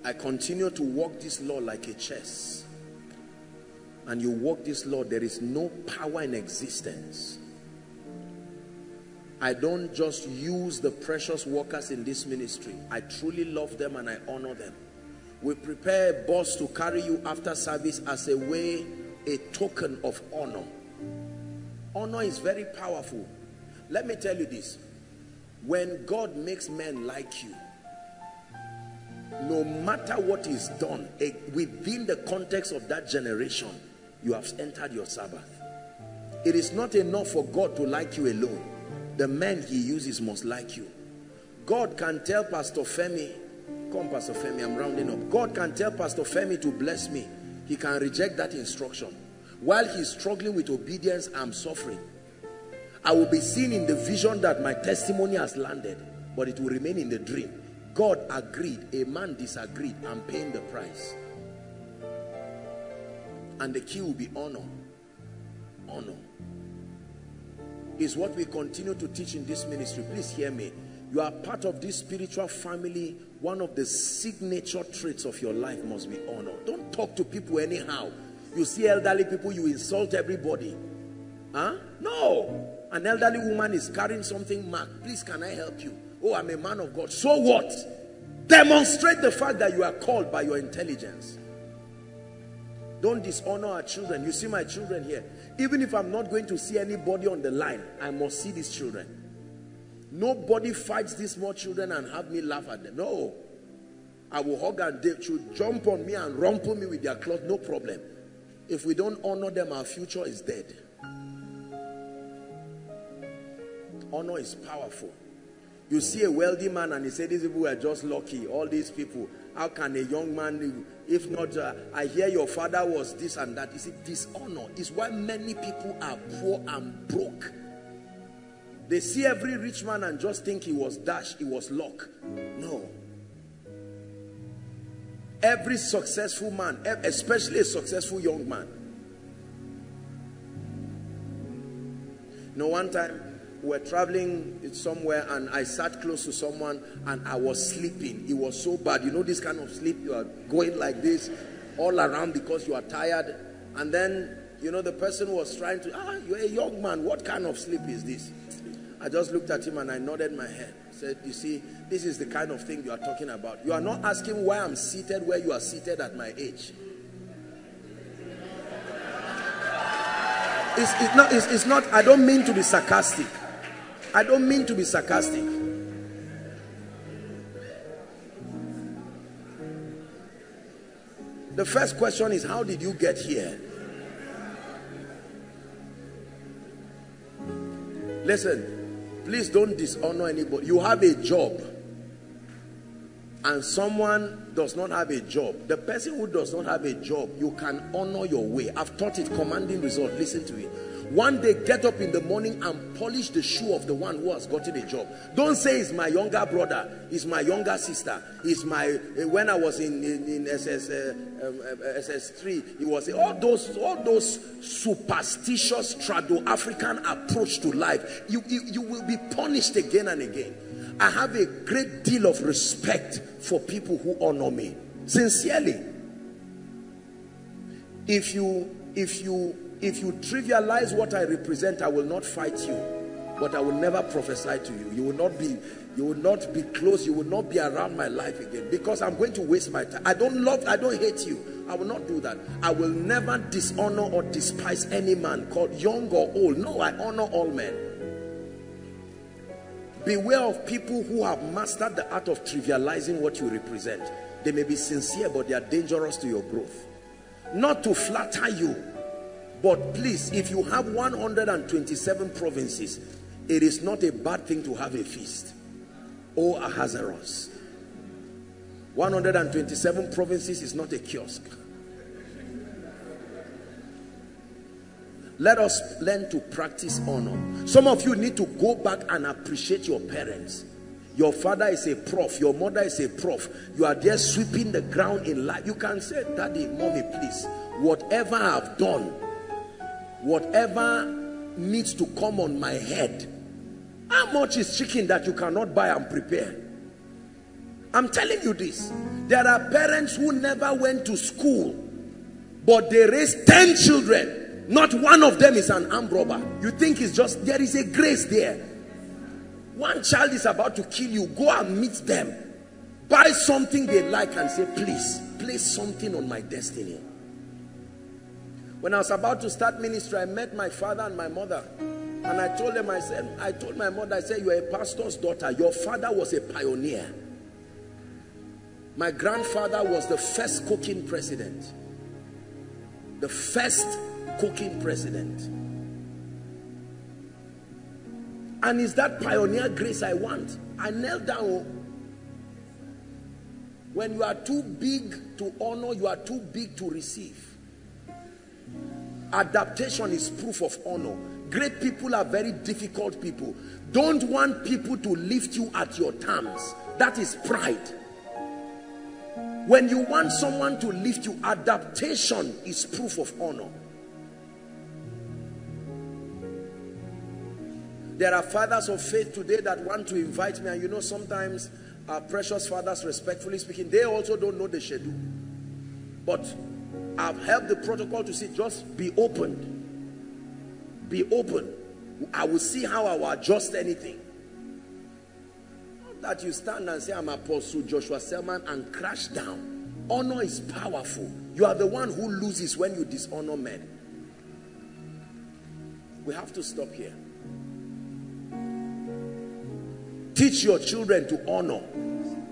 S2: I continue to walk this law like a chess. And you walk this law, there is no power in existence. I don't just use the precious workers in this ministry. I truly love them and I honor them. We prepare a bus to carry you after service as a way, a token of honor. Honor is very powerful. Let me tell you this. When God makes men like you, no matter what is done within the context of that generation, you have entered your Sabbath. It is not enough for God to like you alone. The men he uses must like you. God can tell Pastor Femi, come Pastor Femi, I'm rounding up. God can tell Pastor Femi to bless me. He can reject that instruction. While he's struggling with obedience, I'm suffering. I will be seen in the vision that my testimony has landed, but it will remain in the dream. God agreed, a man disagreed, I'm paying the price. And the key will be honor. Honor. Is what we continue to teach in this ministry. Please hear me. You are part of this spiritual family. One of the signature traits of your life must be honor. Don't talk to people anyhow. You see elderly people, you insult everybody. Huh? No. An elderly woman is carrying something, Mark. Please, can I help you? Oh, I'm a man of God. So what? Demonstrate the fact that you are called by your intelligence. Don't dishonor our children. You see my children here. Even if I'm not going to see anybody on the line, I must see these children. Nobody fights these small children and have me laugh at them. No. I will hug and they should jump on me and rumple me with their cloth. No problem. If we don't honor them, our future is dead. Honor is powerful. You see a wealthy man and he said, these people are just lucky. All these people. How can a young man? If not, uh, I hear your father was this and that. Is it dishonor? Is why many people are poor and broke. They see every rich man and just think he was dash, he was luck. No. Every successful man, especially a successful young man. No, one time were traveling somewhere and I sat close to someone and I was sleeping. It was so bad. You know this kind of sleep, you are going like this all around because you are tired. And then, you know, the person was trying to, ah, you're a young man. What kind of sleep is this? I just looked at him and I nodded my head. Said, you see, this is the kind of thing you are talking about. You are not asking why I'm seated where you are seated at my age. It's, it's, not, it's, it's not, I don't mean to be sarcastic. I don't mean to be sarcastic. The first question is, how did you get here? Listen, please don't dishonor anybody. You have a job and someone does not have a job. The person who does not have a job, you can honor your way. I've taught it commanding result. Listen to it. One day, get up in the morning and polish the shoe of the one who has gotten a job. Don't say it's my younger brother, it's my younger sister, it's my. Uh, when I was in in, in SS uh, um, uh, SS3, it was all those all those superstitious trado African approach to life. You, you you will be punished again and again. I have a great deal of respect for people who honor me sincerely. If you if you if you trivialize what I represent, I will not fight you. But I will never prophesy to you. You will not be, you will not be close. You will not be around my life again. Because I'm going to waste my time. I don't love, I don't hate you. I will not do that. I will never dishonor or despise any man called young or old. No, I honor all men. Beware of people who have mastered the art of trivializing what you represent. They may be sincere, but they are dangerous to your growth. Not to flatter you, but please, if you have 127 provinces, it is not a bad thing to have a feast. Oh, Ahasuerus. 127 provinces is not a kiosk. Let us learn to practice honor. Some of you need to go back and appreciate your parents. Your father is a prof. Your mother is a prof. You are there sweeping the ground in life. You can say, Daddy, mommy, please. Whatever I've done, whatever needs to come on my head, how much is chicken that you cannot buy and prepare? I'm telling you this. There are parents who never went to school, but they raised 10 children. Not one of them is an armed robber. You think it's just, there is a grace there. One child is about to kill you. Go and meet them. Buy something they like and say, please, place something on my destiny. When I was about to start ministry, I met my father and my mother. And I told them, I said, I told my mother, I said, you're a pastor's daughter. Your father was a pioneer. My grandfather was the first cooking president. The first cooking president. And is that pioneer grace I want? I knelt down. When you are too big to honor, you are too big to receive. Adaptation is proof of honor. Great people are very difficult people. Don't want people to lift you at your terms. That is pride. When you want someone to lift you, adaptation is proof of honor. There are fathers of faith today that want to invite me and you know sometimes our precious fathers, respectfully speaking, they also don't know the schedule. But I've helped the protocol to say just be open. Be open. I will see how I will adjust anything. Not that you stand and say I'm Apostle Joshua Selman and crash down. Honor is powerful. You are the one who loses when you dishonor men. We have to stop here. Teach your children to honor.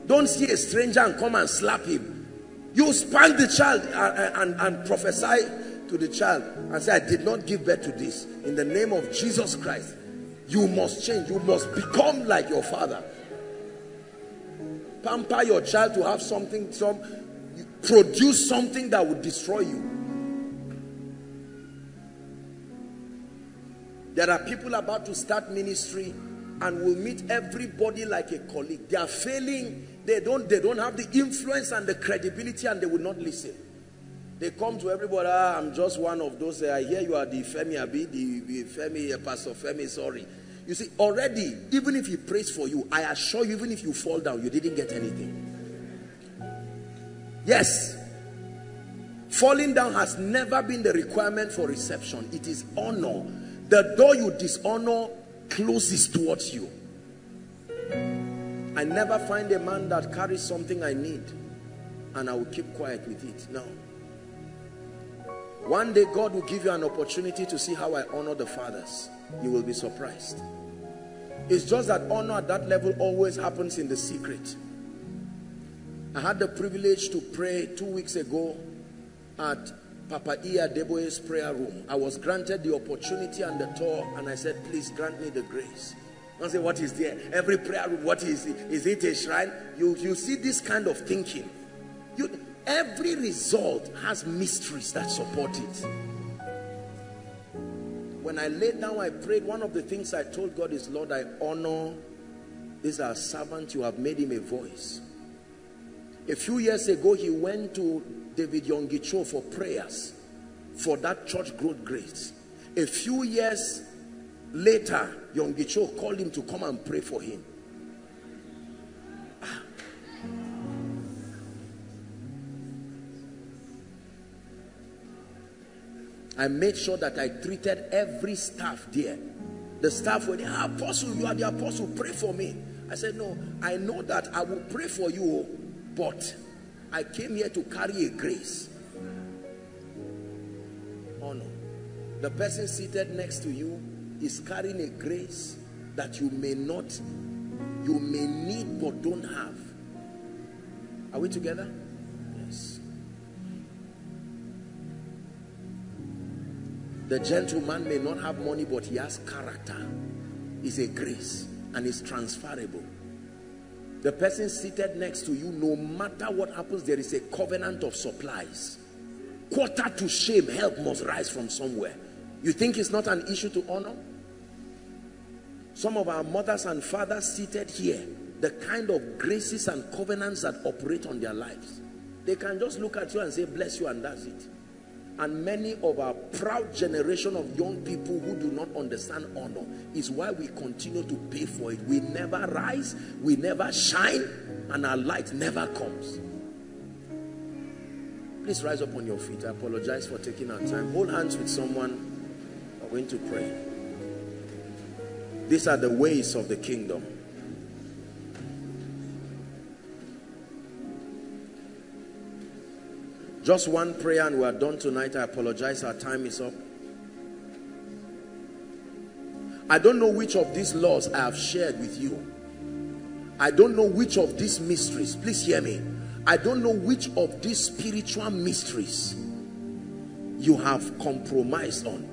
S2: Don't see a stranger and come and slap him. You spank the child and, and, and prophesy to the child and say, I did not give birth to this. In the name of Jesus Christ, you must change. You must become like your father. Pamper your child to have something, some produce something that would destroy you. There are people about to start ministry and will meet everybody like a colleague. They are failing. They don't, they don't have the influence and the credibility and they will not listen. They come to everybody, ah, I'm just one of those. I hear you are the Femi Abi, the, the Femi, uh, Pastor Femi, sorry. You see, already, even if he prays for you, I assure you, even if you fall down, you didn't get anything. Yes. Falling down has never been the requirement for reception. It is honor. The door you dishonor closes towards you. I never find a man that carries something I need and I will keep quiet with it. No. One day God will give you an opportunity to see how I honor the fathers. You will be surprised. It's just that honor at that level always happens in the secret. I had the privilege to pray two weeks ago at Papa Adeboye's prayer room. I was granted the opportunity and the tour and I said, please grant me the grace. I say, what is there? Every prayer what is it? Is it a shrine? You, you see this kind of thinking. You, every result has mysteries that support it. When I laid down, I prayed. One of the things I told God is, Lord, I honor this our servant. You have made him a voice. A few years ago, he went to David Yonggi for prayers for that church growth grace. A few years later, Yonggi called him to come and pray for him. I made sure that I treated every staff there. The staff were there, ah, apostle, you are the apostle, pray for me. I said, no, I know that I will pray for you, but I came here to carry a grace. Honor. The person seated next to you is carrying a grace that you may not, you may need but don't have. Are we together? Yes. The gentleman may not have money, but he has character. It's a grace and it's transferable. The person seated next to you, no matter what happens, there is a covenant of supplies. Quarter to shame, help must rise from somewhere. You think it's not an issue to honor? Some of our mothers and fathers seated here, the kind of graces and covenants that operate on their lives. They can just look at you and say, bless you, and that's it. And many of our proud generation of young people who do not understand honor is why we continue to pay for it. We never rise, we never shine, and our light never comes. Please rise up on your feet. I apologize for taking our time. Hold hands with someone. We're going to pray. These are the ways of the kingdom. Just one prayer and we are done tonight. I apologize. Our time is up. I don't know which of these laws I have shared with you. I don't know which of these mysteries. Please hear me. I don't know which of these spiritual mysteries you have compromised on.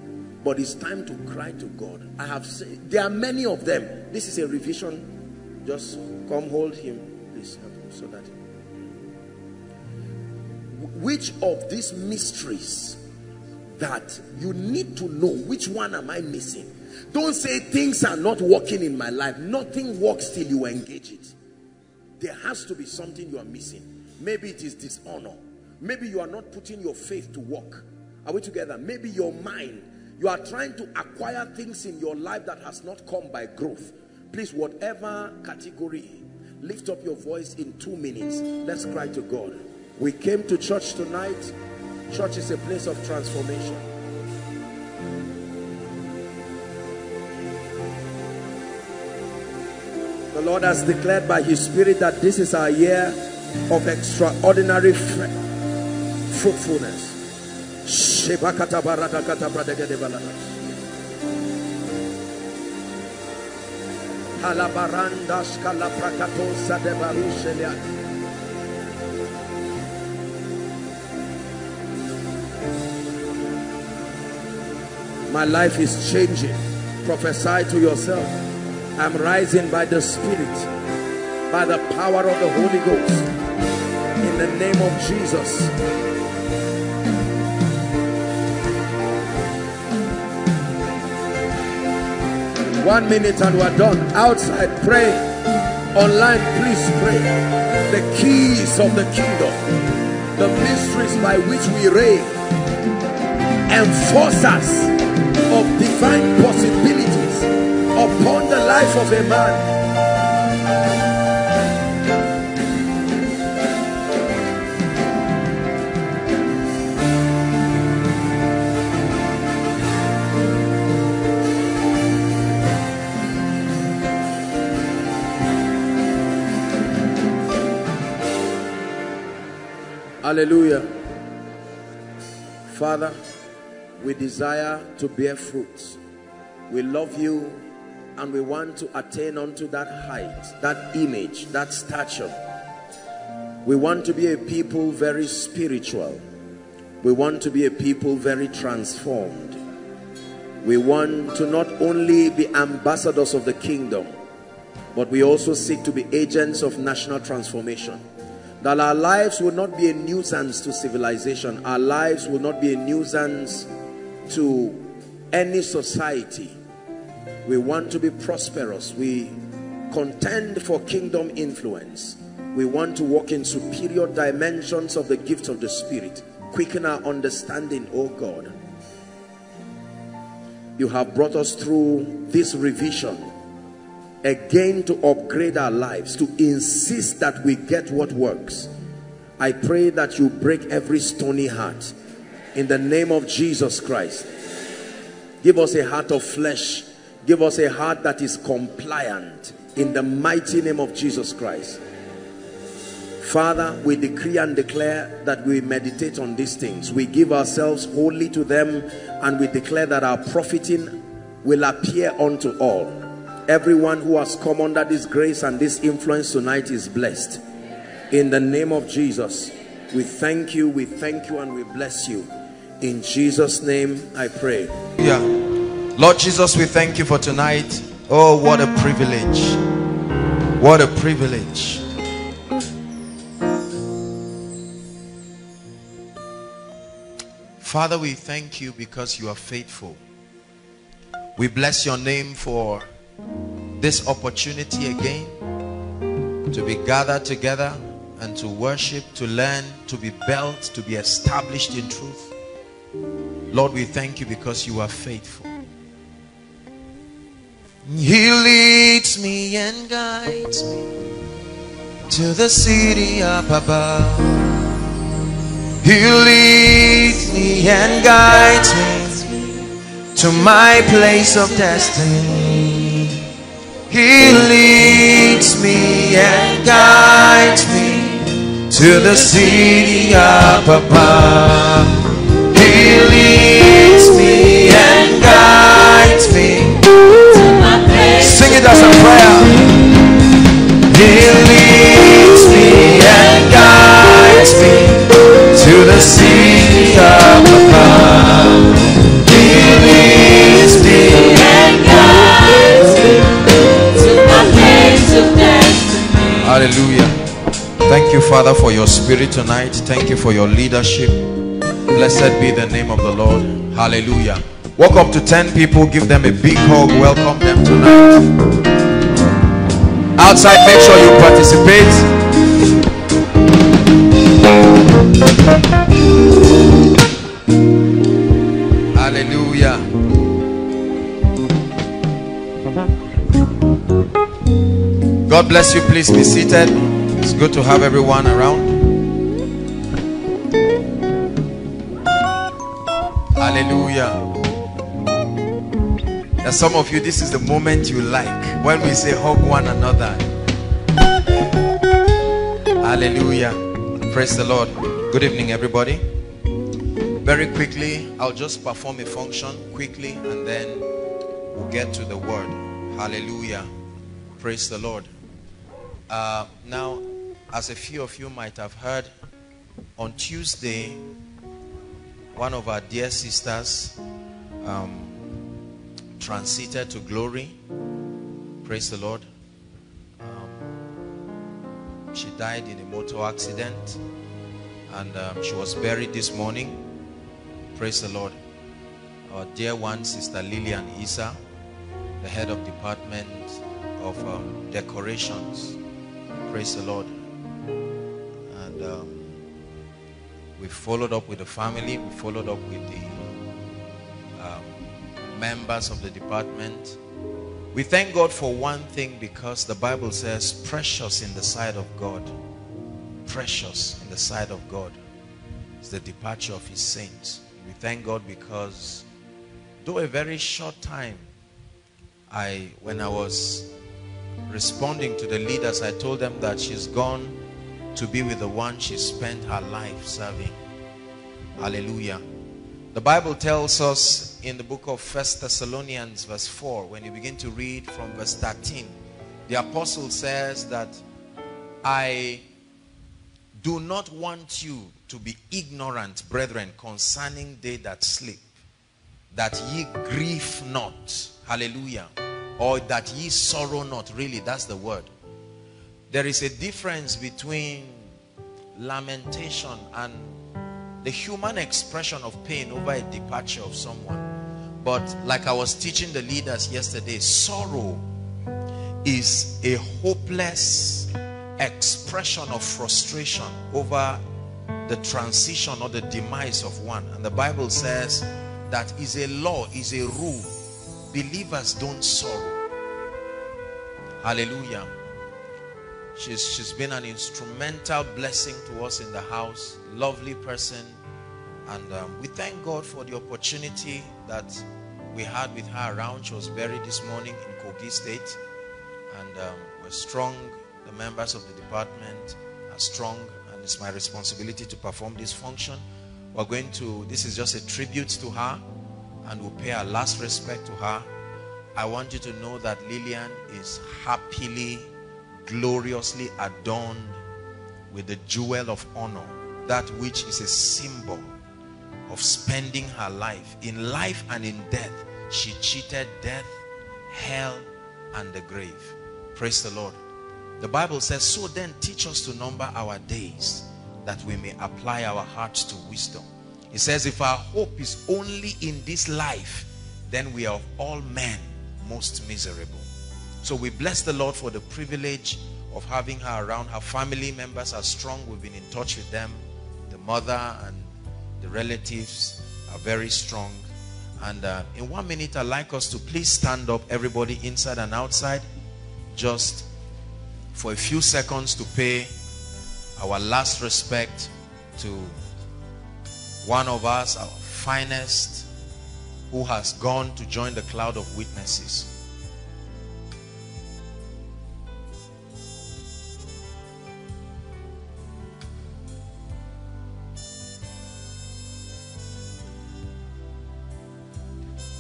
S2: But it's time to cry to God. I have said, there are many of them. This is a revision. Just come hold him. Please help him so that which of these mysteries that you need to know which one am I missing don't say things are not working in my life nothing works till you engage it there has to be something you are missing maybe it is dishonor maybe you are not putting your faith to work are we together maybe your mind you are trying to acquire things in your life that has not come by growth please whatever category lift up your voice in two minutes let's cry to God we came to church tonight. Church is a place of transformation. The Lord has declared by his spirit that this is our year of extraordinary fruitfulness. My life is changing. Prophesy to yourself. I'm rising by the Spirit, by the power of the Holy Ghost. In the name of Jesus. One minute and we're done. Outside, pray. Online, please pray. The keys of the kingdom, the mysteries by which we reign, enforce us of divine possibilities upon the life of a man Hallelujah. Father, we desire to bear fruit. We love you and we want to attain unto that height, that image, that stature. We want to be a people very spiritual. We want to be a people very transformed. We want to not only be ambassadors of the kingdom, but we also seek to be agents of national transformation. That our lives will not be a nuisance to civilization. Our lives will not be a nuisance to any society. We want to be prosperous. We contend for kingdom influence. We want to walk in superior dimensions of the gift of the Spirit. Quicken our understanding, oh God. You have brought us through this revision again to upgrade our lives, to insist that we get what works. I pray that you break every stony heart in the name of Jesus Christ. Give us a heart of flesh. Give us a heart that is compliant in the mighty name of Jesus Christ. Father, we decree and declare that we meditate on these things. We give ourselves wholly to them and we declare that our profiting will appear unto all. Everyone who has come under this grace and this influence tonight is blessed. In the name of Jesus, we thank you, we thank you and we bless you. In Jesus' name I pray.
S4: Yeah. Lord Jesus, we thank you for tonight. Oh, what a privilege. What a privilege. Father, we thank you because you are faithful. We bless your name for this opportunity again
S2: to be gathered together and to worship, to learn, to be built, to be established in truth. Lord, we thank you because you are faithful. He leads me and guides me to the city up above. He leads me and guides me to my place of destiny. He leads me and guides me to the city up above. He leads me and guides me. Sing it as a prayer. He leads me and guides me to the city up above. He leads me Hallelujah. Thank you, Father, for your spirit tonight. Thank you for your leadership. Blessed be the name of the Lord. Hallelujah. Walk up to 10 people, give them a big hug, welcome them tonight. Outside, make sure you participate. God bless you. Please be seated. It's good to have everyone around. Hallelujah. Now, some of you, this is the moment you like when we say hug one another. Hallelujah. Praise the Lord. Good evening, everybody. Very quickly, I'll just perform a function quickly and then we'll get to the word. Hallelujah. Praise the Lord. Uh, now, as a few of you might have heard, on Tuesday, one of our dear sisters um, transited to glory. Praise the Lord. Um, she died in a motor accident and um, she was buried this morning. Praise the Lord. Our dear one, Sister Lillian Isa, the head of department of um, decorations. Praise the Lord. And um, we followed up with the family. We followed up with the um, members of the department. We thank God for one thing because the Bible says, precious in the sight of God. Precious in the sight of God is the departure of his saints. We thank God because though a very short time, I when I was responding to the leaders, I told them that she's gone to be with the one she spent her life serving. Hallelujah. The Bible tells us in the book of First Thessalonians verse 4, when you begin to read from verse 13, the apostle says that I do not want you to be ignorant, brethren, concerning they that sleep, that ye grieve not. Hallelujah. Or that ye sorrow not. Really, that's the word. There is a difference between lamentation and the human expression of pain over a departure of someone. But like I was teaching the leaders yesterday, sorrow is a hopeless expression of frustration over the transition or the demise of one. And the Bible says that is a law, is a rule. Believers don't sorrow. Hallelujah. She's, she's been an instrumental blessing to us in the house. Lovely person. And um, we thank God for the opportunity that we had with her around. She was buried this morning in Kogi State. And um, we're strong. The members of the department are strong. And it's my responsibility to perform this function. We're going to, this is just a tribute to her. And we'll pay our last respect to her. I want you to know that Lillian is happily gloriously adorned with the jewel of honor that which is a symbol of spending her life. In life and in death she cheated death hell and the grave. Praise the lord. The bible says so then teach us to number our days that we may apply our hearts to wisdom it says if our hope is only in this life then we are of all men most miserable So we bless the Lord for the privilege of having her around. Her family members are strong. We've been in touch with them. The mother and the relatives are very strong. And uh, in one minute, I'd like us to please stand up, everybody inside and outside, just for a few seconds to pay our last respect to one of us, our finest, who has gone to join the cloud of witnesses.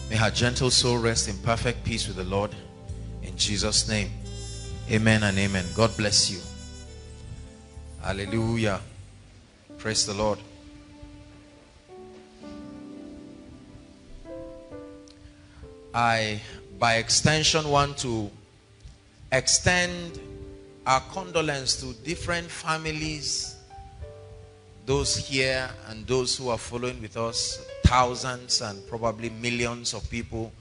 S2: May her gentle soul rest in perfect peace with the Lord. In Jesus' name. Amen and amen. God bless you. Hallelujah. Praise the Lord. I, by extension, want to extend our condolence to different families, those here and those who are following with us, thousands and probably millions of people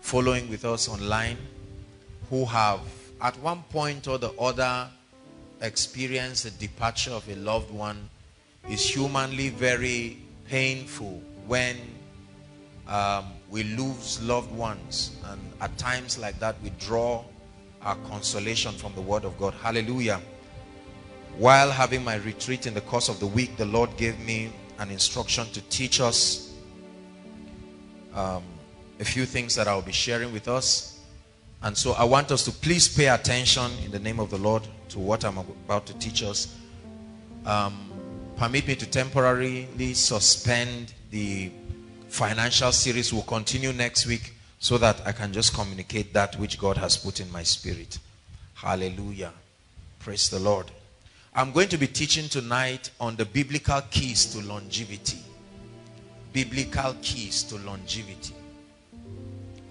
S2: following with us online who have at one point or the other experienced the departure of a loved one is humanly very painful when um, we lose loved ones and at times like that we draw our consolation from the word of God. Hallelujah. While having my retreat in the course of the week the Lord gave me an instruction to teach us um, a few things that I'll be sharing with us. And so I want us to please pay attention in the name of the Lord to what I'm about to teach us. Um, permit me to temporarily suspend the financial series will continue next week so that I can just communicate that which God has put in my spirit. Hallelujah. Praise the Lord. I'm going to be teaching tonight on the biblical keys to longevity. Biblical keys to longevity.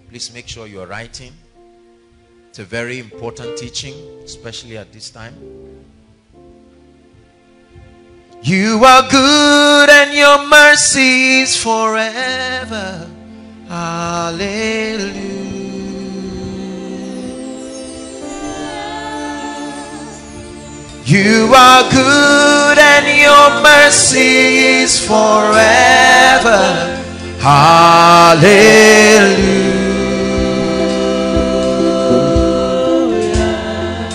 S2: Please make sure you're writing. It's a very important teaching, especially at this time. You are good and your mercy is forever. Hallelujah. You are good and your mercy is forever. Hallelujah.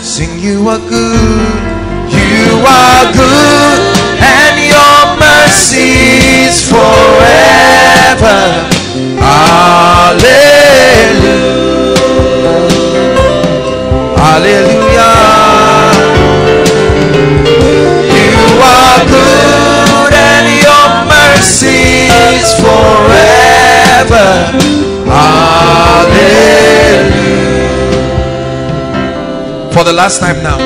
S2: Sing, you are good. You are good and your mercies forever. Hallelujah. Hallelujah. You are good and your mercies forever. Hallelujah. For the last time now.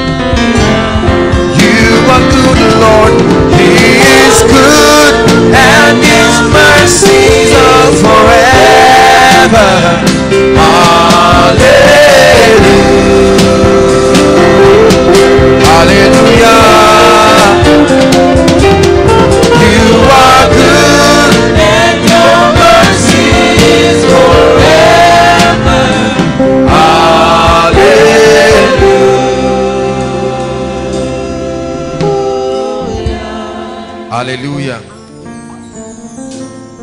S2: You are good, Lord. He is good, and His mercies are forever. Hallelujah. Hallelujah. Hallelujah.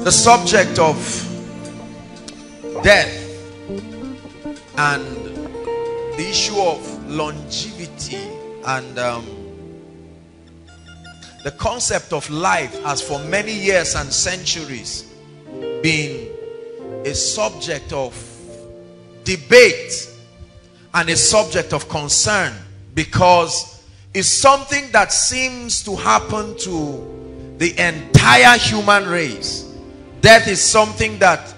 S2: The subject of death and the issue of longevity and um, the concept of life has for many years and centuries been a subject of debate and a subject of concern because it's something that seems to happen to the entire human race. Death is something that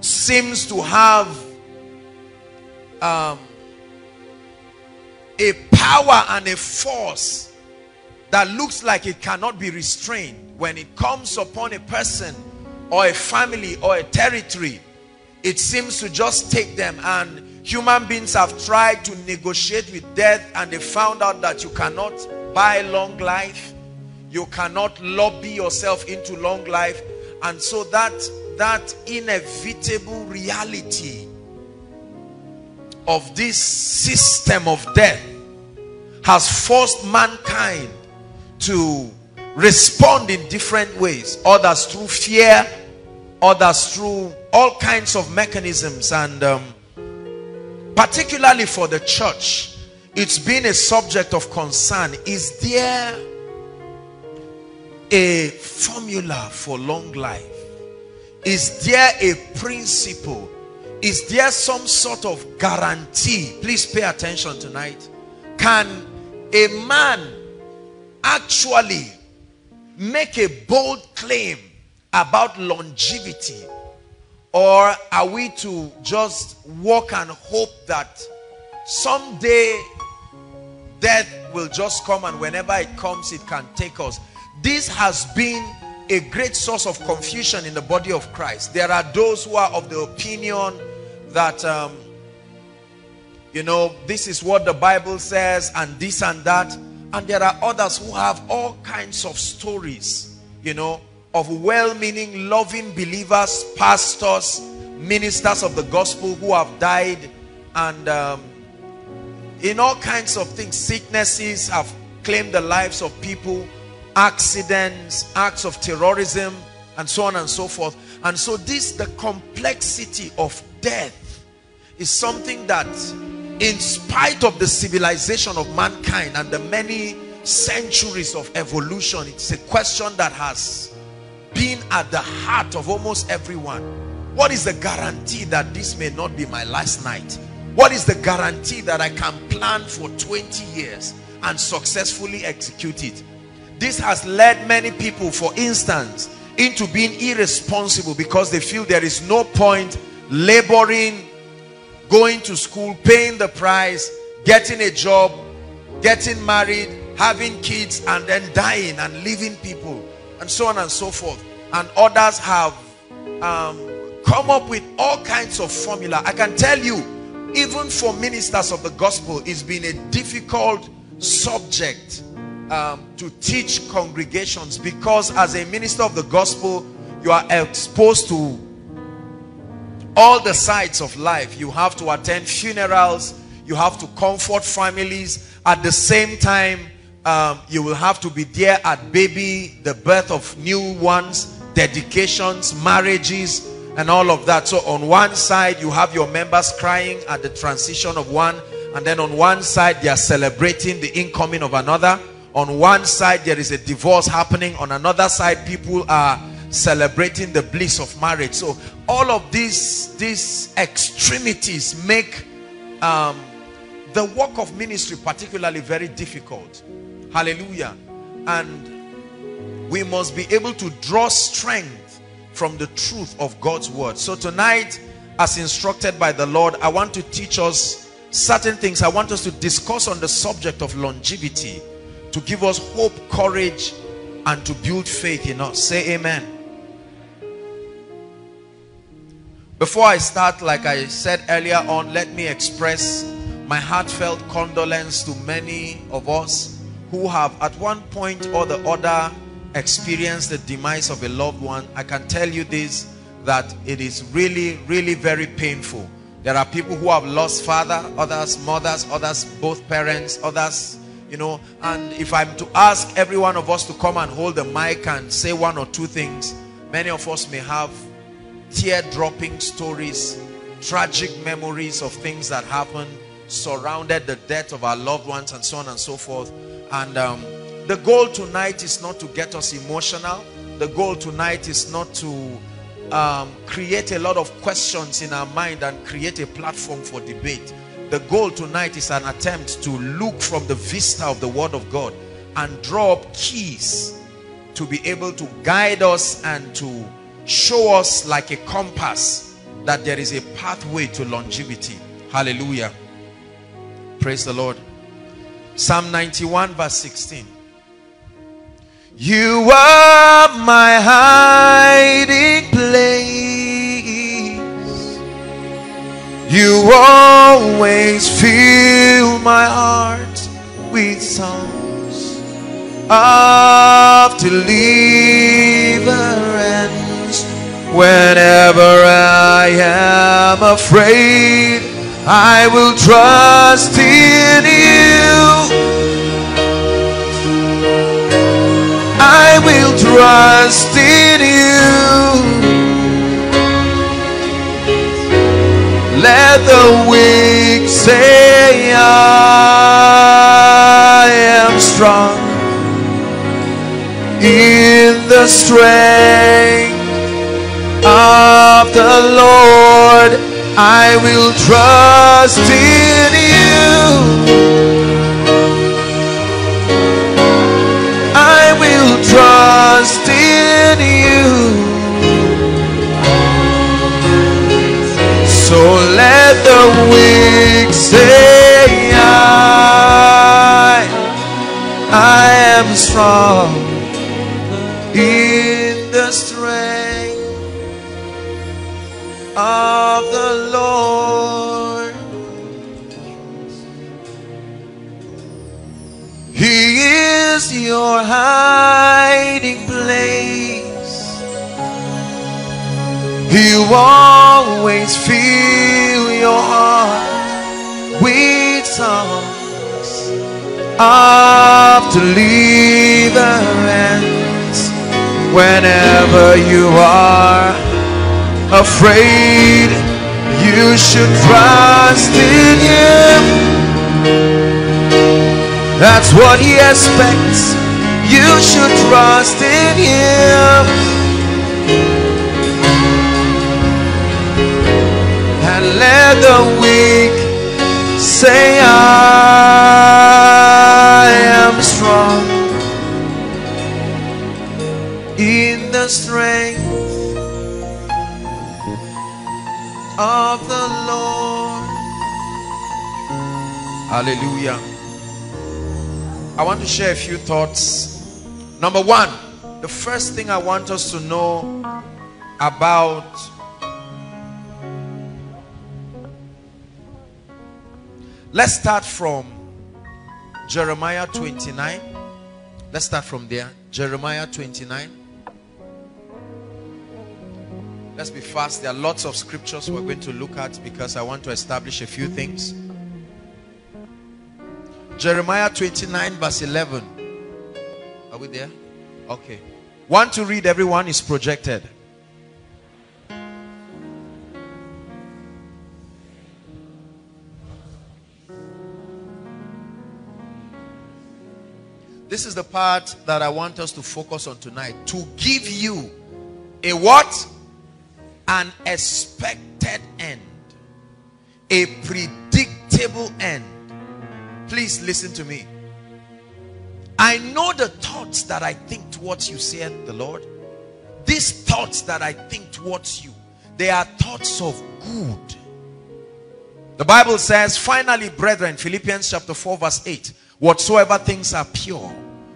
S2: seems to have um, a power and a force that looks like it cannot be restrained. When it comes upon a person or a family or a territory it seems to just take them. And human beings have tried to negotiate with death and they found out that you cannot buy long life you cannot lobby yourself into long life. And so that that inevitable reality of this system of death has forced mankind to respond in different ways. Others through fear others through all kinds of mechanisms. And um, particularly for the church it's been a subject of concern. Is there a formula for long life. Is there a principle? Is there some sort of guarantee? Please pay attention tonight. Can a man actually make a bold claim about longevity? Or are we to just walk and hope that someday death will just come and whenever it comes it can take us this has been a great source of confusion in the body of Christ. There are those who are of the opinion that um, you know this is what the Bible says and this and that. And there are others who have all kinds of stories you know of well-meaning loving believers pastors ministers of the gospel who have died and um, in all kinds of things. Sicknesses have claimed the lives of people accidents acts of terrorism and so on and so forth. And so this the complexity of death is something that in spite of the civilization of mankind and the many centuries of evolution it's a question that has been at the heart of almost everyone. What is the guarantee that this may not be my last night? What is the guarantee that I can plan for 20 years and successfully execute it this has led many people for instance into being irresponsible because they feel there is no point laboring going to school paying the price getting a job getting married having kids and then dying and leaving people and so on and so forth. And others have um, come up with all kinds of formula. I can tell you even for ministers of the gospel it's been a difficult subject um, to teach congregations because as a minister of the gospel you are exposed to all the sides of life. You have to attend funerals you have to comfort families. At the same time um, you will have to be there at baby the birth of new ones dedications marriages and all of that. So on one side you have your members crying at the transition of one and then on one side they are celebrating the incoming of another on one side there is a divorce happening. On another side people are celebrating the bliss of marriage. So all of these these extremities make um, the work of ministry particularly very difficult. Hallelujah. And we must be able to draw strength from the truth of God's word. So tonight as instructed by the Lord I want to teach us certain things. I want us to discuss on the subject of longevity to give us hope courage and to build faith in us. Say amen. Before I start like I said earlier on let me express my heartfelt condolence to many of us who have at one point or the other experienced the demise of a loved one. I can tell you this that it is really really very painful. There are people who have lost father others mothers others both parents others you know and if I'm to ask every one of us to come and hold the mic and say one or two things many of us may have tear-dropping stories tragic memories of things that happened surrounded the death of our loved ones and so on and so forth. And um, the goal tonight is not to get us emotional. The goal tonight is not to um, create a lot of questions in our mind and create a platform for debate the goal tonight is an attempt to look from the vista of the word of God and draw up keys to be able to guide us and to show us like a compass that there is a pathway to longevity. Hallelujah. Praise the lord. Psalm 91 verse 16 you are my hiding place you always fill my heart with songs of deliverance Whenever I am afraid, I will trust in you. I will trust in you. Let the weak say, I am strong in the strength of the Lord. I will trust in you. I will trust in you. So let the weak say, I, I am strong in the strength of the Lord. He is your hiding Will always fill your heart with songs of deliverance. Whenever you are afraid you should trust in him. That's what he expects. You should trust in him the weak say I am strong in the strength of the Lord. Hallelujah. I want to share a few thoughts. Number one, the first thing I want us to know about let's start from Jeremiah 29. Let's start from there. Jeremiah 29. Let's be fast. There are lots of scriptures we're going to look at because I want to establish a few things. Jeremiah 29 verse 11. Are we there? Okay. One to read everyone is projected. This is the part that I want us to focus on tonight. To give you a what? An expected end. A predictable end. Please listen to me. I know the thoughts that I think towards you, said the Lord. These thoughts that I think towards you, they are thoughts of good. The Bible says, finally, brethren, Philippians chapter 4, verse 8 whatsoever things are pure,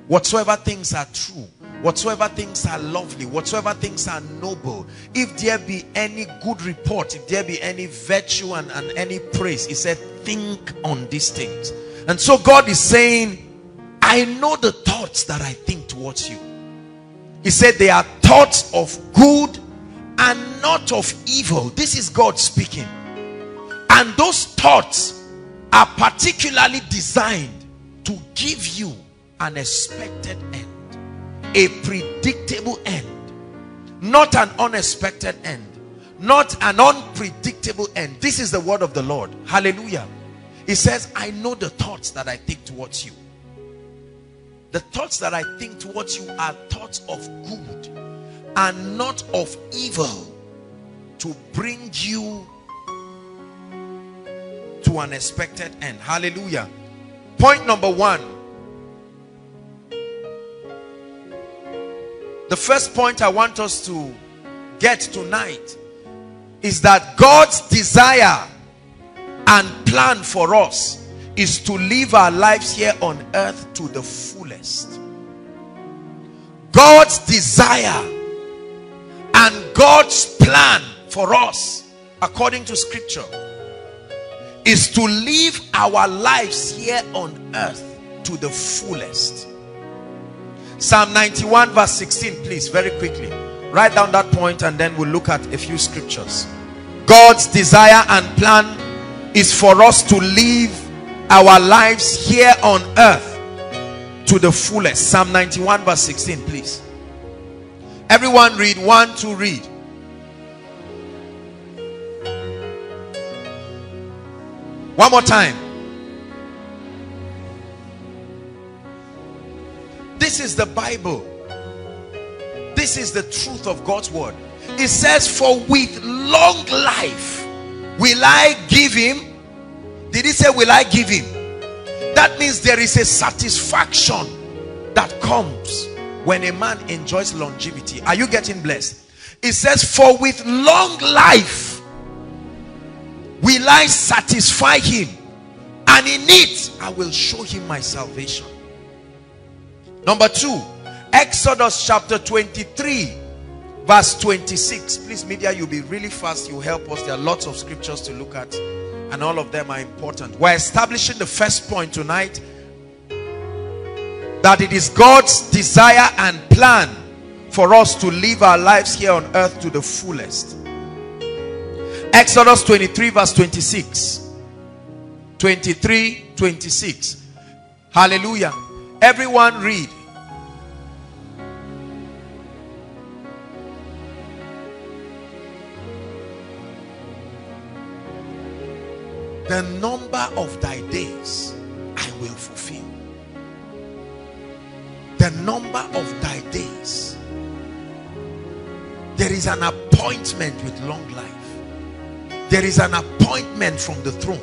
S2: whatsoever things are true, whatsoever things are lovely, whatsoever things are noble, if there be any good report, if there be any virtue and, and any praise, he said, think on these things. And so God is saying, I know the thoughts that I think towards you. He said they are thoughts of good and not of evil. This is God speaking. And those thoughts are particularly designed to give you an expected end, a predictable end, not an unexpected end, not an unpredictable end. This is the word of the Lord. Hallelujah. He says, I know the thoughts that I think towards you. The thoughts that I think towards you are thoughts of good and not of evil to bring you to an expected end. Hallelujah. Point number one. The first point I want us to get tonight is that God's desire and plan for us is to live our lives here on earth to the fullest. God's desire and God's plan for us according to scripture is to live our lives here on earth to the fullest. Psalm 91 verse 16 please very quickly write down that point and then we'll look at a few scriptures. God's desire and plan is for us to live our lives here on earth to the fullest. Psalm 91 verse 16 please. Everyone read one to read. One more time. This is the Bible. This is the truth of God's word. It says, For with long life will I give him. Did he say, Will I give him? That means there is a satisfaction that comes when a man enjoys longevity. Are you getting blessed? It says, For with long life will I satisfy him, and in it I will show him my salvation. Number two, Exodus chapter 23, verse 26. Please, media, you'll be really fast. You help us. There are lots of scriptures to look at, and all of them are important. We're establishing the first point tonight that it is God's desire and plan for us to live our lives here on earth to the fullest. Exodus 23 verse 26. 23, 26. Hallelujah. Everyone read. The number of thy days I will fulfill. The number of thy days. There is an appointment with long life. There is an appointment from the throne.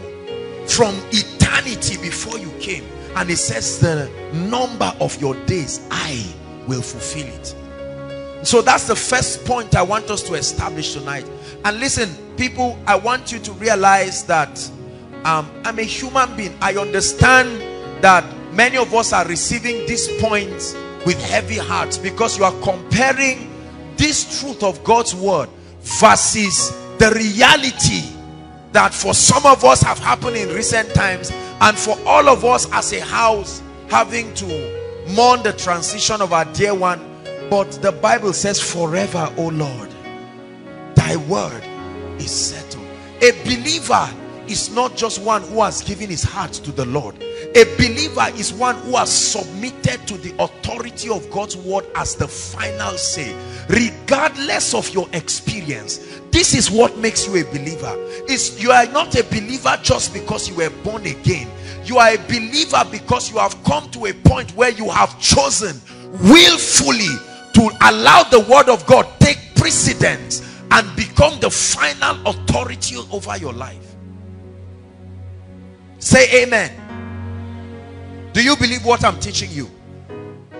S2: From eternity before you came. And it says the number of your days I will fulfill it. So that's the first point I want us to establish tonight. And listen, people, I want you to realize that um, I'm a human being. I understand that many of us are receiving this point with heavy hearts because you are comparing this truth of God's word versus the reality that for some of us have happened in recent times and for all of us as a house having to mourn the transition of our dear one but the Bible says forever O Lord thy word is settled a believer is not just one who has given his heart to the Lord. A believer is one who has submitted to the authority of God's word as the final say. Regardless of your experience, this is what makes you a believer. Is you are not a believer just because you were born again. You are a believer because you have come to a point where you have chosen willfully to allow the word of God take precedence and become the final authority over your life. Say amen. Do you believe what I'm teaching you?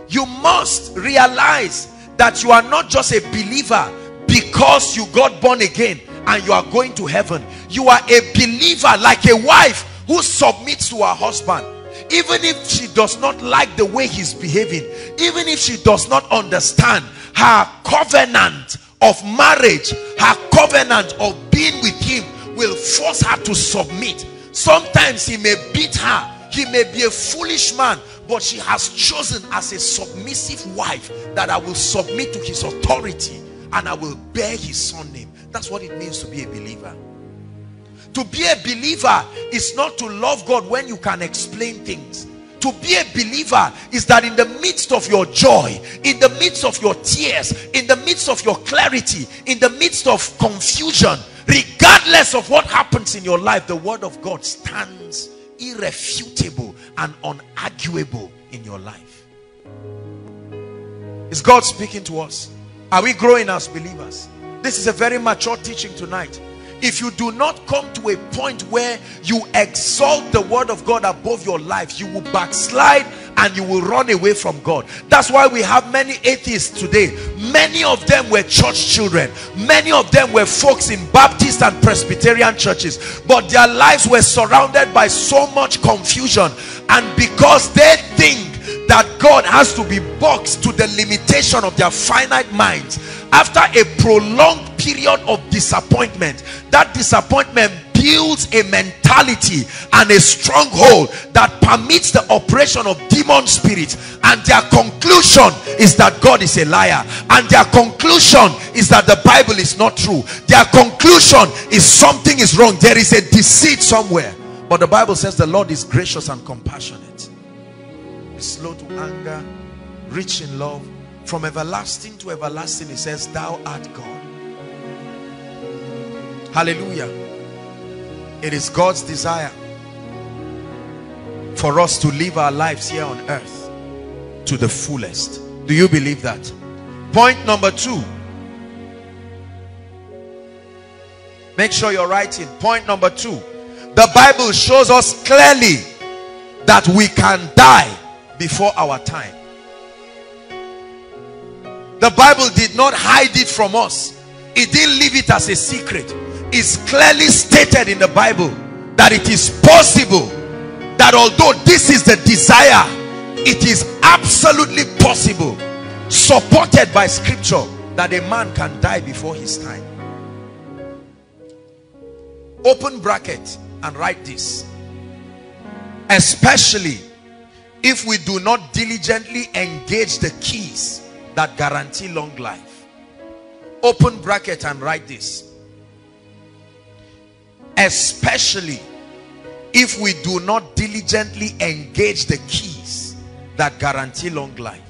S2: You must realize that you are not just a believer because you got born again and you are going to heaven. You are a believer like a wife who submits to her husband. Even if she does not like the way he's behaving, even if she does not understand her covenant of marriage, her covenant of being with him will force her to submit Sometimes he may beat her. He may be a foolish man, but she has chosen as a submissive wife that I will submit to his authority and I will bear his son name. That's what it means to be a believer. To be a believer is not to love God when you can explain things. To be a believer is that in the midst of your joy, in the midst of your tears, in the midst of your clarity, in the midst of confusion, regardless of what happens in your life the word of God stands irrefutable and unarguable in your life. Is God speaking to us? Are we growing as believers? This is a very mature teaching tonight if you do not come to a point where you exalt the word of God above your life you will backslide and you will run away from God. That's why we have many atheists today. Many of them were church children. Many of them were folks in Baptist and Presbyterian churches. But their lives were surrounded by so much confusion. And because they think that God has to be boxed to the limitation of their finite minds after a prolonged period of disappointment. That disappointment builds a mentality and a stronghold that permits the operation of demon spirits. And their conclusion is that God is a liar. And their conclusion is that the Bible is not true. Their conclusion is something is wrong. There is a deceit somewhere. But the Bible says the Lord is gracious and compassionate. Slow to anger rich in love. From everlasting to everlasting he says thou art God hallelujah it is God's desire for us to live our lives here on earth to the fullest. Do you believe that? Point number two. Make sure you're writing. Point number two. The Bible shows us clearly that we can die before our time. The Bible did not hide it from us. It didn't leave it as a secret is clearly stated in the Bible that it is possible that although this is the desire, it is absolutely possible, supported by scripture, that a man can die before his time. Open bracket and write this. Especially if we do not diligently engage the keys that guarantee long life. Open bracket and write this especially if we do not diligently engage the keys that guarantee long life.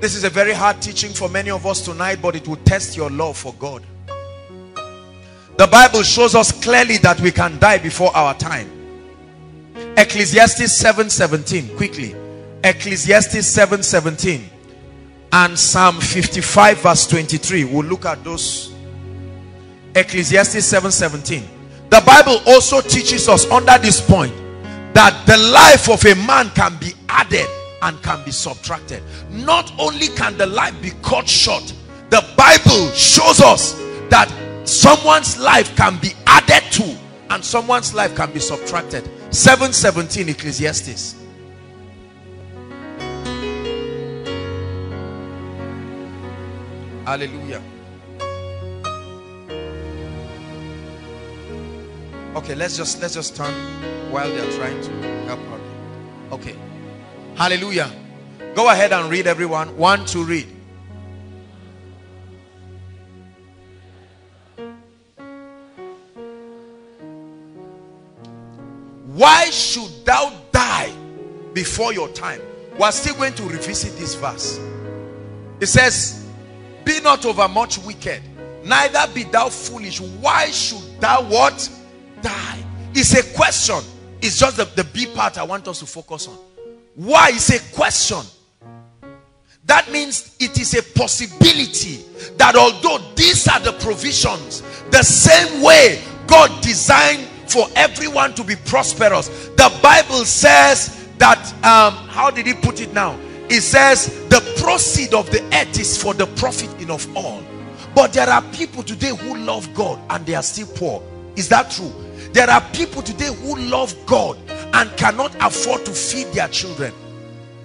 S2: This is a very hard teaching for many of us tonight but it will test your love for God. The Bible shows us clearly that we can die before our time. Ecclesiastes 7 17 quickly. Ecclesiastes 7 17 and Psalm 55 verse 23 we'll look at those Ecclesiastes 7:17. The Bible also teaches us under this point that the life of a man can be added and can be subtracted. Not only can the life be cut short, the Bible shows us that someone's life can be added to and someone's life can be subtracted. 7:17 Ecclesiastes. Hallelujah. Okay, let's just let's just turn while they're trying to help her. Okay. Hallelujah. Go ahead and read everyone. One to read. Why should thou die before your time? We're still going to revisit this verse. It says, Be not overmuch wicked, neither be thou foolish. Why should thou what? Die. It's a question. It's just the, the b part i want us to focus on. Why is a question? That means it is a possibility that although these are the provisions the same way god designed for everyone to be prosperous the bible says that um how did he put it now? It says the proceed of the earth is for the profit in of all. But there are people today who love god and they are still poor. Is that true there are people today who love God and cannot afford to feed their children.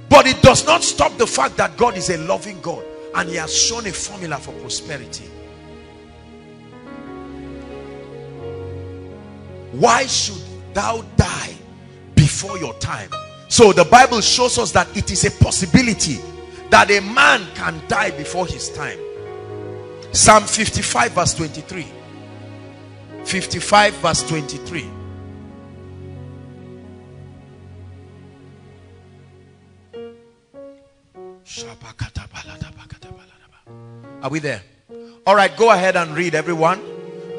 S2: But it does not stop the fact that God is a loving God and he has shown a formula for prosperity. Why should thou die before your time? So the Bible shows us that it is a possibility that a man can die before his time. Psalm 55 verse 23. 55 verse 23 are we there? All right go ahead and read everyone.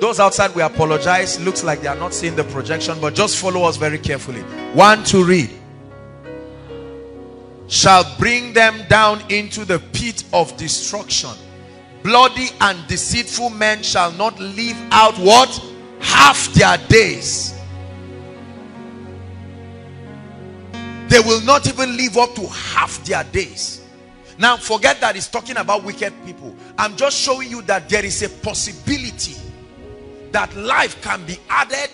S2: Those outside we apologize. Looks like they are not seeing the projection but just follow us very carefully. One to read. Shall bring them down into the pit of destruction. Bloody and deceitful men shall not live out what half their days. They will not even live up to half their days. Now forget that he's talking about wicked people. I'm just showing you that there is a possibility that life can be added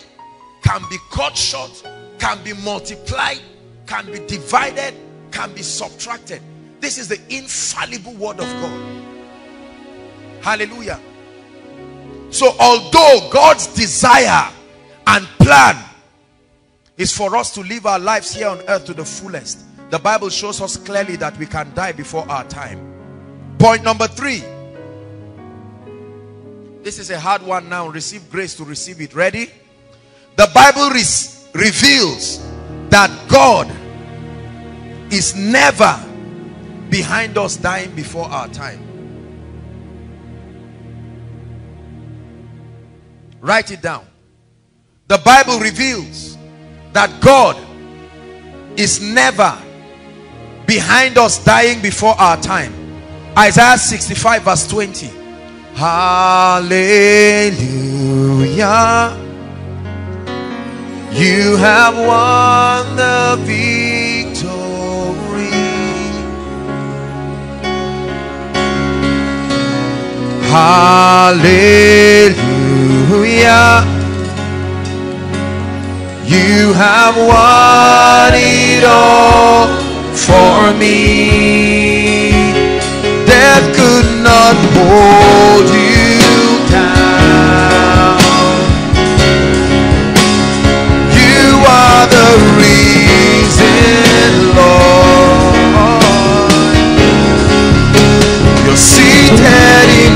S2: can be cut short can be multiplied can be divided can be subtracted. This is the infallible word of god. Hallelujah. So although God's desire and plan is for us to live our lives here on earth to the fullest, the Bible shows us clearly that we can die before our time. Point number three. This is a hard one now. Receive grace to receive it. Ready? The Bible reveals that God is never behind us dying before our time. Write it down. The Bible reveals that God is never behind us dying before our time. Isaiah 65 verse 20. Hallelujah. You have won the victory. Hallelujah. You have won it all for me. Death could not hold you down. You are the reason, Lord. You're seated in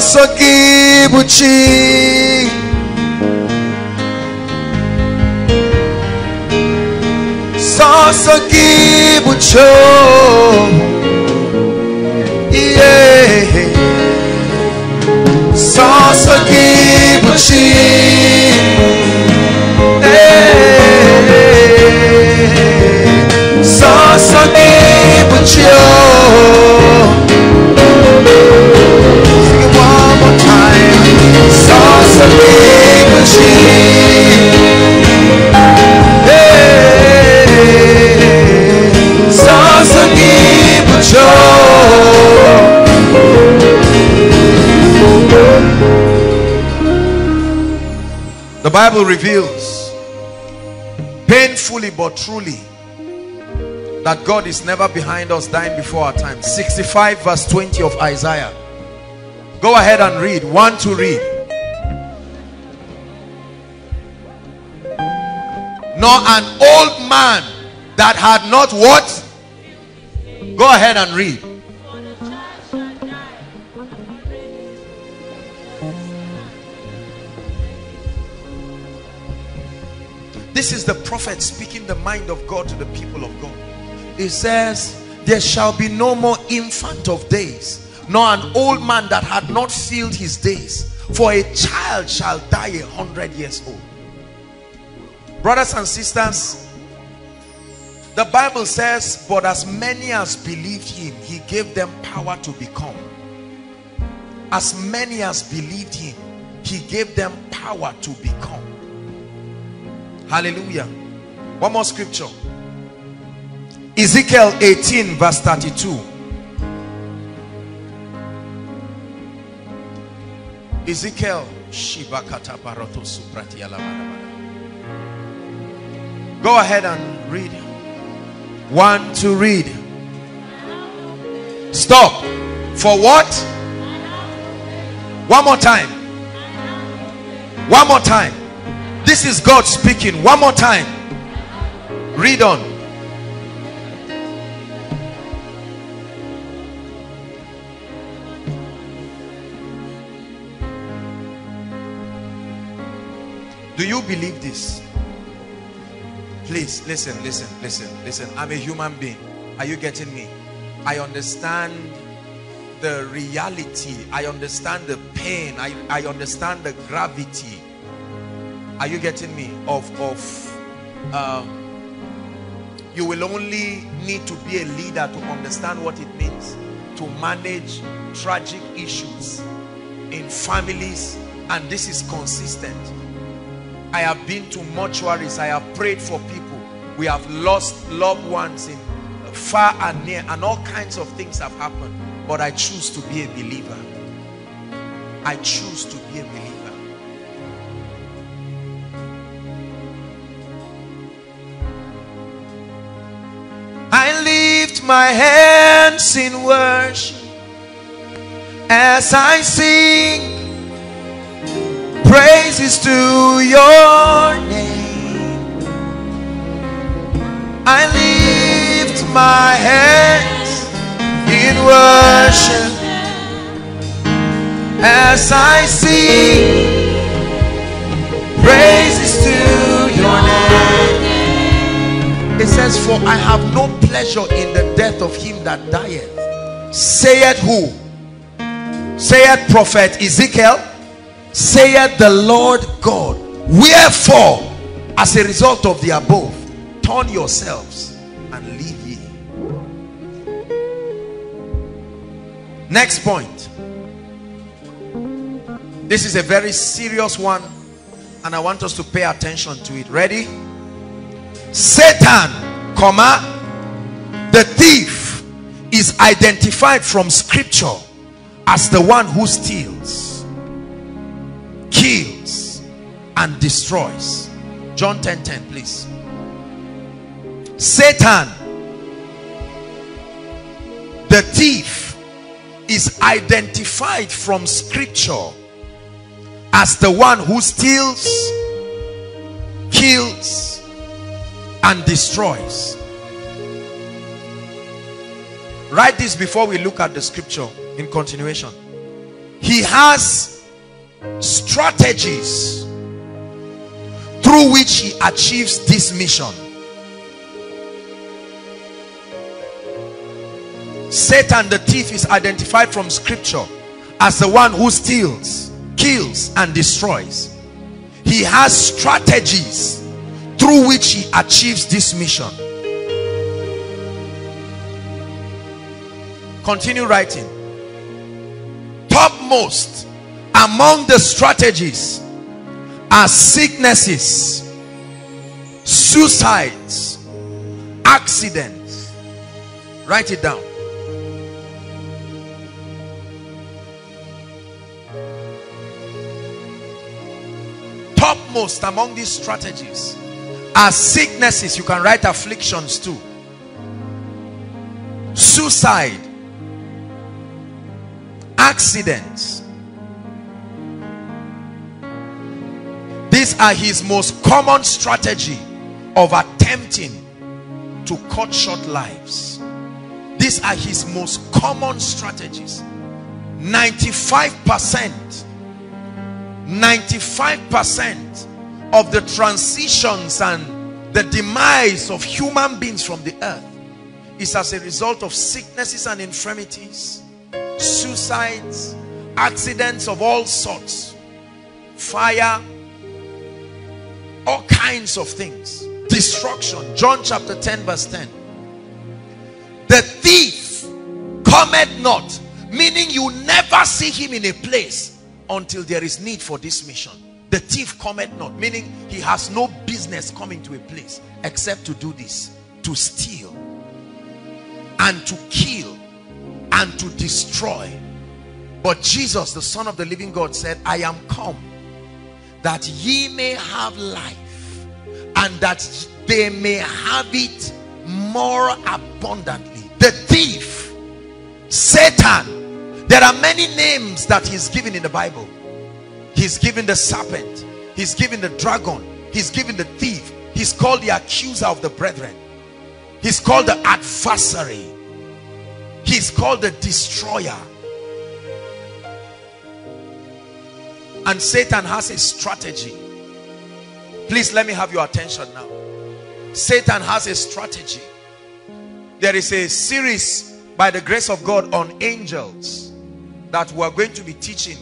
S2: Sasa kibuchi. Sasa kibucho. Yeah. Sasa kibuchi. Eh. The Bible reveals painfully but truly that God is never behind us dying before our time. 65 verse 20 of Isaiah. Go ahead and read. One to read. Nor an old man that had not what? Go ahead and read. This is the prophet speaking the mind of God to the people of God. He says, There shall be no more infant of days, nor an old man that had not filled his days, for a child shall die a hundred years old. Brothers and sisters, the Bible says, But as many as believed him, he gave them power to become. As many as believed him, he gave them power to become. Hallelujah. One more scripture. Ezekiel 18 verse 32. Ezekiel Shibakata Baroto Go ahead and read. One to read. Stop. For what? One more time. One more time. This is God speaking. One more time. Read on. Do you believe this? Please listen, listen, listen, listen. I'm a human being. Are you getting me? I understand the reality. I understand the pain. I, I understand the gravity. Are you getting me? Of, of um, you will only need to be a leader to understand what it means to manage tragic issues in families and this is consistent I have been to mortuaries. I have prayed for people. We have lost loved ones in far and near and all kinds of things have happened. But I choose to be a believer. I choose to be a believer. I lift my hands in worship as I sing praises to your name. I lift my hands in worship as I sing praises to your name. It says, For I have no pleasure in the death of him that dieth. Saith who? Saith prophet Ezekiel. Saith the Lord God. Wherefore, as a result of the above, turn yourselves and leave ye. Next point. This is a very serious one, and I want us to pay attention to it. Ready? Satan, comma, the thief is identified from scripture as the one who steals, kills, and destroys. John 10 10, please. Satan, the thief, is identified from scripture as the one who steals, kills, and destroys. Write this before we look at the scripture in continuation. He has strategies through which he achieves this mission. Satan the thief is identified from scripture as the one who steals, kills and destroys. He has strategies through which he achieves this mission. Continue writing. Topmost among the strategies are sicknesses, suicides, accidents. Write it down. Topmost among these strategies are sicknesses. You can write afflictions too. Suicide. Accidents. These are his most common strategy of attempting to cut short lives. These are his most common strategies. 95% 95% of the transitions and the demise of human beings from the earth is as a result of sicknesses and infirmities, suicides, accidents of all sorts, fire, all kinds of things, destruction. John chapter 10 verse 10. The thief cometh not, meaning you never see him in a place until there is need for this mission the thief cometh not meaning he has no business coming to a place except to do this to steal and to kill and to destroy but jesus the son of the living god said i am come that ye may have life and that they may have it more abundantly the thief satan there are many names that he's given in the bible He's given the serpent. He's given the dragon. He's given the thief. He's called the accuser of the brethren. He's called the adversary. He's called the destroyer. And Satan has a strategy. Please let me have your attention now. Satan has a strategy. There is a series by the grace of God on angels that we're going to be teaching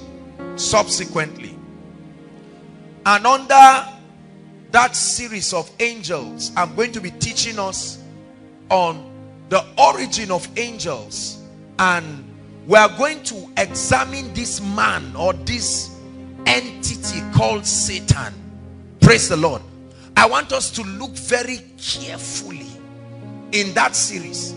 S2: subsequently. And under that series of angels, I'm going to be teaching us on the origin of angels and we are going to examine this man or this entity called Satan. Praise the Lord. I want us to look very carefully in that series.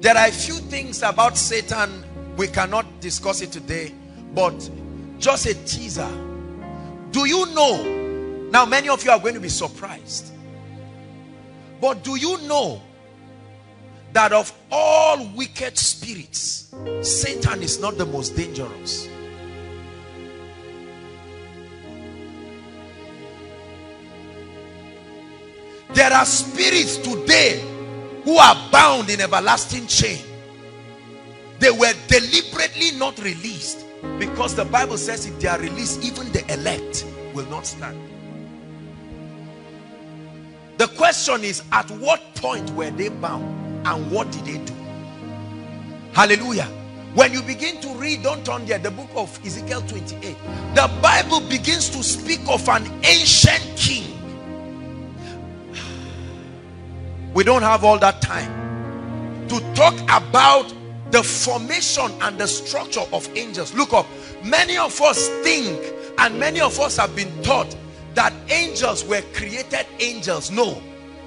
S2: There are a few things about Satan we cannot discuss it today, but just a teaser. Do you know? Now, many of you are going to be surprised. But do you know that of all wicked spirits, Satan is not the most dangerous? There are spirits today who are bound in everlasting chain. They were deliberately not released because the Bible says if they are released, even the elect will not stand. The question is, at what point were they bound and what did they do? Hallelujah. When you begin to read, don't turn there, the book of Ezekiel 28, the Bible begins to speak of an ancient king. We don't have all that time to talk about the formation and the structure of angels. Look up. Many of us think and many of us have been taught that angels were created angels. No.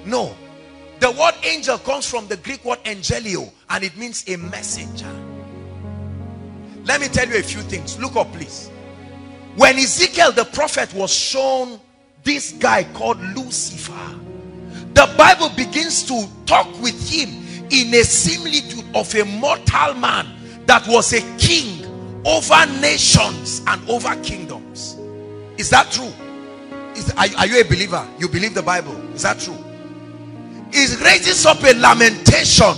S2: No the word angel comes from the greek word angelio and it means a messenger let me tell you a few things look up please when ezekiel the prophet was shown this guy called lucifer the Bible begins to talk with him in a similitude of a mortal man that was a king over nations and over kingdoms. Is that true? Is, are, are you a believer? You believe the Bible? Is that true? It raises up a lamentation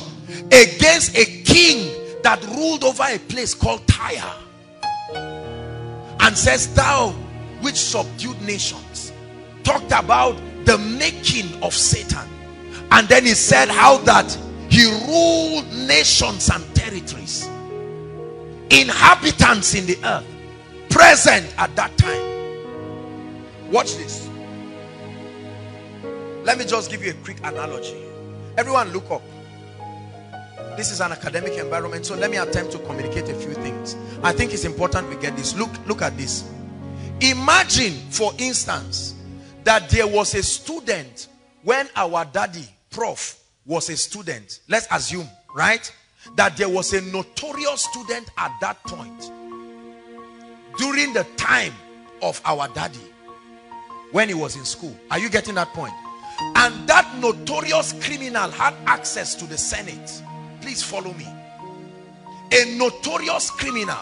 S2: against a king that ruled over a place called Tyre and says thou which subdued nations talked about the making of Satan. And then he said how that he ruled nations and territories. Inhabitants in the earth. Present at that time. Watch this. Let me just give you a quick analogy. Everyone look up. This is an academic environment, so let me attempt to communicate a few things. I think it's important we get this. Look, look at this. Imagine, for instance, that there was a student when our daddy, prof, was a student. Let's assume, right? That there was a notorious student at that point. During the time of our daddy. When he was in school. Are you getting that point? And that notorious criminal had access to the Senate. Please follow me. A notorious criminal.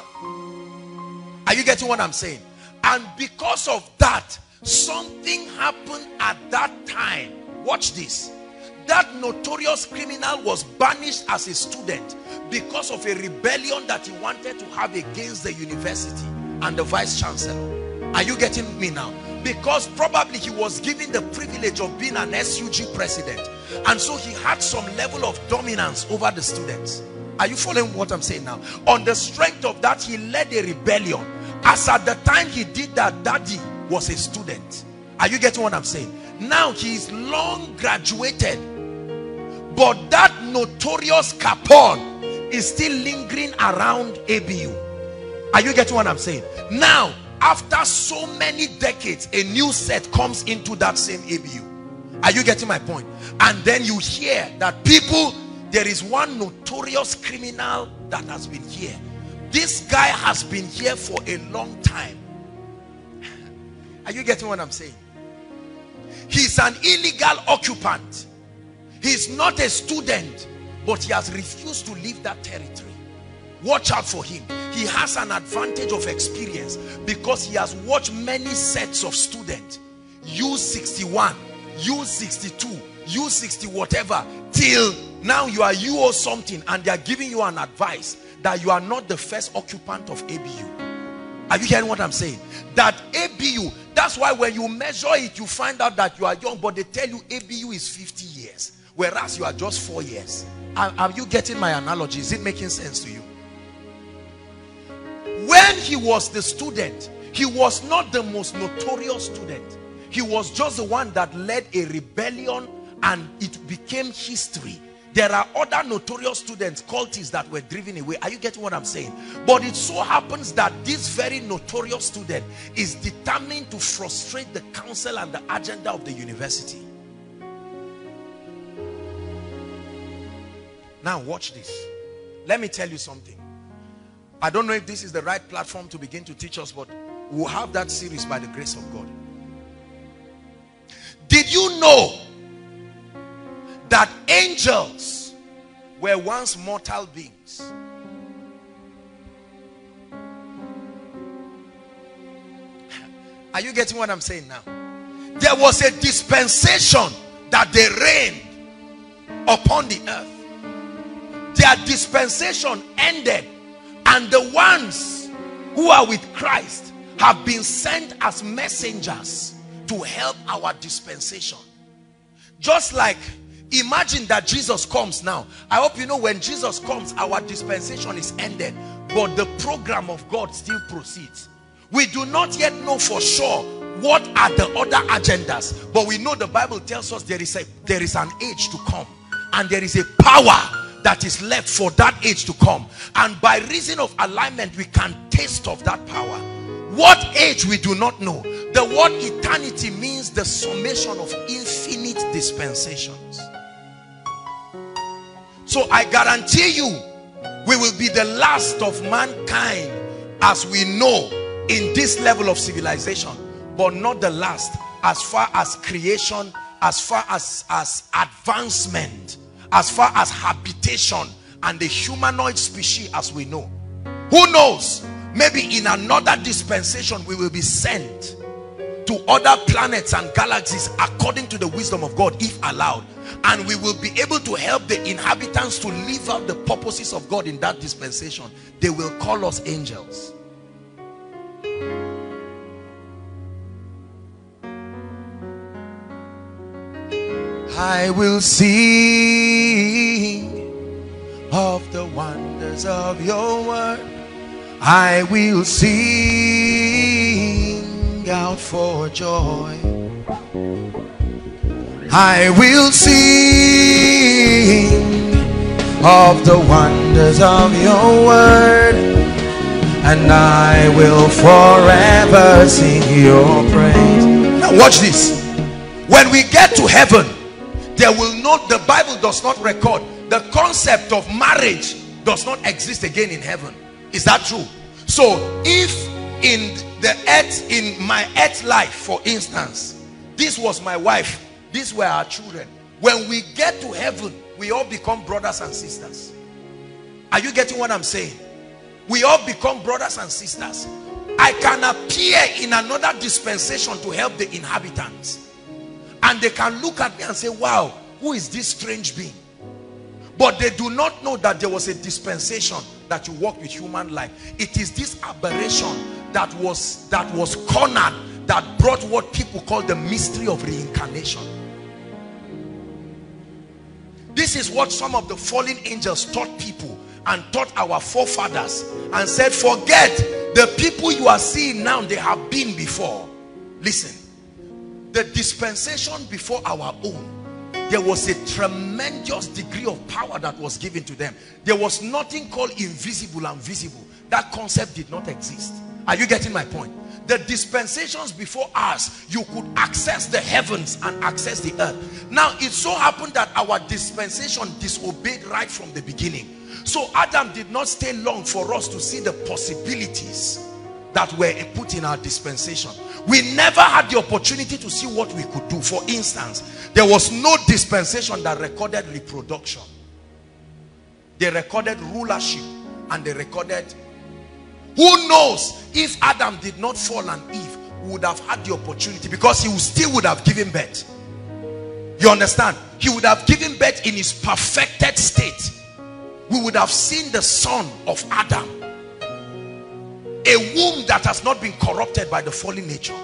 S2: Are you getting what I'm saying? And because of that, something happened at that time watch this that notorious criminal was banished as a student because of a rebellion that he wanted to have against the university and the vice chancellor are you getting me now because probably he was given the privilege of being an SUG president. And so he had some level of dominance over the students. Are you following what I'm saying now? On the strength of that he led a rebellion. As at the time he did that daddy was a student. Are you getting what i'm saying? Now he is long graduated. But that notorious capon is still lingering around abu are you getting what i'm saying? Now after so many decades a new set comes into that same abu are you getting my point? and then you hear that people there is one notorious criminal that has been here this guy has been here for a long time are you getting what I'm saying? He's an illegal occupant. He's not a student, but he has refused to leave that territory. Watch out for him. He has an advantage of experience because he has watched many sets of students. U61, U62, U60 whatever till now you are you or something and they are giving you an advice that you are not the first occupant of ABU. Are you hearing what I'm saying? That ABU, that's why when you measure it, you find out that you are young, but they tell you ABU is 50 years, whereas you are just four years. Are, are you getting my analogy? Is it making sense to you? When he was the student, he was not the most notorious student. He was just the one that led a rebellion and it became history. There are other notorious students, cultists that were driven away. Are you getting what I'm saying? But it so happens that this very notorious student is determined to frustrate the council and the agenda of the university. Now watch this. Let me tell you something. I don't know if this is the right platform to begin to teach us, but we'll have that series by the grace of God. Did you know that angels were once mortal beings? Are you getting what I'm saying now? There was a dispensation that they reigned upon the earth their dispensation ended and the ones who are with Christ have been sent as messengers to help our dispensation. Just like imagine that Jesus comes now. I hope you know when Jesus comes our dispensation is ended but the program of God still proceeds. We do not yet know for sure what are the other agendas but we know the Bible tells us there is a there is an age to come and there is a power that is left for that age to come. And by reason of alignment we can taste of that power. What age we do not know. The word eternity means the summation of infinite dispensations. So i guarantee you we will be the last of mankind as we know in this level of civilization but not the last as far as creation as far as as advancement as far as habitation and the humanoid species as we know. Who knows? Maybe in another dispensation we will be sent to other planets and galaxies according to the wisdom of God if allowed. And we will be able to help the inhabitants to live out the purposes of God in that dispensation. They will call us angels I will sing of the wonders of your word. I will sing out for joy. I will sing of the wonders of your word. And I will forever sing your praise. Now watch this. When we get to heaven, there will not the bible does not record. The concept of marriage does not exist again in heaven. Is that true? So if in the earth in my earth life for instance this was my wife these were our children. When we get to heaven we all become brothers and sisters. Are you getting what i'm saying? We all become brothers and sisters. I can appear in another dispensation to help the inhabitants and they can look at me and say wow who is this strange being? But they do not know that there was a dispensation that you walk with human life. It is this aberration that was that was cornered that brought what people call the mystery of reincarnation. This is what some of the fallen angels taught people and taught our forefathers and said forget the people you are seeing now they have been before. Listen the dispensation before our own there was a tremendous degree of power that was given to them. There was nothing called invisible and visible. That concept did not exist. Are you getting my point? The dispensations before us you could access the heavens and access the earth. Now it so happened that our dispensation disobeyed right from the beginning. So adam did not stay long for us to see the possibilities that were put in our dispensation we never had the opportunity to see what we could do. For instance there was no dispensation that recorded reproduction. They recorded rulership and they recorded who knows if adam did not fall and eve would have had the opportunity because he still would have given birth. You understand? He would have given birth in his perfected state. We would have seen the son of adam a womb that has not been corrupted by the fallen nature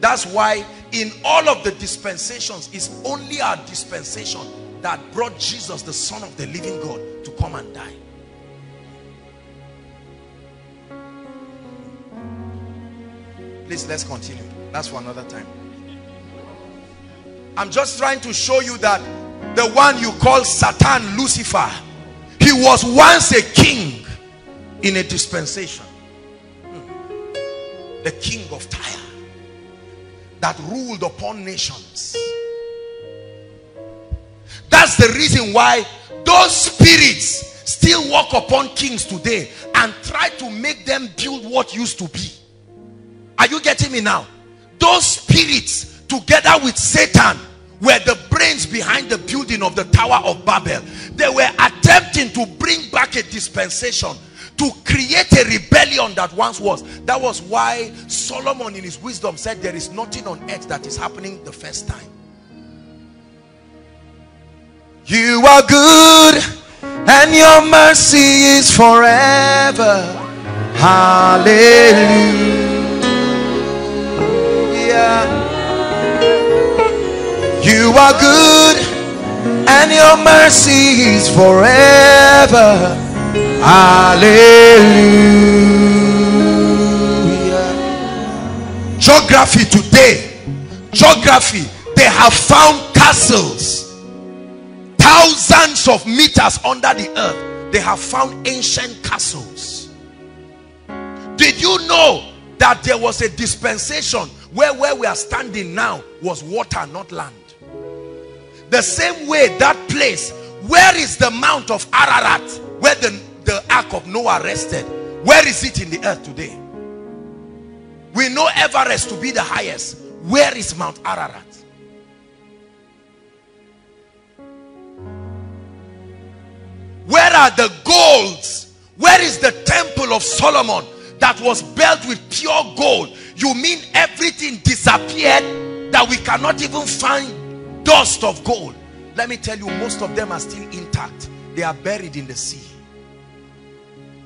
S2: that's why in all of the dispensations it's only our dispensation that brought Jesus, the son of the living God, to come and die. Please, let's continue. That's for another time. I'm just trying to show you that the one you call Satan, Lucifer, he was once a king in a dispensation. Hmm. The king of Tyre that ruled upon nations. That's the reason why those spirits still walk upon kings today and try to make them build what used to be. Are you getting me now? Those spirits together with Satan were the brains behind the building of the Tower of Babel. They were attempting to bring back a dispensation to create a rebellion that once was. That was why Solomon in his wisdom said there is nothing on earth that is happening the first time. You are good and your mercy is forever. Hallelujah. You are good and your mercy is forever. Hallelujah. Geography today, geography, they have found castles thousands of meters under the earth. They have found ancient castles. Did you know that there was a dispensation where where we are standing now was water, not land? The same way that place, where is the mount of Ararat, where the, the ark of Noah rested? Where is it in the earth today? We know Everest to be the highest. Where is Mount Ararat? Where are the golds? Where is the temple of Solomon that was built with pure gold? You mean everything disappeared that we cannot even find dust of gold let me tell you most of them are still intact they are buried in the sea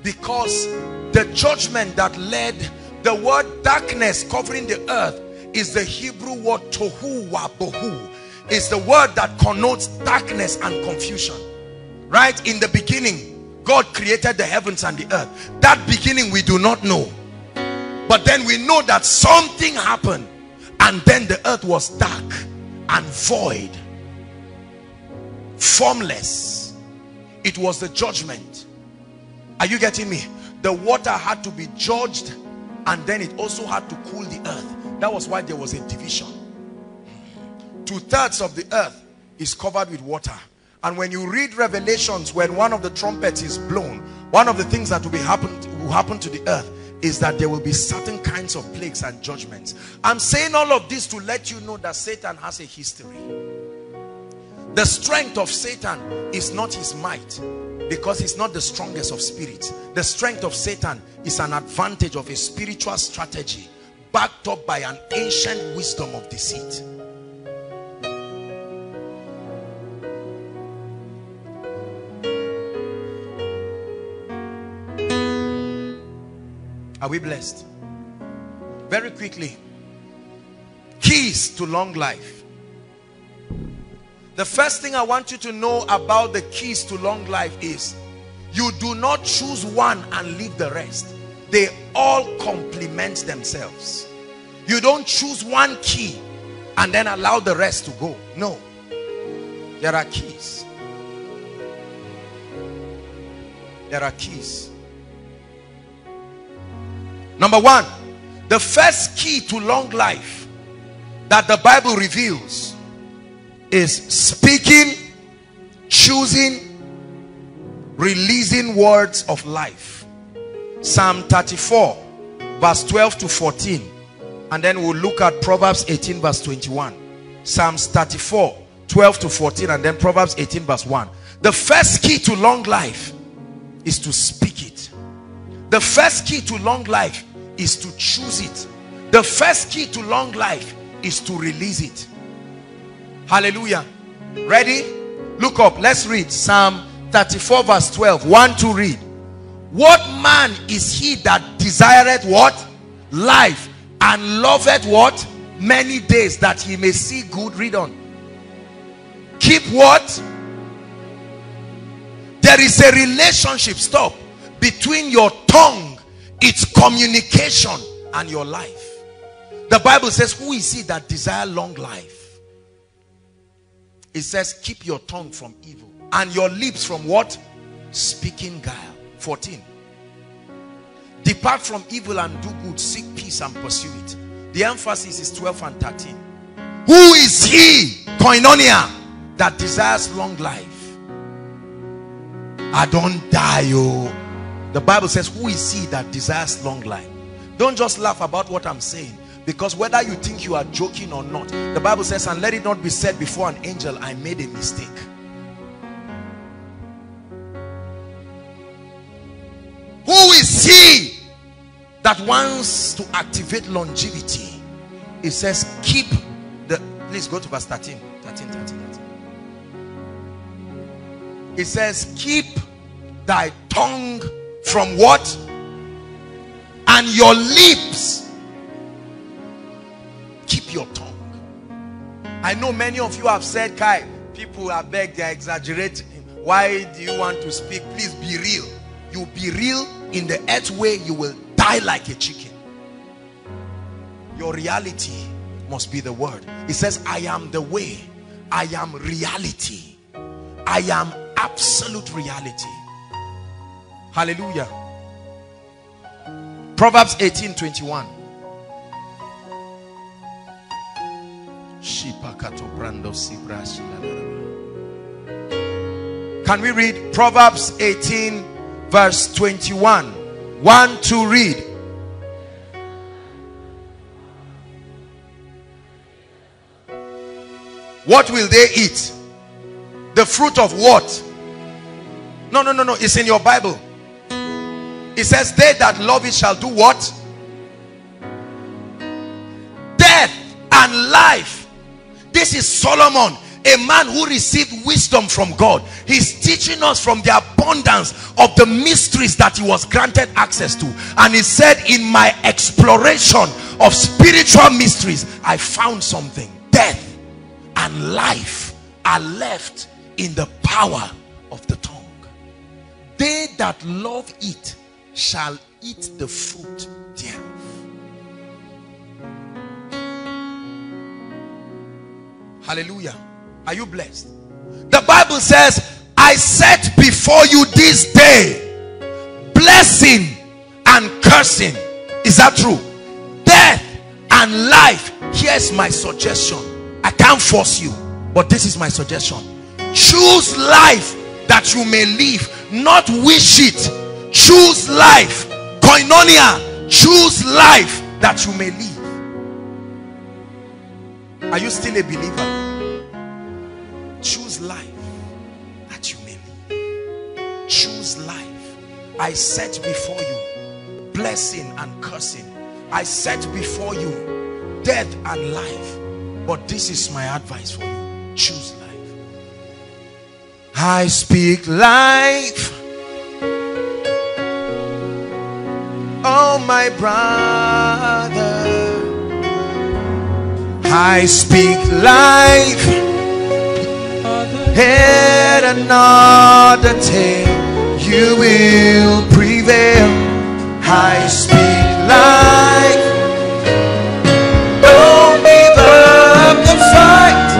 S2: because the judgment that led the word darkness covering the earth is the Hebrew word tohu wa bohu. Is the word that connotes darkness and confusion. Right in the beginning God created the heavens and the earth. That beginning we do not know. But then we know that something happened and then the earth was dark and void formless. It was the judgment are you getting me the water had to be judged and then it also had to cool the earth that was why there was a division two-thirds of the earth is covered with water and when you read revelations when one of the trumpets is blown one of the things that will be happen will happen to the earth is that there will be certain kinds of plagues and judgments. I'm saying all of this to let you know that Satan has a history. The strength of Satan is not his might because he's not the strongest of spirits. The strength of Satan is an advantage of a spiritual strategy backed up by an ancient wisdom of deceit. Are we blessed? Very quickly. Keys to long life. The first thing I want you to know about the keys to long life is you do not choose one and leave the rest. They all complement themselves. You don't choose one key and then allow the rest to go. No. There are keys. There are keys. Number one, the first key to long life that the Bible reveals is speaking, choosing, releasing words of life. Psalm 34 verse 12 to 14 and then we'll look at Proverbs 18 verse 21. Psalms 34 12 to 14 and then Proverbs 18 verse 1. The first key to long life is to speak it. The first key to long life is to choose it. The first key to long life is to release it. Hallelujah. Ready? Look up. Let's read Psalm 34 verse 12. One to read. What man is he that desireth what? Life and loveth what? Many days that he may see good. Read on. Keep what? there is a relationship stop between your tongue its communication and your life the bible says who is he that desire long life it says keep your tongue from evil and your lips from what? Speaking guile. 14 depart from evil and do good. Seek peace and pursue it. The emphasis is 12 and 13 who is he koinonia that desires long life? I don't die oh. The Bible says who is he that desires long life? Don't just laugh about what I'm saying because whether you think you are joking or not the Bible says and let it not be said before an angel I made a mistake. Who is he that wants to activate longevity? It says keep the please go to verse 13 13 13, 13. it says keep thy tongue from what? And your lips keep your tongue i know many of you have said kai people are beg they're exaggerating why do you want to speak? Please be real. You be real in the earth way you will die like a chicken. Your reality must be the word. It says i am the way. I am reality. I am absolute reality. Hallelujah. Proverbs 18 21 can we read proverbs 18 verse 21 one to read. What will they eat? The fruit of what? No no no no it's in your bible. It says they that love it shall do what? Death and life this is solomon a man who received wisdom from God. He's teaching us from the abundance of the mysteries that he was granted access to. And he said, in my exploration of spiritual mysteries, I found something. Death and life are left in the power of the tongue. They that love it shall eat the fruit thereof. Hallelujah. Are you blessed? The Bible says, I set before you this day blessing and cursing. Is that true? Death and life. Here's my suggestion. I can't force you, but this is my suggestion. Choose life that you may live, not wish it. Choose life. Koinonia. Choose life that you may live. Are you still a believer? Choose life that you may live. Choose life. I set before you blessing and cursing. I set before you death and life. But this is my advice for you. Choose life. I speak life. Oh, my brother. I speak life head and not the tail. You will prevail. I speak life don't give up the fight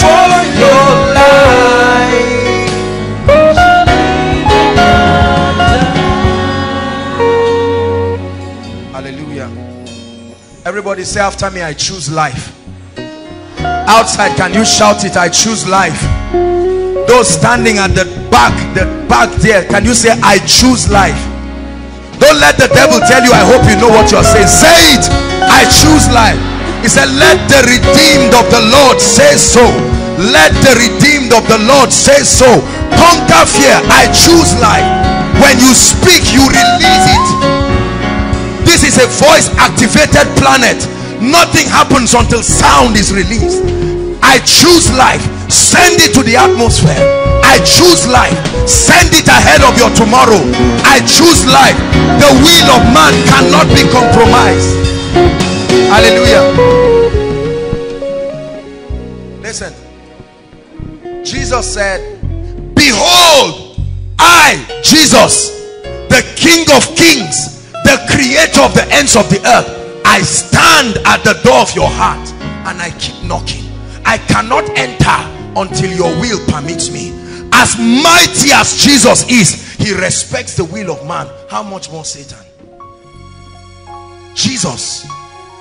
S2: for your life hallelujah. Everybody say after me I choose life outside can you shout it? I choose life. Those standing at the back the back there can you say I choose life don't let the devil tell you I hope you know what you're saying. Say it. I choose life. He said let the redeemed of the Lord say so. Let the redeemed of the Lord say so. Conquer fear. I choose life. When you speak you release it. This is a voice activated planet nothing happens until sound is released. I choose life. Send it to the atmosphere. I choose life. Send it ahead of your tomorrow. I choose life. The will of man cannot be compromised. Hallelujah. Listen. Jesus said behold I, Jesus, the King of Kings, the creator of the ends of the earth, I stand at the door of your heart and I keep knocking. I cannot enter until your will permits me. As mighty as Jesus is, he respects the will of man. How much more Satan? Jesus,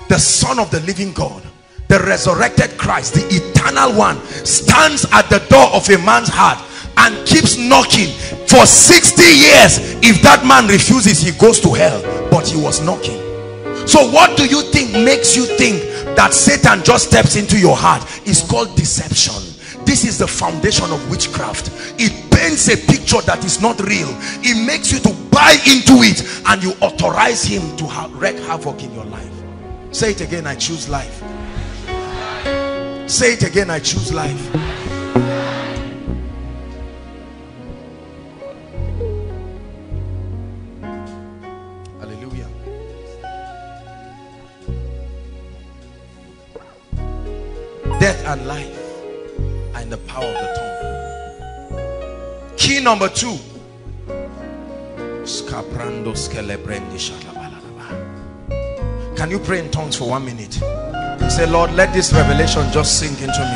S2: the son of the living God, the resurrected Christ, the eternal one, stands at the door of a man's heart and keeps knocking for 60 years. If that man refuses, he goes to hell. But he was knocking. So what do you think makes you think that Satan just steps into your heart? It's called deception. This is the foundation of witchcraft. It paints a picture that is not real. It makes you to buy into it and you authorize him to wreak havoc in your life. Say it again, I choose life. Say it again, I choose life. Death and life are in the power of the tongue. Key number two. Can you pray in tongues for one minute? Say, Lord, let this revelation just sink into me.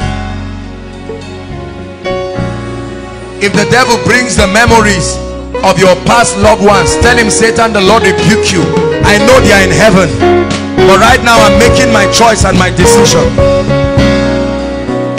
S2: If the devil brings the memories of your past loved ones, tell him, Satan, the Lord rebuke you. I know they are in heaven. But right now, I'm making my choice and my decision.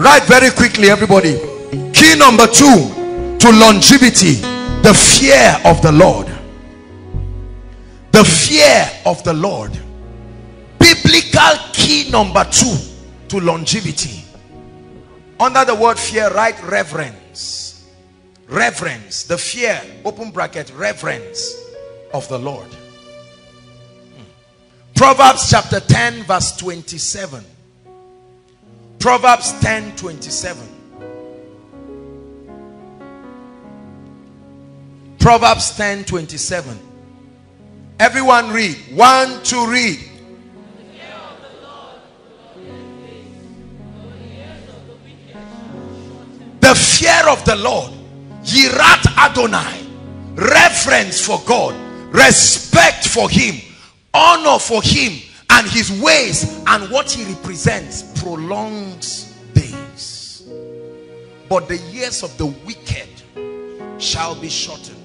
S2: Write very quickly, everybody. Key number two to longevity the fear of the Lord. The fear of the Lord biblical key number two to longevity under the word fear write reverence reverence the fear open bracket reverence of the lord hmm. proverbs chapter 10 verse 27 proverbs 10 27 proverbs 10 27 everyone read. One to read. The fear of the Lord Yirat Adonai. Reverence for God. Respect for him. Honor for him and his ways and what he represents prolongs days but the years of the wicked shall be shortened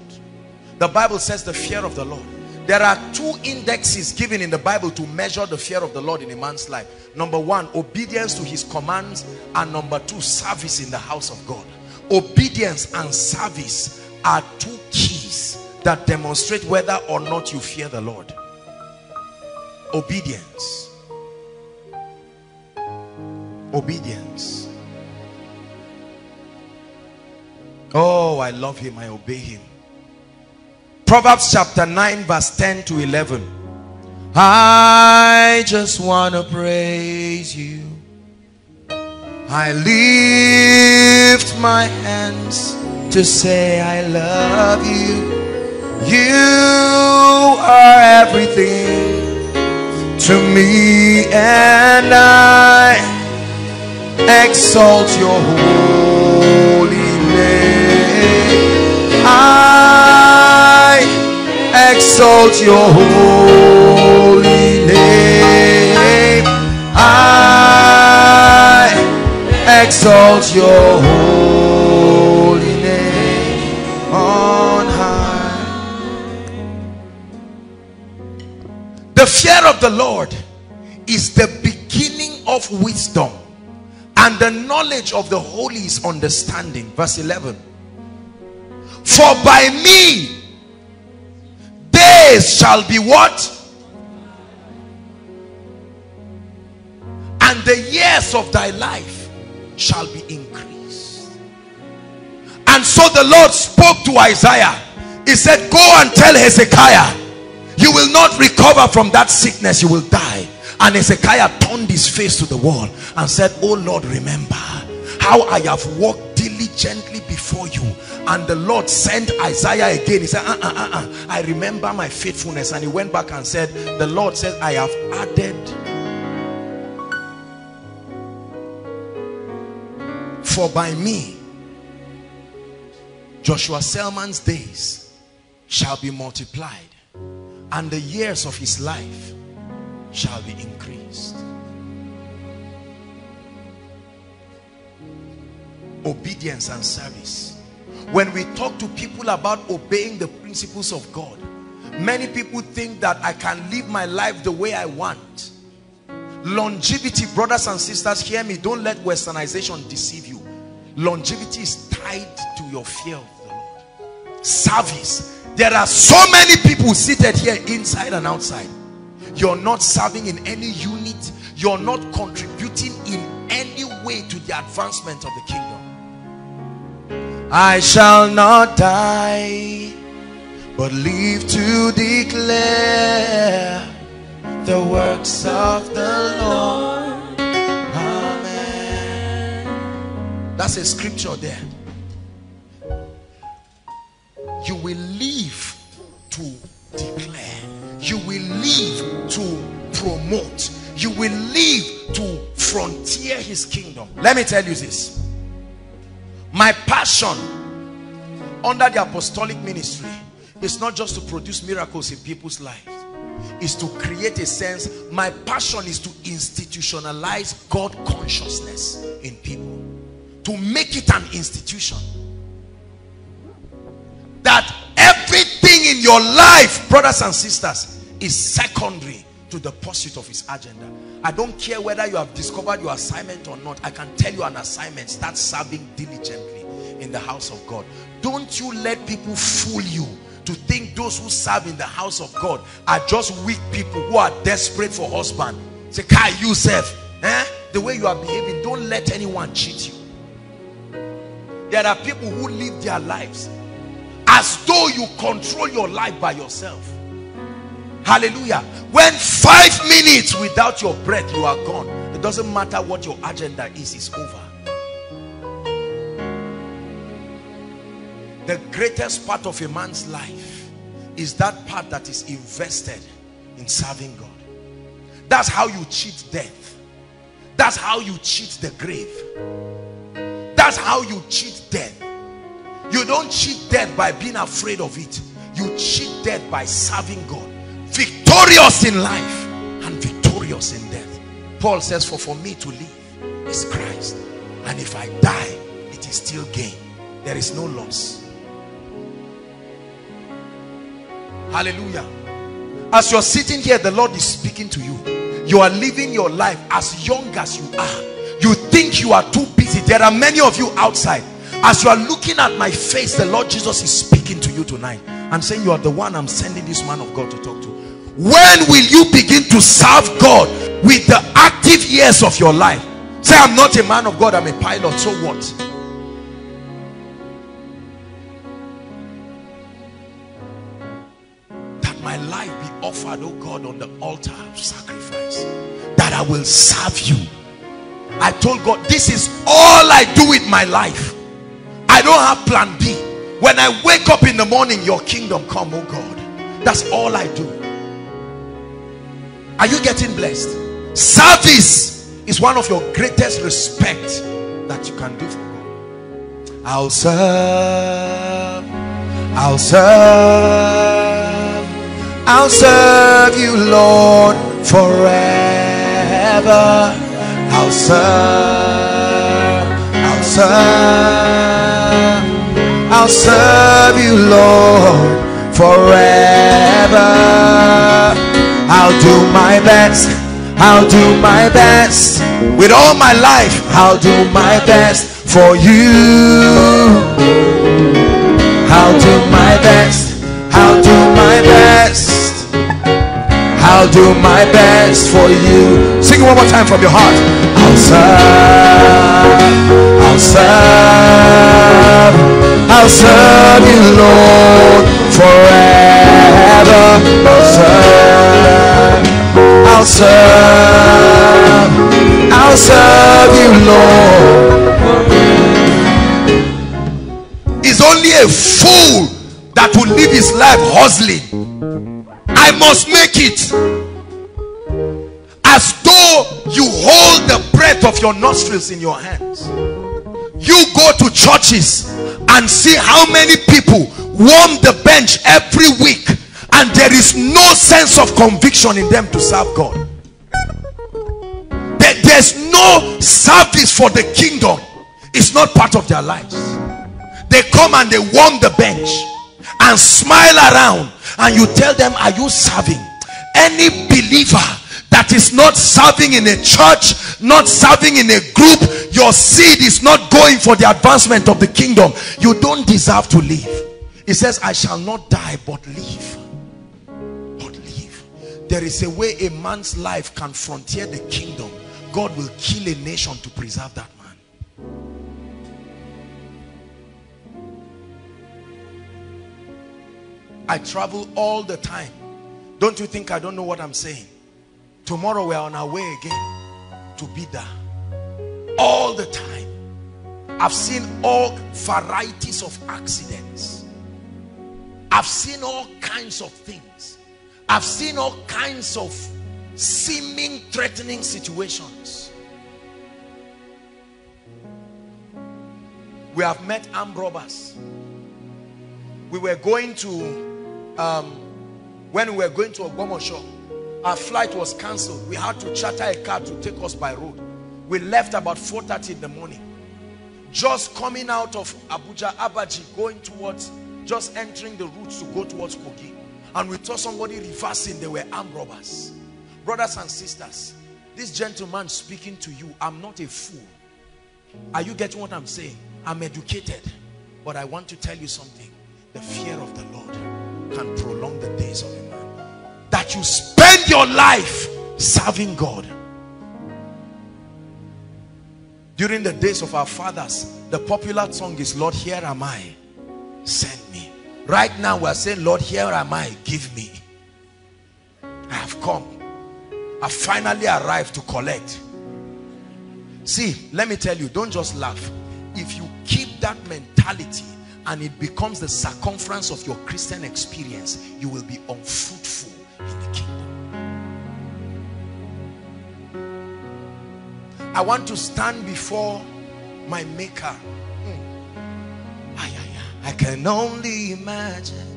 S2: the Bible says the fear of the Lord there are two indexes given in the Bible to measure the fear of the Lord in a man's life. Number one, obedience to his commands. And number two, service in the house of God. Obedience and service are two keys that demonstrate whether or not you fear the Lord. Obedience. Obedience. Oh, I love him. I obey him. Proverbs chapter 9 verse 10 to 11. I just want to praise you. I lift my hands to say I love you. You are everything to me and I exalt your holy name. I exalt your holy name. I exalt your holy The fear of the Lord is the beginning of wisdom and the knowledge of the holy is understanding. Verse 11. For by me days shall be what? And the years of thy life shall be increased. And so the Lord spoke to Isaiah he said go and tell Hezekiah you will not recover from that sickness. You will die. And Hezekiah turned his face to the wall and said oh Lord remember how I have walked diligently before you. And the Lord sent Isaiah again. He said uh, uh, uh, uh. I remember my faithfulness. And he went back and said the Lord says I have added for by me Joshua Selman's days shall be multiplied and the years of his life shall be increased. Obedience and service. When we talk to people about obeying the principles of God many people think that I can live my life the way I want. Longevity brothers and sisters hear me. Don't let westernization deceive you. Longevity is tied to your fear of the Lord. Service there are so many people seated here inside and outside. You're not serving in any unit. You're not contributing in any way to the advancement of the kingdom. I shall not die but live to declare the works of the Lord. That's a scripture there. You will live live to promote. You will live to frontier his kingdom. Let me tell you this. My passion under the apostolic ministry is not just to produce miracles in people's lives is to create a sense my passion is to institutionalize God consciousness in people to make it an institution that everything in your life brothers and sisters is secondary to the pursuit of his agenda. I don't care whether you have discovered your assignment or not. I can tell you an assignment. Start serving diligently in the house of god. Don't you let people fool you to think those who serve in the house of god are just weak people who are desperate for husband. Say kai you serve eh? the way you are behaving don't let anyone cheat you. There are people who live their lives as though you control your life by yourself. Hallelujah. When five minutes without your breath, you are gone. It doesn't matter what your agenda is, it's over. The greatest part of a man's life is that part that is invested in serving God. That's how you cheat death. That's how you cheat the grave. That's how you cheat death. You don't cheat death by being afraid of it. You cheat death by serving God. Victorious in life and victorious in death. Paul says, for for me to live is Christ. And if I die, it is still gain. There is no loss. Hallelujah. As you're sitting here, the Lord is speaking to you. You are living your life as young as you are you think you are too busy there are many of you outside as you are looking at my face the lord jesus is speaking to you tonight i'm saying you are the one i'm sending this man of god to talk to when will you begin to serve god with the active years of your life say i'm not a man of god i'm a pilot so what that my life be offered oh god on the altar of sacrifice that i will serve you I told God, this is all I do with my life. I don't have plan B. When I wake up in the morning, your kingdom come, oh God. That's all I do. Are you getting blessed? Service is one of your greatest respect that you can do for God. I'll serve. I'll serve. I'll serve you, Lord, forever. I'll serve, I'll serve, I'll serve you, Lord, forever. I'll do my best, I'll do my best with all my life. I'll do my best for you. I'll do my best, I'll do my best. I'll do my best for you. Sing it one more time from your heart. I'll serve, I'll serve, I'll serve you, Lord,
S5: forever I'll serve, I'll serve, I'll serve you, Lord.
S2: Is only a fool that will live his life hustling. I must make it. As though you hold the breath of your nostrils in your hands. You go to churches and see how many people warm the bench every week and there is no sense of conviction in them to serve God. There, there's no service for the kingdom. It's not part of their lives. They come and they warm the bench and smile around and you tell them, are you serving? Any believer that is not serving in a church, not serving in a group, your seed is not going for the advancement of the kingdom. You don't deserve to live. He says, I shall not die but live. But live. There is a way a man's life can frontier the kingdom. God will kill a nation to preserve that man. I travel all the time. Don't you think I don't know what I'm saying? Tomorrow we're on our way again to be there All the time. I've seen all varieties of accidents. I've seen all kinds of things. I've seen all kinds of seeming threatening situations. We have met armed robbers. We were going to, um, when we were going to Ogbomoso, our flight was cancelled. We had to charter a car to take us by road. We left about 4.30 in the morning. Just coming out of Abuja, Abaji, going towards, just entering the route to go towards Kogi. And we saw somebody reversing, they were armed robbers. Brothers and sisters, this gentleman speaking to you, I'm not a fool. Are you getting what I'm saying? I'm educated. But I want to tell you something. The fear of the Lord can prolong the days of a man. That you spend your life serving God. During the days of our fathers, the popular song is, Lord, here am I, send me. Right now we're saying, Lord, here am I, give me. I have come. I finally arrived to collect. See, let me tell you, don't just laugh. If you keep that mentality and it becomes the circumference of your Christian experience, you will be unfruitful I want to stand before my maker. Hmm. Ay, ay, ay. I can only imagine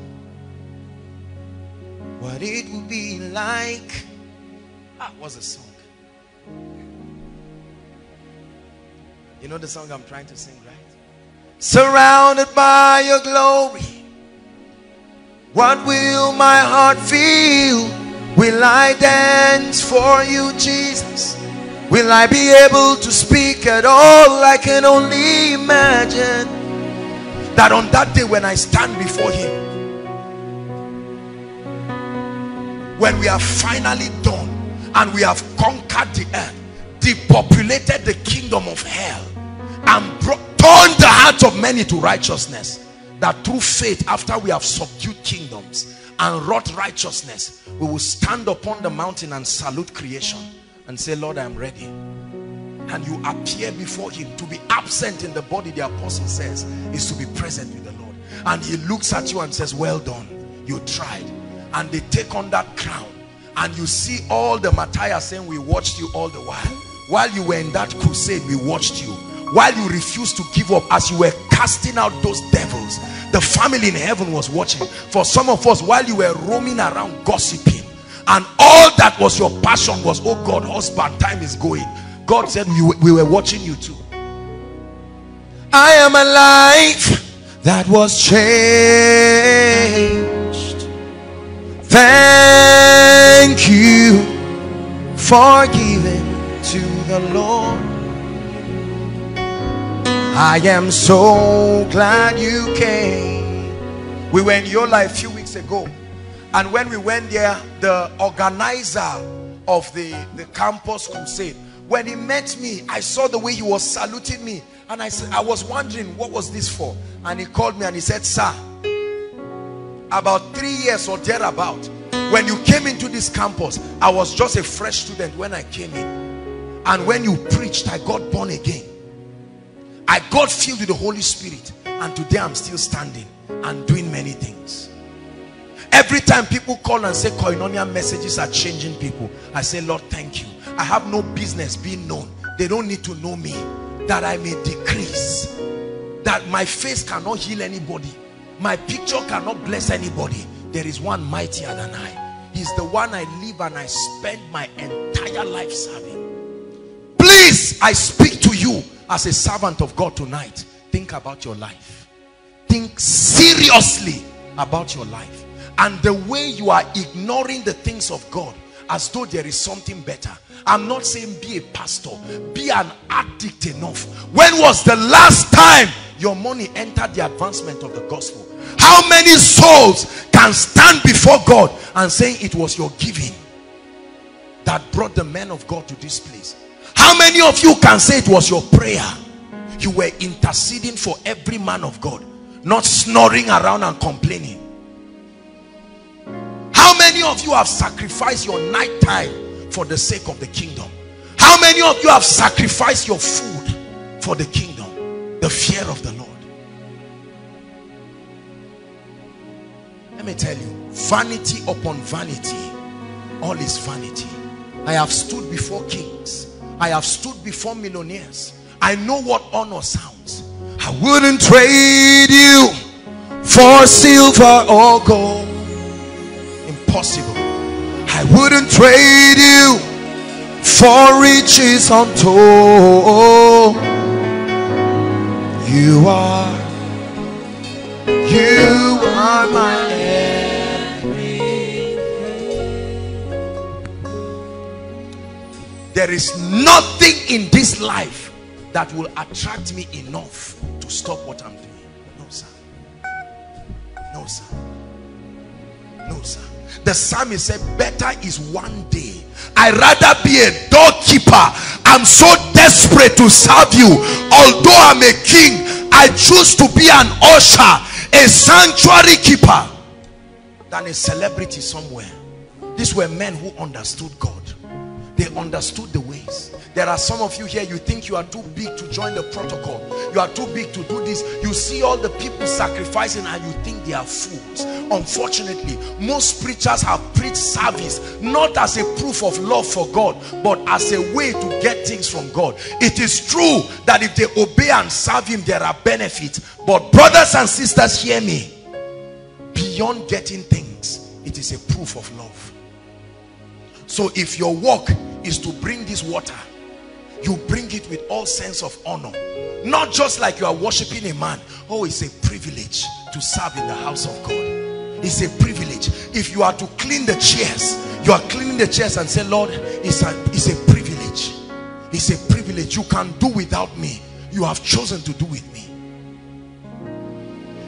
S2: what it would be like. Ah, what's the song? You know the song I'm trying to sing, right? Surrounded by your glory, what will my heart feel? Will I dance for you, Jesus? Will I be able to speak at all? I can only imagine that on that day when I stand before him, when we are finally done and we have conquered the earth, depopulated the kingdom of hell, and brought, turned the hearts of many to righteousness, that through faith, after we have subdued kingdoms and wrought righteousness, we will stand upon the mountain and salute creation and say, Lord, I am ready. And you appear before him. To be absent in the body, the apostle says, is to be present with the Lord. And he looks at you and says, well done. You tried. And they take on that crown. And you see all the Matthias saying, we watched you all the while. While you were in that crusade, we watched you. While you refused to give up, as you were casting out those devils, the family in heaven was watching. For some of us, while you were roaming around gossiping, and all that was your passion was oh god husband time is going. God said we, we were watching you too. I am a life that was changed. Thank you for giving to the lord. I am so glad you came. We were in your life a few weeks ago and when we went there, the organizer of the, the campus crusade, when he met me, I saw the way he was saluting me. And I said, I was wondering, what was this for? And he called me and he said, sir, about three years or thereabout when you came into this campus i was just a fresh student when i came in and when you preached i got born again i got filled with the holy spirit and today i'm still standing and doing many things every time people call and say koinonia messages are changing people i say lord thank you. I have no business being known. They don't need to know me. That i may decrease. That my face cannot heal anybody. My picture cannot bless anybody. There is one mightier than I he's the one I live and I spend my entire life serving. Please I speak to you as a servant of God tonight. Think about your life. Think seriously about your life and the way you are ignoring the things of God as though there is something better. I'm not saying be a pastor be an addict enough. When was the last time your money entered the advancement of the gospel? How many souls can stand before God and say it was your giving that brought the men of God to this place? How many of you can say it was your prayer? You were interceding for every man of God not snoring around and complaining how many of you have sacrificed your night time for the sake of the kingdom? How many of you have sacrificed your food for the kingdom? The fear of the Lord. Let me tell you vanity upon vanity all is vanity. I have stood before kings. I have stood before millionaires. I know what honor sounds. I wouldn't trade you for silver or gold impossible i wouldn't trade you for riches untold you are you are my everything. there is nothing in this life that will attract me enough to stop what I'm doing. No, sir. No, sir. No, sir. The psalmist said, better is one day. i rather be a doorkeeper. I'm so desperate to serve you. Although I'm a king, I choose to be an usher, a sanctuary keeper, than a celebrity somewhere. These were men who understood God they understood the ways there are some of you here you think you are too big to join the protocol. You are too big to do this. You see all the people sacrificing and you think they are fools. Unfortunately most preachers have preached service not as a proof of love for God but as a way to get things from God. It is true that if they obey and serve him there are benefits. But brothers and sisters hear me. Beyond getting things it is a proof of love. So if your work is to bring this water you bring it with all sense of honor. Not just like you are worshiping a man. Oh it's a privilege to serve in the house of God. It's a privilege. If you are to clean the chairs you are cleaning the chairs and say Lord it's a, it's a privilege. It's a privilege. You can do without me. You have chosen to do with me.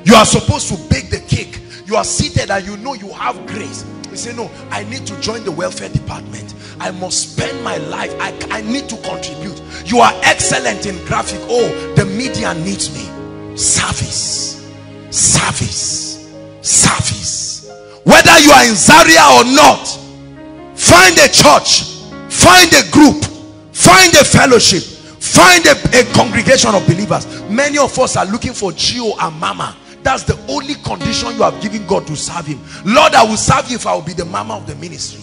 S2: You are supposed to bake the cake. You are seated and you know you have grace. You say no i need to join the welfare department i must spend my life. I, I need to contribute. You are excellent in graphic. Oh the media needs me. Service. Service. Service. Whether you are in zaria or not find a church find a group find a fellowship find a, a congregation of believers. Many of us are looking for GO and mama. That's the only condition you have given God to serve him. Lord, I will serve you if I will be the mama of the ministry.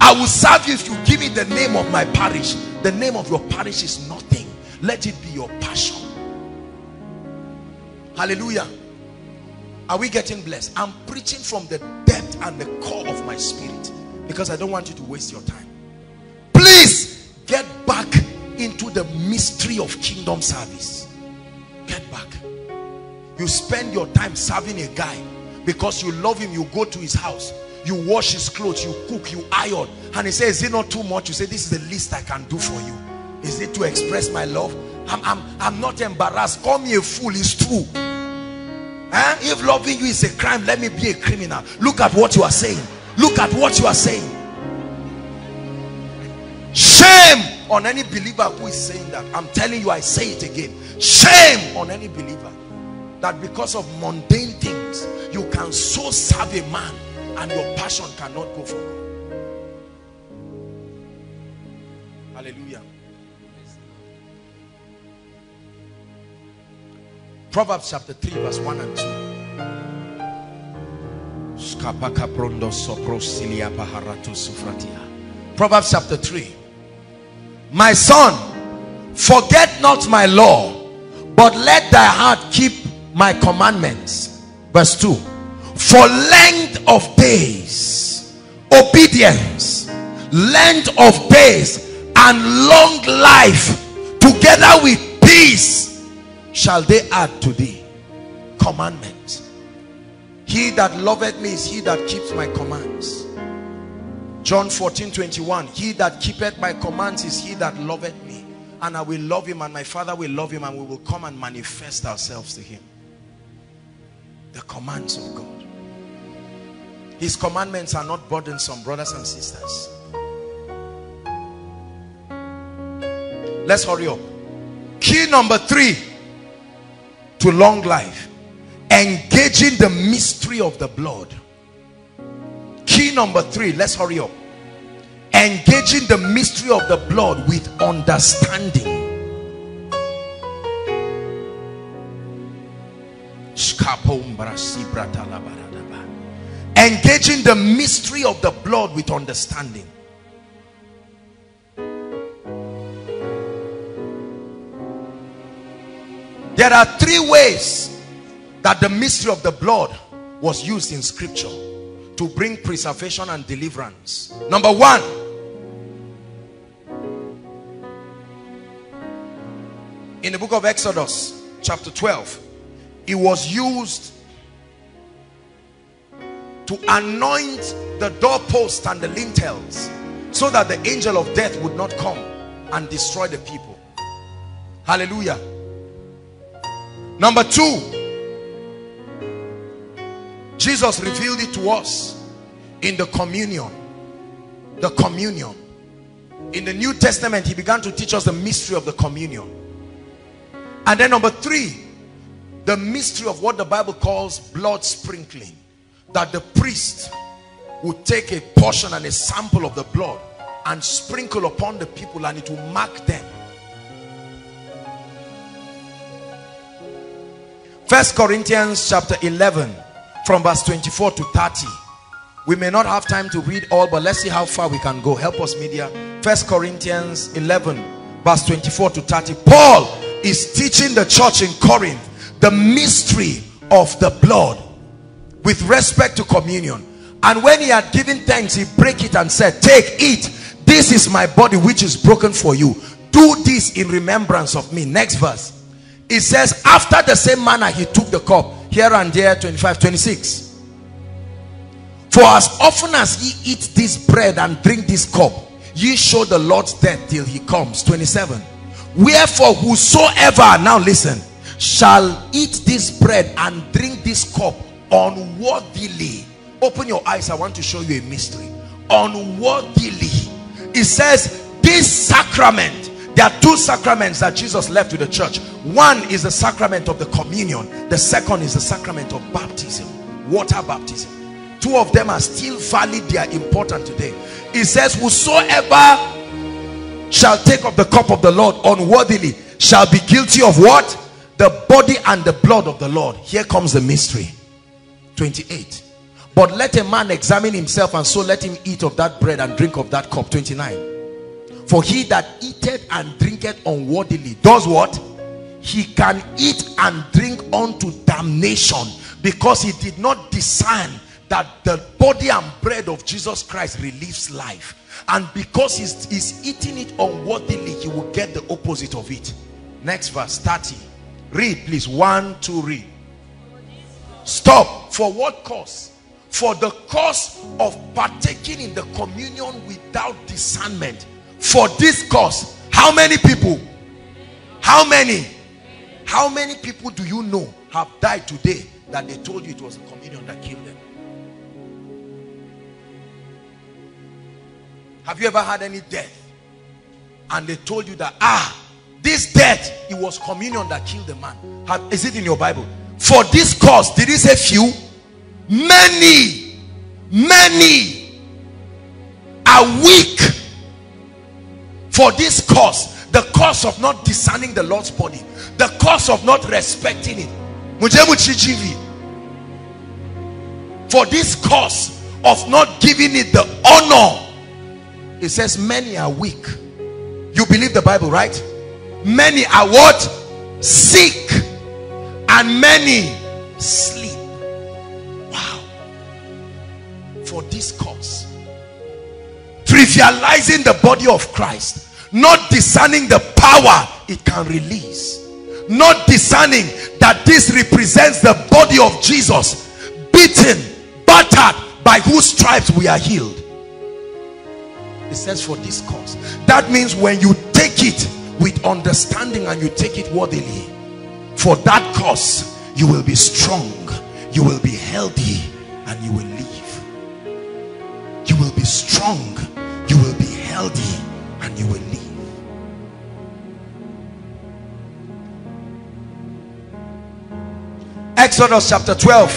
S2: I will serve you if you give me the name of my parish. The name of your parish is nothing. Let it be your passion. Hallelujah. Are we getting blessed? I'm preaching from the depth and the core of my spirit because I don't want you to waste your time. Please get back into the mystery of kingdom service. Get back you spend your time serving a guy because you love him you go to his house you wash his clothes you cook you iron. And he says is it not too much? You say this is the least i can do for you. Is it to express my love? I'm i'm, I'm not embarrassed. Call me a fool it's true. Eh? if loving you is a crime let me be a criminal. Look at what you are saying. Look at what you are saying. Shame on any believer who is saying that. I'm telling you i say it again. Shame on any believer that because of mundane things you can so serve a man and your passion cannot go for God hallelujah. Proverbs chapter 3 verse 1 and 2 Proverbs chapter 3 My son forget not my law but let thy heart keep my commandments. Verse 2 for length of days obedience length of days and long life together with peace shall they add to thee commandments. He that loveth me is he that keeps my commands. John 14 21 he that keepeth my commands is he that loveth me and i will love him and my father will love him and we will come and manifest ourselves to him. The commands of God. His commandments are not burdensome, brothers and sisters. Let's hurry up. Key number three to long life. Engaging the mystery of the blood. Key number three, let's hurry up. Engaging the mystery of the blood with understanding. Engaging the mystery of the blood with understanding. There are three ways that the mystery of the blood was used in scripture to bring preservation and deliverance. Number one, in the book of Exodus, chapter 12, it was used to anoint the doorpost and the lintels so that the angel of death would not come and destroy the people. Hallelujah. Number two jesus revealed it to us in the communion. The communion. In the new testament he began to teach us the mystery of the communion. And then number three the mystery of what the Bible calls blood sprinkling that the priest would take a portion and a sample of the blood and sprinkle upon the people and it will mark them. First Corinthians chapter 11 from verse 24 to 30 we may not have time to read all but let's see how far we can go. Help us media. First Corinthians 11 verse 24 to 30 Paul is teaching the church in Corinth the mystery of the blood with respect to communion. And when he had given thanks he break it and said take eat this is my body which is broken for you. Do this in remembrance of me. Next verse. It says after the same manner he took the cup here and there 25 26 for as often as ye eat this bread and drink this cup ye show the lord's death till he comes. 27 wherefore whosoever now listen shall eat this bread and drink this cup unworthily. Open your eyes i want to show you a mystery. Unworthily. It says this sacrament there are two sacraments that jesus left to the church. One is the sacrament of the communion. The second is the sacrament of baptism. Water baptism. Two of them are still valid. They are important today. It says whosoever shall take of the cup of the lord unworthily shall be guilty of what? The body and the blood of the Lord. Here comes the mystery. 28. But let a man examine himself and so let him eat of that bread and drink of that cup. 29. For he that eateth and drinketh unworthily does what? He can eat and drink unto damnation because he did not discern that the body and bread of Jesus Christ relieves life. And because he's, he's eating it unworthily, he will get the opposite of it. Next verse 30. Read, please. One, two, read. Stop. For what cause? For the cause of partaking in the communion without discernment. For this cause. How many people? How many? How many people do you know have died today that they told you it was the communion that killed them? Have you ever had any death? And they told you that, ah, this death, it was communion that killed the man. Have, is it in your Bible? For this cause, did he say few? Many, many are weak. For this cause, the cause of not discerning the Lord's body, the cause of not respecting it. For this cause of not giving it the honor, it says, Many are weak. You believe the Bible, right? Many are what? Sick, and many sleep. Wow. For this cause, trivializing the body of Christ, not discerning the power it can release. Not discerning that this represents the body of Jesus. Beaten battered by whose stripes we are healed. It says for this cause. That means when you take it with understanding and you take it worthily for that cause you will be strong you will be healthy and you will live. You will be strong you will be healthy and you will live. Exodus chapter 12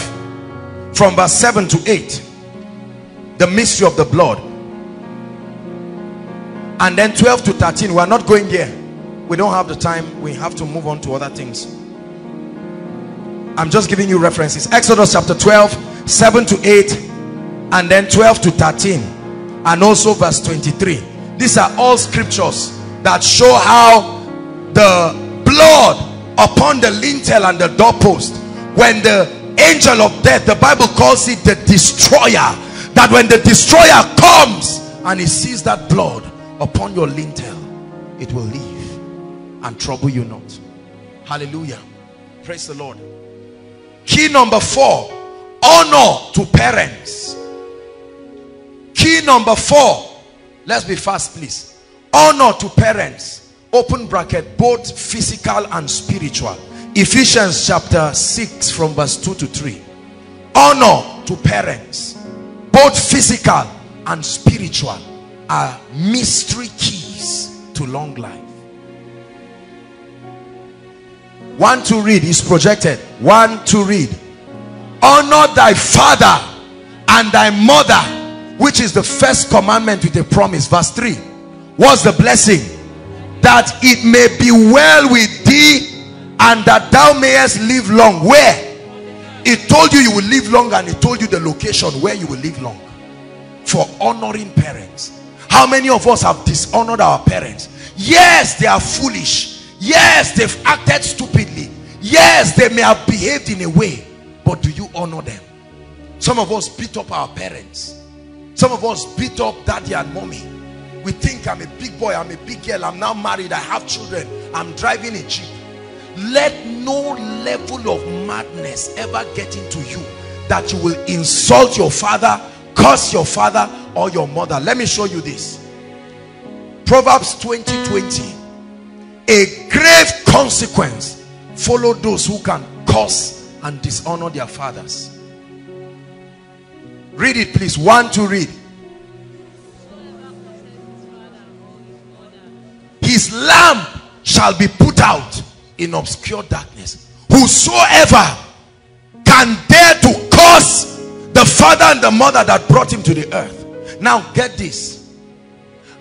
S2: from verse 7 to 8 the mystery of the blood. And then 12 to 13 we are not going there. We don't have the time. We have to move on to other things I'm just giving you references. Exodus chapter 12 7 to 8 and then 12 to 13 and also verse 23 these are all scriptures that show how the blood upon the lintel and the doorpost when the angel of death the bible calls it the destroyer that when the destroyer comes and he sees that blood upon your lintel it will leave and trouble you not. Hallelujah. Praise the lord key number four honor to parents. Key number four let's be fast please. Honor to parents. Open bracket both physical and spiritual. Ephesians chapter 6 from verse 2 to 3 honor to parents both physical and spiritual are mystery keys to long life one to read is projected. One to read. Honor thy father and thy mother which is the first commandment with a promise. Verse 3 what's the blessing? That it may be well with thee and that thou mayest live long. Where? It told you you will live long and it told you the location where you will live long. For honoring parents. How many of us have dishonored our parents? Yes they are foolish yes they've acted stupidly. Yes they may have behaved in a way but do you honor them? Some of us beat up our parents. Some of us beat up daddy and mommy. We think i'm a big boy i'm a big girl i'm now married i have children i'm driving a jeep. Let no level of madness ever get into you that you will insult your father curse your father or your mother. Let me show you this. Proverbs 20 20 a grave consequence follow those who can curse and dishonor their fathers. Read it please. One to read. His lamp shall be put out in obscure darkness. Whosoever can dare to curse the father and the mother that brought him to the earth. Now get this.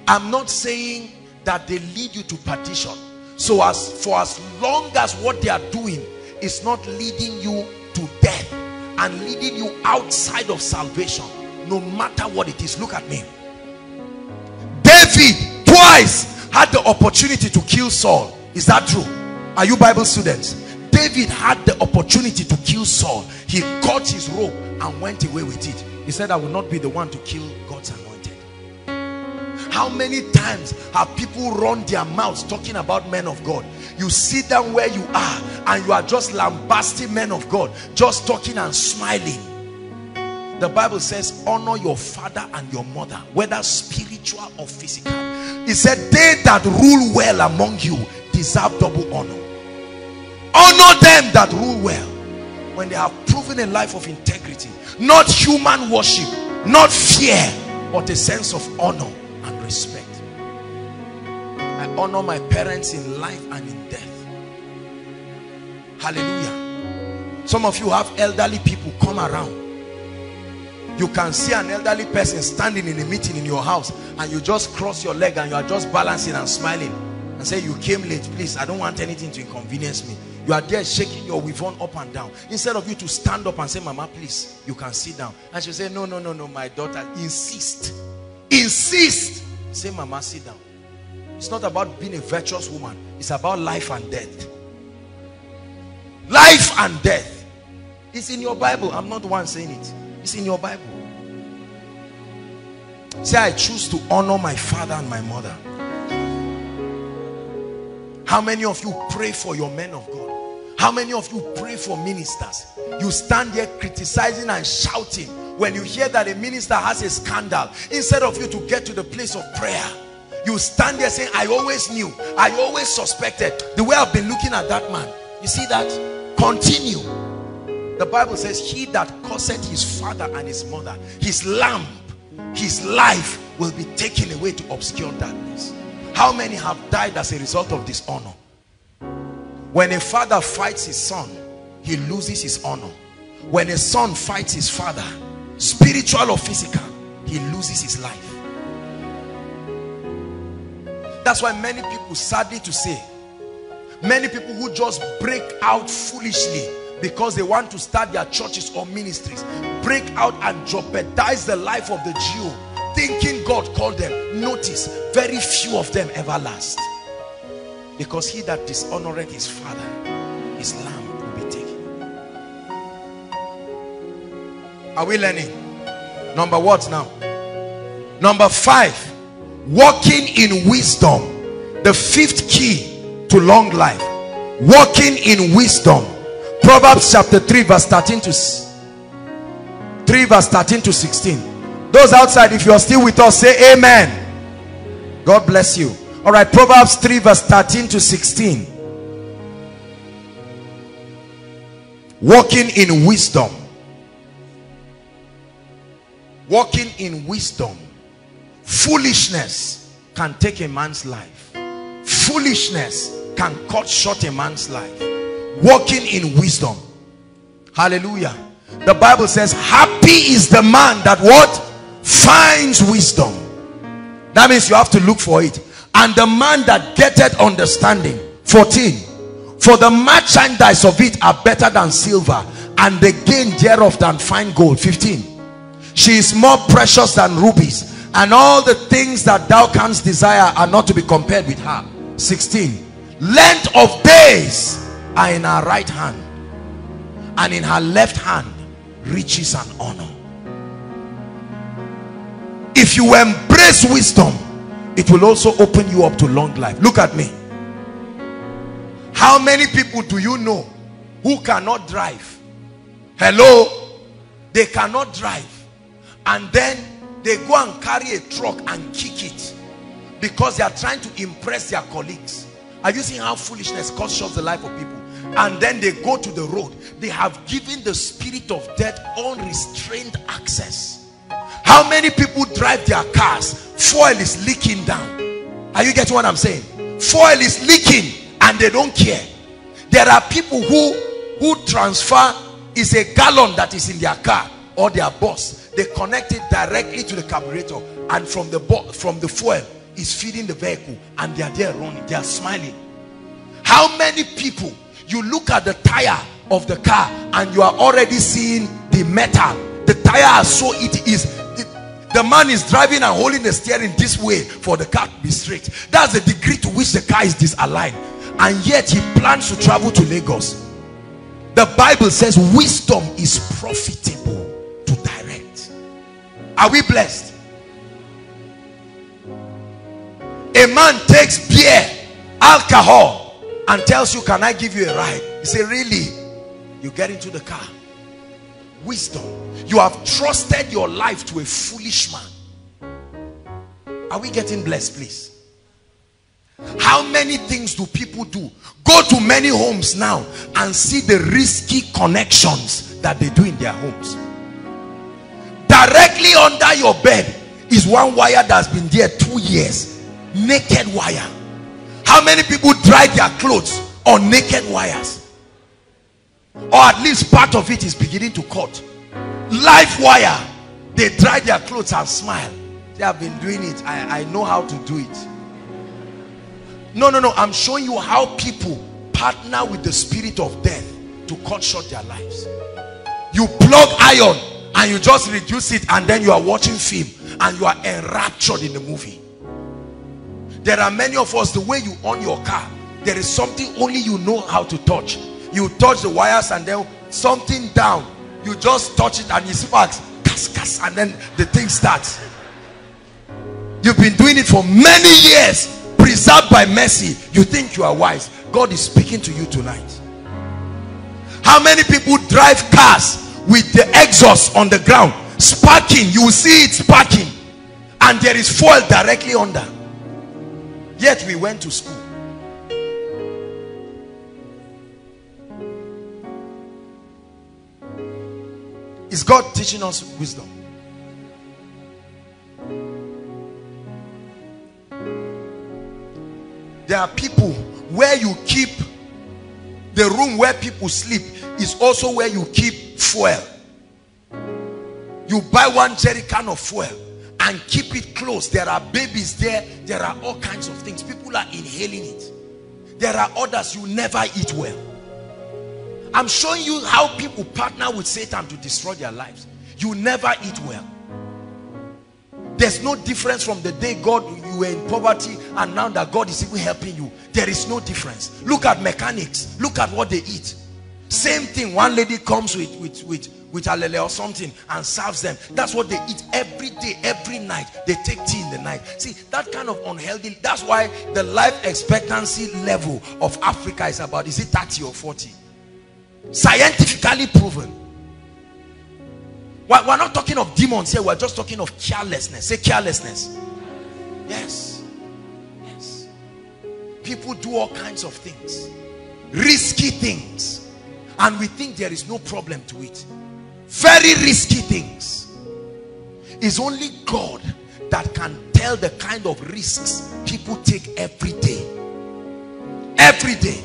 S2: I'm not saying that they lead you to perdition so as for as long as what they are doing is not leading you to death and leading you outside of salvation no matter what it is look at me david twice had the opportunity to kill saul is that true are you Bible students? David had the opportunity to kill Saul. He cut his robe and went away with it. He said, I will not be the one to kill. How many times have people run their mouths talking about men of God? You sit down where you are and you are just lambasting men of God, just talking and smiling. The Bible says, honor your father and your mother, whether spiritual or physical. He said, they that rule well among you deserve double honor honor them that rule well when they have proven a life of integrity not human worship not fear but a sense of honor respect. I honor my parents in life and in death. Hallelujah. Some of you have elderly people come around. You can see an elderly person standing in a meeting in your house and you just cross your leg and you are just balancing and smiling and say you came late please. I don't want anything to inconvenience me. You are there shaking your weave up and down. Instead of you to stand up and say mama please you can sit down. And she say no no no no my daughter insist. Insist say mama sit down. It's not about being a virtuous woman. It's about life and death. Life and death. It's in your bible. I'm not one saying it. It's in your bible. Say i choose to honor my father and my mother. How many of you pray for your men of god? How many of you pray for ministers? You stand here criticizing and shouting when you hear that a minister has a scandal instead of you to get to the place of prayer you stand there saying i always knew i always suspected the way i've been looking at that man. You see that? Continue. The bible says he that cursed his father and his mother his lamp his life will be taken away to obscure darkness. How many have died as a result of dishonor? When a father fights his son he loses his honor. When a son fights his father spiritual or physical he loses his life. That's why many people sadly to say many people who just break out foolishly because they want to start their churches or ministries break out and jeopardize the life of the Jew thinking God called them. Notice very few of them ever last. Because he that dishonored his father his lamb are we learning? Number what now? Number five walking in wisdom. The fifth key to long life. Walking in wisdom. Proverbs chapter 3 verse 13 to 3 verse 13 to 16 those outside if you are still with us say amen. God bless you. All right proverbs 3 verse 13 to 16 walking in wisdom walking in wisdom foolishness can take a man's life. Foolishness can cut short a man's life. Walking in wisdom. Hallelujah. The bible says happy is the man that what? Finds wisdom. That means you have to look for it. And the man that getteth understanding. 14 for the merchandise of it are better than silver and the gain thereof than fine gold. 15 she is more precious than rubies. And all the things that thou canst desire are not to be compared with her. 16 length of days are in her right hand and in her left hand riches and honor. If you embrace wisdom it will also open you up to long life. Look at me. How many people do you know who cannot drive? Hello? They cannot drive and then they go and carry a truck and kick it. Because they are trying to impress their colleagues. Are you seeing how foolishness cuts short the life of people? And then they go to the road. They have given the spirit of death unrestrained access. How many people drive their cars? Fuel is leaking down. Are you getting what i'm saying? Fuel is leaking and they don't care. There are people who who transfer is a gallon that is in their car or their boss they connect it directly to the carburetor and from the from the fuel is feeding the vehicle and they are there running they are smiling. How many people you look at the tire of the car and you are already seeing the metal. The tire so it is the, man is driving and holding the steering this way for the car to be straight. That's the degree to which the car is disaligned. And yet he plans to travel to Lagos. The Bible says wisdom is profitable are we blessed? A man takes beer alcohol and tells you can I give you a ride? You say really? You get into the car. Wisdom. You have trusted your life to a foolish man. Are we getting blessed please? How many things do people do? Go to many homes now and see the risky connections that they do in their homes directly under your bed is one wire that's been there two years. Naked wire. How many people dry their clothes on naked wires? Or at least part of it is beginning to cut. Live wire. They dry their clothes and smile. They have been doing it. I, I know how to do it. No no no. I'm showing you how people partner with the spirit of death to cut short their lives. You plug iron and you just reduce it and then you are watching film and you are enraptured in the movie. There are many of us the way you own your car there is something only you know how to touch. You touch the wires and then something down. You just touch it and it sparks cas, cas, and then the thing starts. You've been doing it for many years preserved by mercy. You think you are wise. God is speaking to you tonight. How many people drive cars with the exhaust on the ground sparking. You will see it sparking. And there is fuel directly under. Yet we went to school. Is God teaching us wisdom? There are people where you keep the room where people sleep is also where you keep fuel. You buy one jerry can of fuel and keep it close there are babies there. There are all kinds of things. People are inhaling it. There are others you never eat well. I'm showing you how people partner with satan to destroy their lives. You never eat well. There's no difference from the day god you were in poverty and now that god is even helping you. There is no difference. Look at mechanics. Look at what they eat same thing one lady comes with with with with alele or something and serves them. That's what they eat every day every night. They take tea in the night. See that kind of unhealthy that's why the life expectancy level of africa is about is it 30 or 40 scientifically proven. We're not talking of demons here we're just talking of carelessness. Say carelessness. Yes. Yes. People do all kinds of things. Risky things and we think there is no problem to it. Very risky things. It's only God that can tell the kind of risks people take every day. Every day.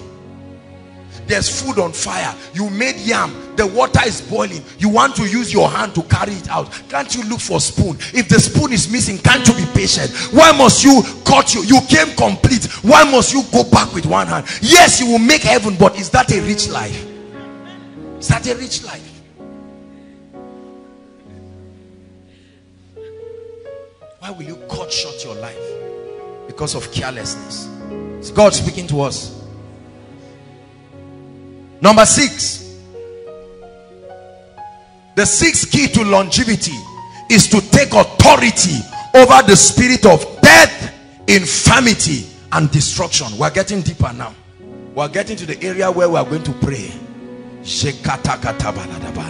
S2: There's food on fire. You made yam. The water is boiling. You want to use your hand to carry it out. Can't you look for spoon? If the spoon is missing can't you be patient? Why must you cut you you came complete? Why must you go back with one hand? Yes you will make heaven but is that a rich life that a rich life. Why will you cut short your life? Because of carelessness. Is God speaking to us? Number six. The sixth key to longevity is to take authority over the spirit of death infirmity and destruction. We're getting deeper now. We're getting to the area where we're going to pray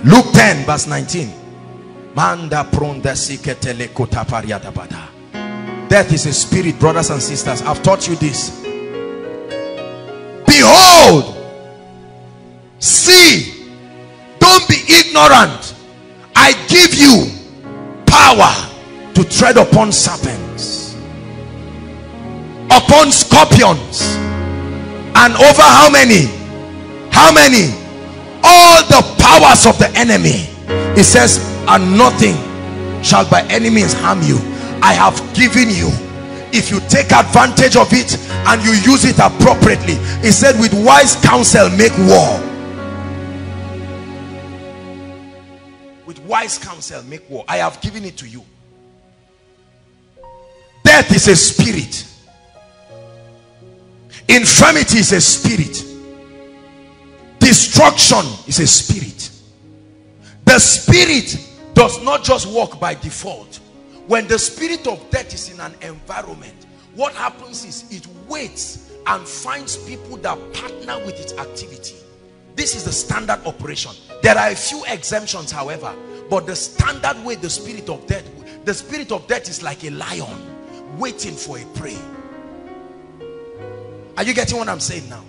S2: Luke 10 verse 19 death is a spirit brothers and sisters. I've taught you this. Behold see don't be ignorant. I give you power to tread upon serpents upon scorpions and over how many? How many all the powers of the enemy. He says and nothing shall by any means harm you. I have given you. If you take advantage of it and you use it appropriately he said with wise counsel make war. With wise counsel make war. I have given it to you. Death is a spirit. Infirmity is a spirit destruction is a spirit. The spirit does not just work by default. When the spirit of death is in an environment what happens is it waits and finds people that partner with its activity. This is the standard operation. There are a few exemptions however but the standard way the spirit of death the spirit of death is like a lion waiting for a prey. Are you getting what i'm saying now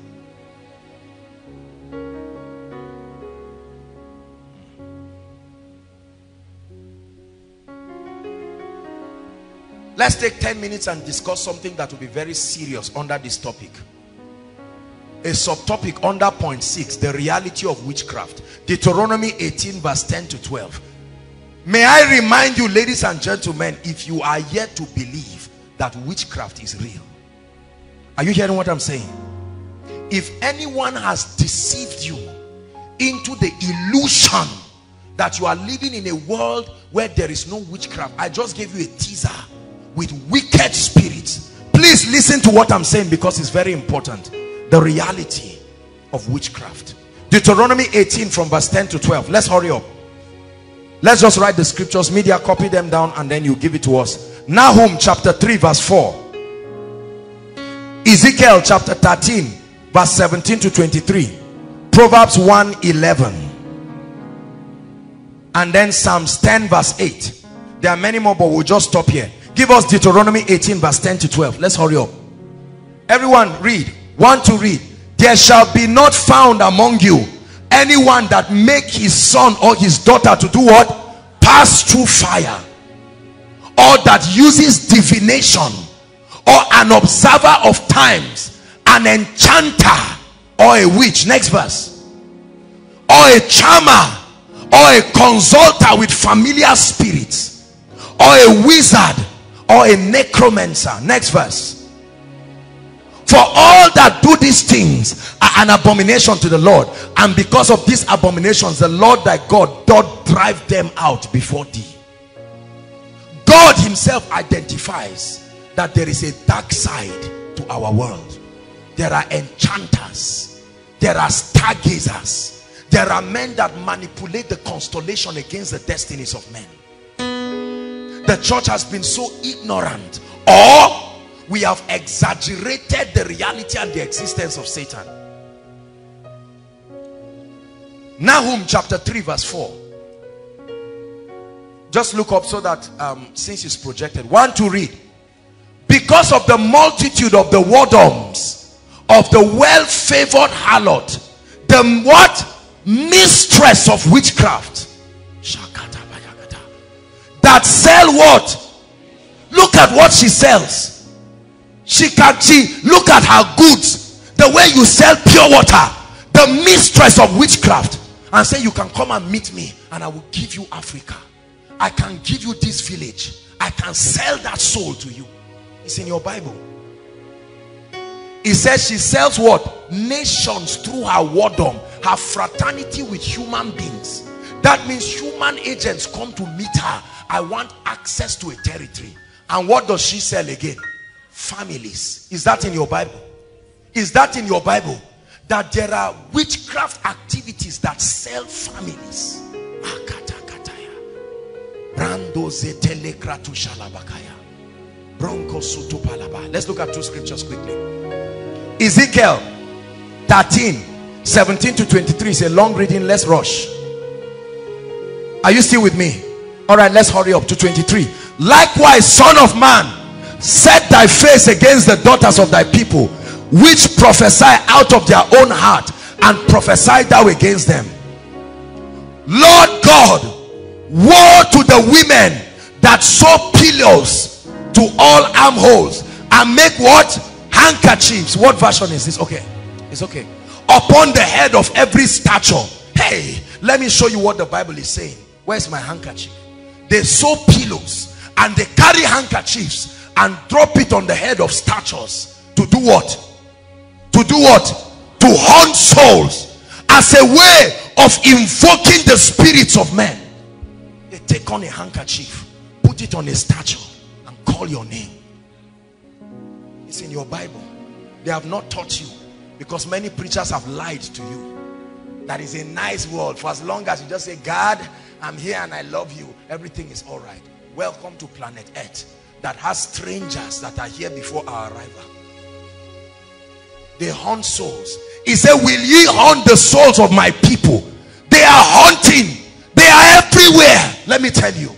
S2: let's take 10 minutes and discuss something that will be very serious under this topic. A subtopic under point six the reality of witchcraft. Deuteronomy 18 verse 10 to 12 may i remind you ladies and gentlemen if you are yet to believe that witchcraft is real. Are you hearing what i'm saying? If anyone has deceived you into the illusion that you are living in a world where there is no witchcraft i just gave you a teaser with wicked spirits please listen to what i'm saying because it's very important. The reality of witchcraft. Deuteronomy 18 from verse 10 to 12 let's hurry up. Let's just write the scriptures. Media copy them down and then you give it to us. Nahum chapter 3 verse 4 ezekiel chapter 13 verse 17 to 23 proverbs 1 11 and then psalms 10 verse 8 there are many more but we'll just stop here give us deuteronomy 18 verse 10 to 12 let's hurry up. Everyone read. Want to read. There shall be not found among you anyone that make his son or his daughter to do what? Pass through fire. Or that uses divination. Or an observer of times. An enchanter. Or a witch. Next verse. Or a charmer. Or a consulter with familiar spirits. Or a wizard or a necromancer. Next verse. For all that do these things are an abomination to the Lord. And because of these abominations the Lord thy God doth drive them out before thee. God himself identifies that there is a dark side to our world. There are enchanters. There are stargazers. There are men that manipulate the constellation against the destinies of men the church has been so ignorant or we have exaggerated the reality and the existence of Satan. Nahum chapter 3 verse 4 just look up so that um, since it's projected one to read. Because of the multitude of the whoredoms of the well-favored harlot the what? Mistress of witchcraft that sell what? Look at what she sells. She can she look at her goods. The way you sell pure water. The mistress of witchcraft. And say you can come and meet me and i will give you africa. I can give you this village. I can sell that soul to you. It's in your bible. It says she sells what? Nations through her whoredom her fraternity with human beings that means human agents come to meet her. I want access to a territory. And what does she sell again? Families. Is that in your bible? Is that in your bible? That there are witchcraft activities that sell families. Let's look at two scriptures quickly. Ezekiel 13 17 to 23 is a long reading. Let's rush are you still with me? All right let's hurry up to 23 likewise son of man set thy face against the daughters of thy people which prophesy out of their own heart and prophesy thou against them. Lord god woe to the women that sew pillows to all armholes and make what? Handkerchiefs. What version is this? Okay it's okay. Upon the head of every stature. Hey let me show you what the bible is saying where's my handkerchief? They sew pillows and they carry handkerchiefs and drop it on the head of statues to do what? To do what? To hunt souls as a way of invoking the spirits of men. They take on a handkerchief put it on a statue and call your name. It's in your bible. They have not taught you because many preachers have lied to you. That is a nice world for as long as you just say god i'm here and i love you. Everything is all right. Welcome to planet earth that has strangers that are here before our arrival. They hunt souls. He said will ye hunt the souls of my people? They are hunting. They are everywhere. Let me tell you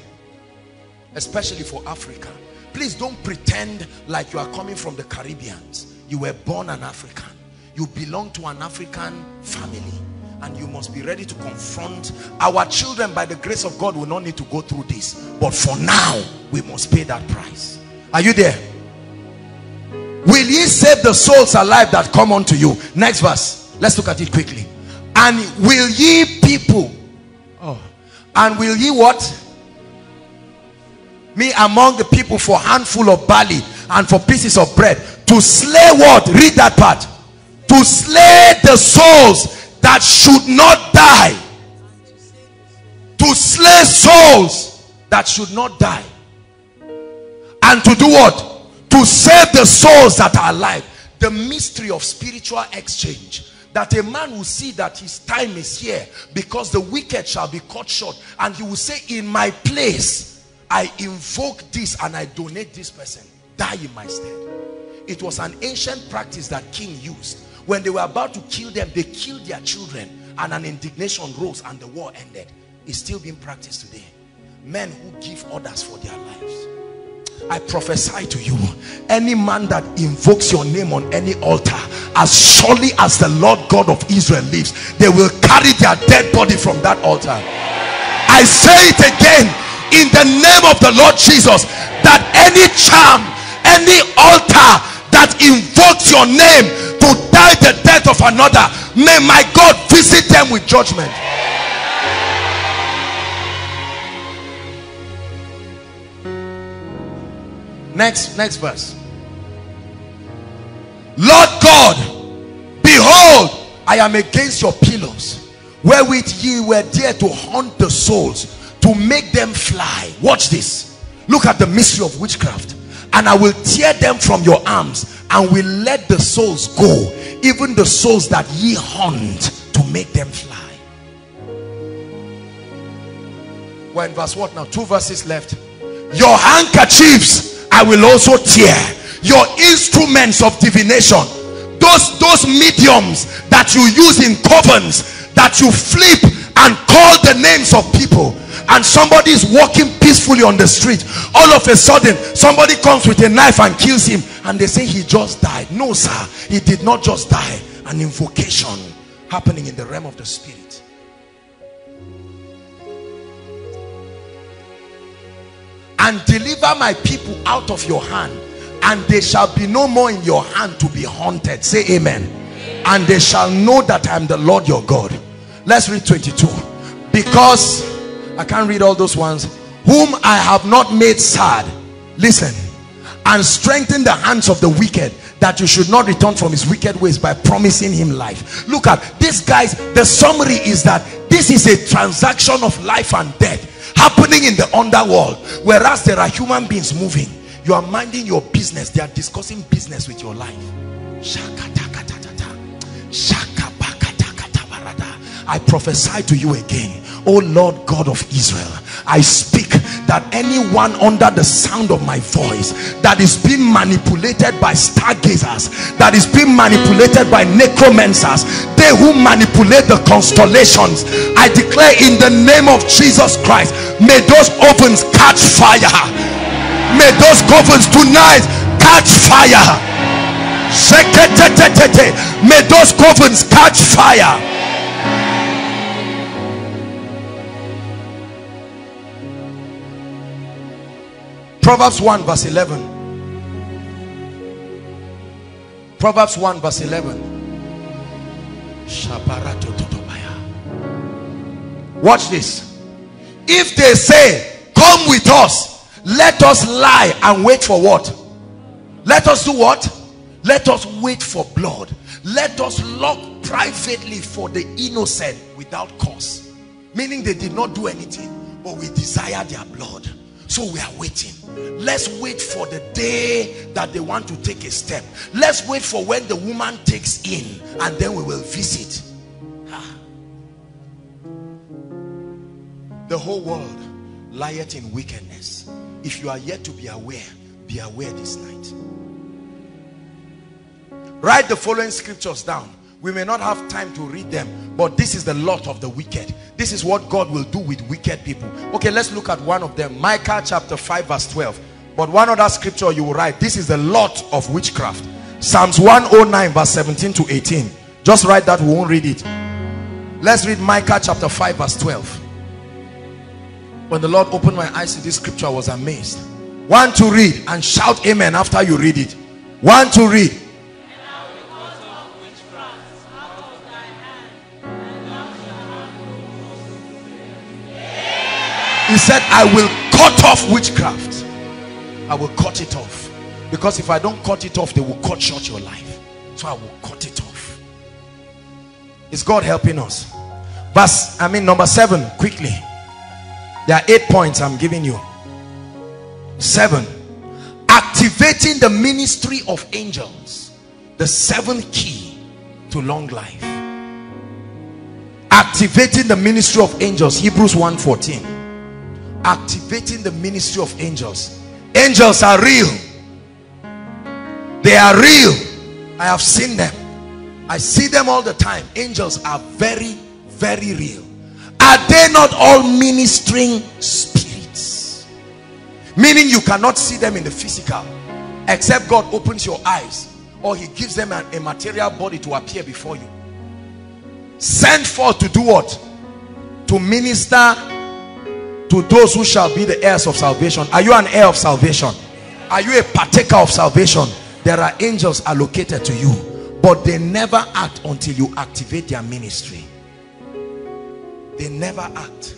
S2: especially for africa. Please don't pretend like you are coming from the caribbeans. You were born an african. You belong to an african family and you must be ready to confront our children by the grace of God. Will not need to go through this but for now we must pay that price. Are you there? Will ye save the souls alive that come unto you? Next verse. Let's look at it quickly. And will ye people oh and will ye what? Me among the people for handful of barley and for pieces of bread to slay what? Read that part. To slay the souls that should not die. To slay souls that should not die. And to do what? To save the souls that are alive. The mystery of spiritual exchange. That a man will see that his time is here because the wicked shall be cut short. And he will say in my place I invoke this and I donate this person. Die in my stead. It was an ancient practice that king used when they were about to kill them they killed their children and an indignation rose and the war ended. It's still being practiced today. Men who give orders for their lives. I prophesy to you any man that invokes your name on any altar as surely as the Lord God of Israel lives they will carry their dead body from that altar. I say it again in the name of the Lord Jesus that any charm any altar that invokes your name to die the death of another may my God visit them with judgment. Next next verse. Lord god behold i am against your pillows wherewith ye were there to hunt the souls to make them fly. Watch this. Look at the mystery of witchcraft and i will tear them from your arms and will let the souls go even the souls that ye hunt to make them fly. We're in verse what now? Two verses left. Your handkerchiefs I will also tear. Your instruments of divination. Those those mediums that you use in covens that you flip and call the names of people and somebody is walking peacefully on the street all of a sudden somebody comes with a knife and kills him and they say he just died. No sir he did not just die. An invocation happening in the realm of the spirit. And deliver my people out of your hand and they shall be no more in your hand to be haunted. Say amen. And they shall know that I am the Lord your God let's read 22 because I can't read all those ones whom I have not made sad listen and strengthen the hands of the wicked that you should not return from his wicked ways by promising him life. Look at this guys the summary is that this is a transaction of life and death happening in the underworld. Whereas there are human beings moving you are minding your business. They are discussing business with your life I prophesy to you again oh Lord God of Israel I speak that anyone under the sound of my voice that is being manipulated by stargazers that is being manipulated by necromancers they who manipulate the constellations I declare in the name of Jesus Christ may those ovens catch fire. May those ovens tonight catch fire. May those covens catch fire Proverbs 1 verse 11 Proverbs 1 verse 11 Watch this. If they say come with us let us lie and wait for what? Let us do what? Let us wait for blood. Let us lock privately for the innocent without cause. Meaning they did not do anything but we desire their blood so we are waiting. Let's wait for the day that they want to take a step. Let's wait for when the woman takes in and then we will visit. The whole world lieth in wickedness. If you are yet to be aware be aware this night. Write the following scriptures down. We may not have time to read them but this is the lot of the wicked this is what God will do with wicked people. Okay let's look at one of them. Micah chapter 5 verse 12 but one other scripture you will write. This is the lot of witchcraft. Psalms 109 verse 17 to 18 just write that we won't read it. Let's read Micah chapter 5 verse 12 when the Lord opened my eyes to this scripture I was amazed. One to read and shout amen after you read it. One to read. He said, I will cut off witchcraft. I will cut it off. Because if I don't cut it off, they will cut short your life. So I will cut it off. Is God helping us? Verse, I mean, number seven, quickly. There are eight points I'm giving you. Seven. Activating the ministry of angels. The seventh key to long life. Activating the ministry of angels. Hebrews 1.14 activating the ministry of angels. Angels are real. They are real. I have seen them. I see them all the time. Angels are very very real. Are they not all ministering spirits? Meaning you cannot see them in the physical except god opens your eyes or he gives them an, a material body to appear before you. Sent forth to do what? To minister to those who shall be the heirs of salvation. Are you an heir of salvation? Are you a partaker of salvation? There are angels allocated to you but they never act until you activate their ministry. They never act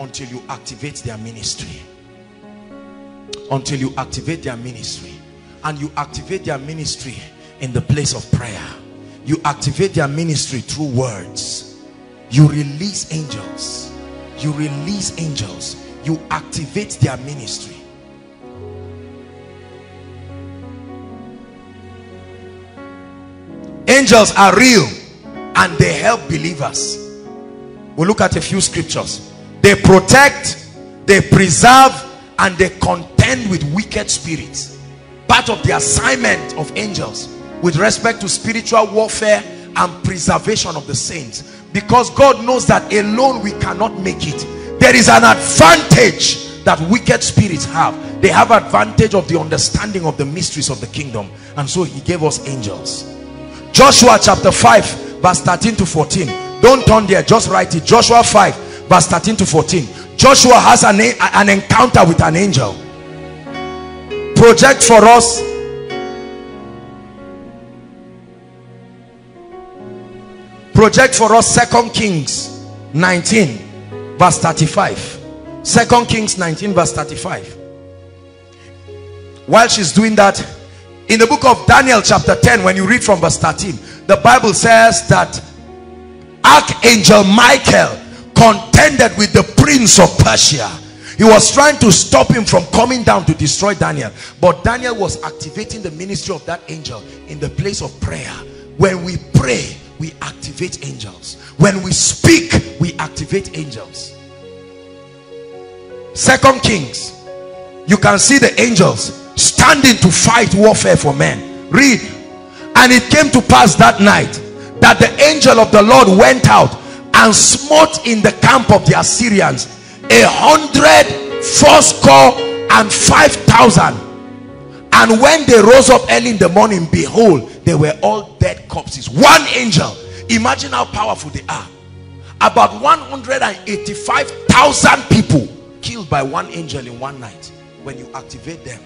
S2: until you activate their ministry. Until you activate their ministry. And you activate their ministry in the place of prayer. You activate their ministry through words. You release angels you release angels. You activate their ministry. Angels are real and they help believers. We'll look at a few scriptures. They protect they preserve and they contend with wicked spirits. Part of the assignment of angels with respect to spiritual warfare and preservation of the saints because God knows that alone we cannot make it. There is an advantage that wicked spirits have. They have advantage of the understanding of the mysteries of the kingdom. And so he gave us angels. Joshua chapter 5 verse 13 to 14 don't turn there just write it. Joshua 5 verse 13 to 14 Joshua has an, an encounter with an angel. Project for us project for us second kings 19 verse 35 second kings 19 verse 35 while she's doing that in the book of daniel chapter 10 when you read from verse 13 the bible says that archangel michael contended with the prince of persia. He was trying to stop him from coming down to destroy daniel. But daniel was activating the ministry of that angel in the place of prayer. When we pray we activate angels. When we speak we activate angels. Second kings. You can see the angels standing to fight warfare for men. Read. And it came to pass that night that the angel of the lord went out and smote in the camp of the assyrians a hundred fourscore and five thousand and when they rose up early in the morning behold they were all dead corpses. One angel. Imagine how powerful they are. About 185,000 people killed by one angel in one night when you activate them.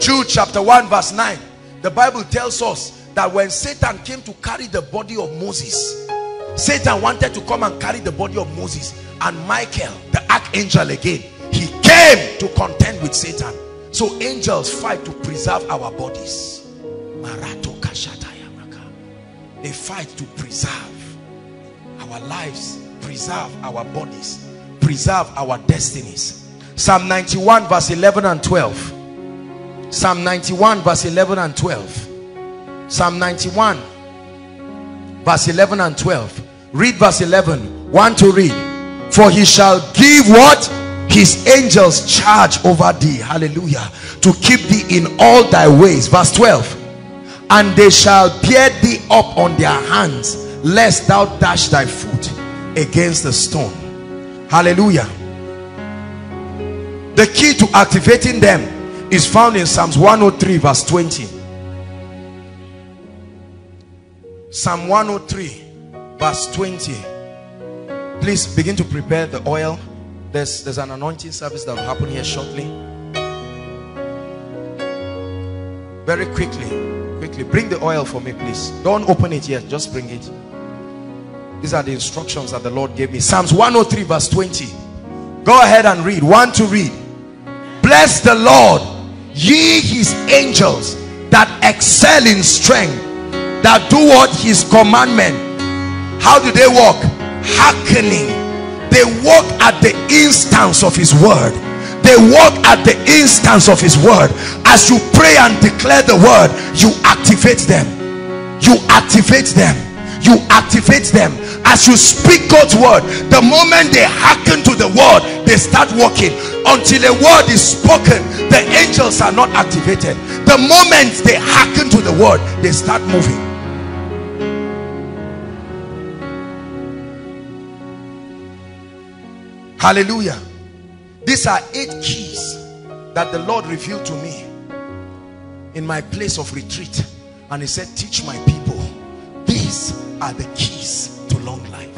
S2: Jude chapter 1 verse 9 the Bible tells us that when Satan came to carry the body of Moses Satan wanted to come and carry the body of Moses and Michael the archangel again. He came to contend with Satan. So angels fight to preserve our bodies. They fight to preserve our lives preserve our bodies preserve our destinies. Psalm 91 verse 11 and 12 Psalm 91 verse 11 and 12 Psalm 91 verse 11 and 12 read verse 11 one to read. For he shall give what? His angels charge over thee. Hallelujah. To keep thee in all thy ways. Verse 12 and they shall bear thee up on their hands lest thou dash thy foot against the stone. Hallelujah. The key to activating them is found in psalms 103 verse 20 psalm 103 verse 20 please begin to prepare the oil. There's there's an anointing service that will happen here shortly. Very quickly quickly. Bring the oil for me please. Don't open it yet. Just bring it. These are the instructions that the lord gave me. Psalms 103 verse 20 go ahead and read. One to read. Bless the lord ye his angels that excel in strength that do what? His commandment. How do they walk? Hearkening. They walk at the instance of his word. They walk at the instance of his word. As you pray and declare the word you activate them. You activate them. You activate them. As you speak God's word the moment they hearken to the word they start walking. Until a word is spoken the angels are not activated. The moment they hearken to the word they start moving hallelujah these are eight keys that the Lord revealed to me in my place of retreat. And he said, teach my people. These are the keys to long life.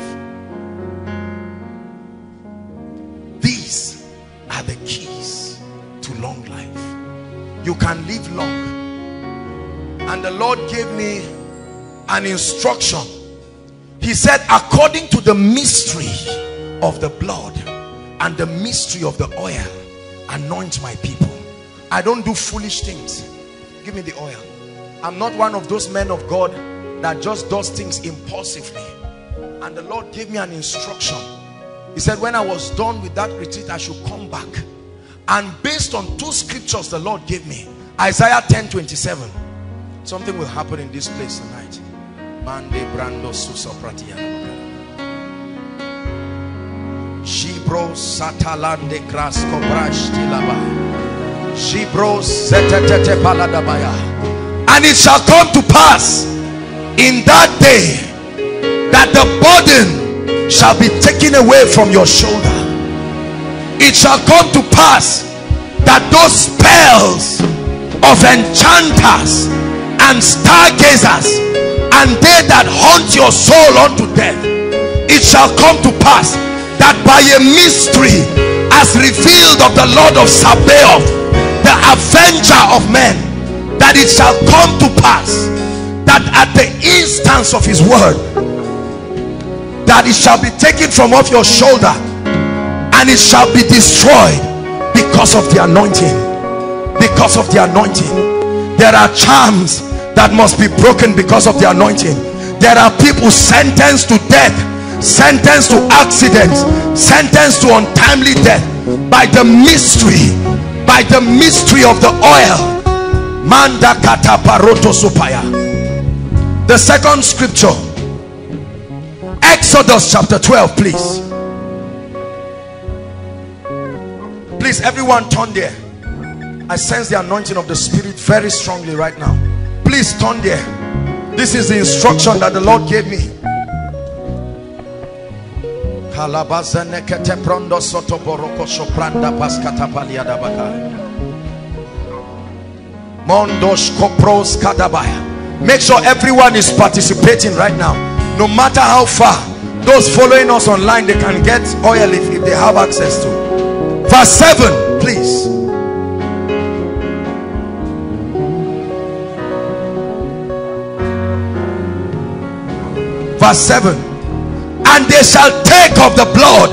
S2: These are the keys to long life. You can live long. And the Lord gave me an instruction. He said, according to the mystery of the blood and the mystery of the oil anoint my people. I don't do foolish things. Give me the oil. I'm not one of those men of god that just does things impulsively. And the lord gave me an instruction. He said when i was done with that retreat i should come back. And based on two scriptures the lord gave me isaiah 10 27 something will happen in this place tonight. Mande brando Setetete paladabaya. And it shall come to pass in that day that the burden shall be taken away from your shoulder. It shall come to pass that those spells of enchanters and stargazers and they that haunt your soul unto death it shall come to pass that by a mystery as revealed of the Lord of Sabaoth the avenger of men that it shall come to pass that at the instance of his word that it shall be taken from off your shoulder and it shall be destroyed because of the anointing. Because of the anointing. There are charms that must be broken because of the anointing. There are people sentenced to death sentenced to accidents sentenced to untimely death. By the mystery. By the mystery of the oil. Manda kata baroto supaya. The second scripture. Exodus chapter 12 please. Please everyone turn there. I sense the anointing of the spirit very strongly right now. Please turn there. This is the instruction that the lord gave me prondo soto boroko sopranda paskata paliada Mondos kopros kadabaya. Make sure everyone is participating right now. No matter how far. Those following us online, they can get oil if, if they have access to. Verse 7, please. Verse 7 and they shall take of the blood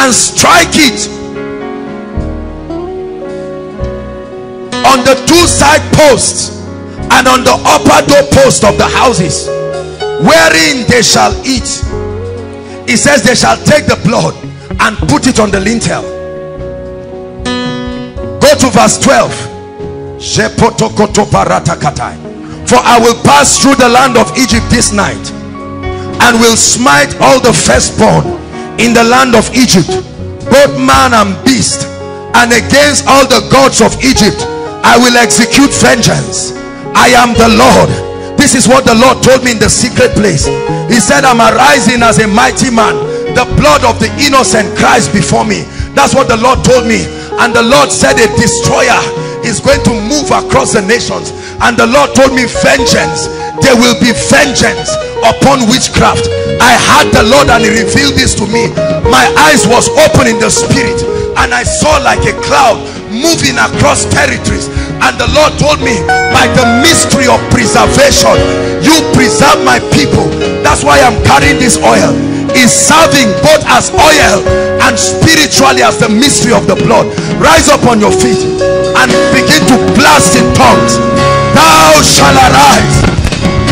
S2: and strike it on the two side posts and on the upper door post of the houses wherein they shall eat. He says they shall take the blood and put it on the lintel. Go to verse 12 for I will pass through the land of Egypt this night and will smite all the firstborn in the land of Egypt both man and beast and against all the gods of Egypt I will execute vengeance. I am the Lord. This is what the Lord told me in the secret place. He said I'm arising as a mighty man the blood of the innocent cries before me. That's what the Lord told me. And the Lord said a destroyer is going to move across the nations. And the Lord told me vengeance. There will be vengeance upon witchcraft. I heard the Lord and he revealed this to me. My eyes was open in the spirit and I saw like a cloud moving across territories. And the Lord told me by the mystery of preservation you preserve my people. That's why I'm carrying this oil. Is serving both as oil and spiritually as the mystery of the blood. Rise up on your feet and begin to blast in tongues. Thou shall arise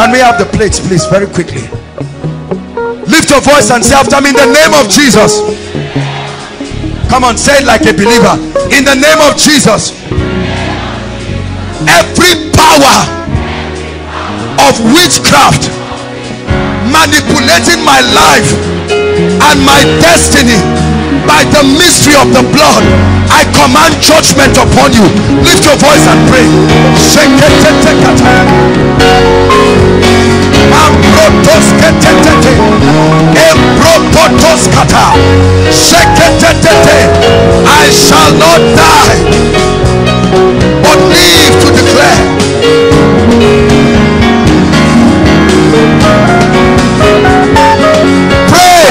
S2: can we have the plates please very quickly? Lift your voice and say after me in the name of jesus. Come on say it like a believer. In the name of jesus. Every power of witchcraft manipulating my life and my destiny by the mystery of the blood I command judgment upon you lift your voice and pray. I shall not die but live to declare. Pray.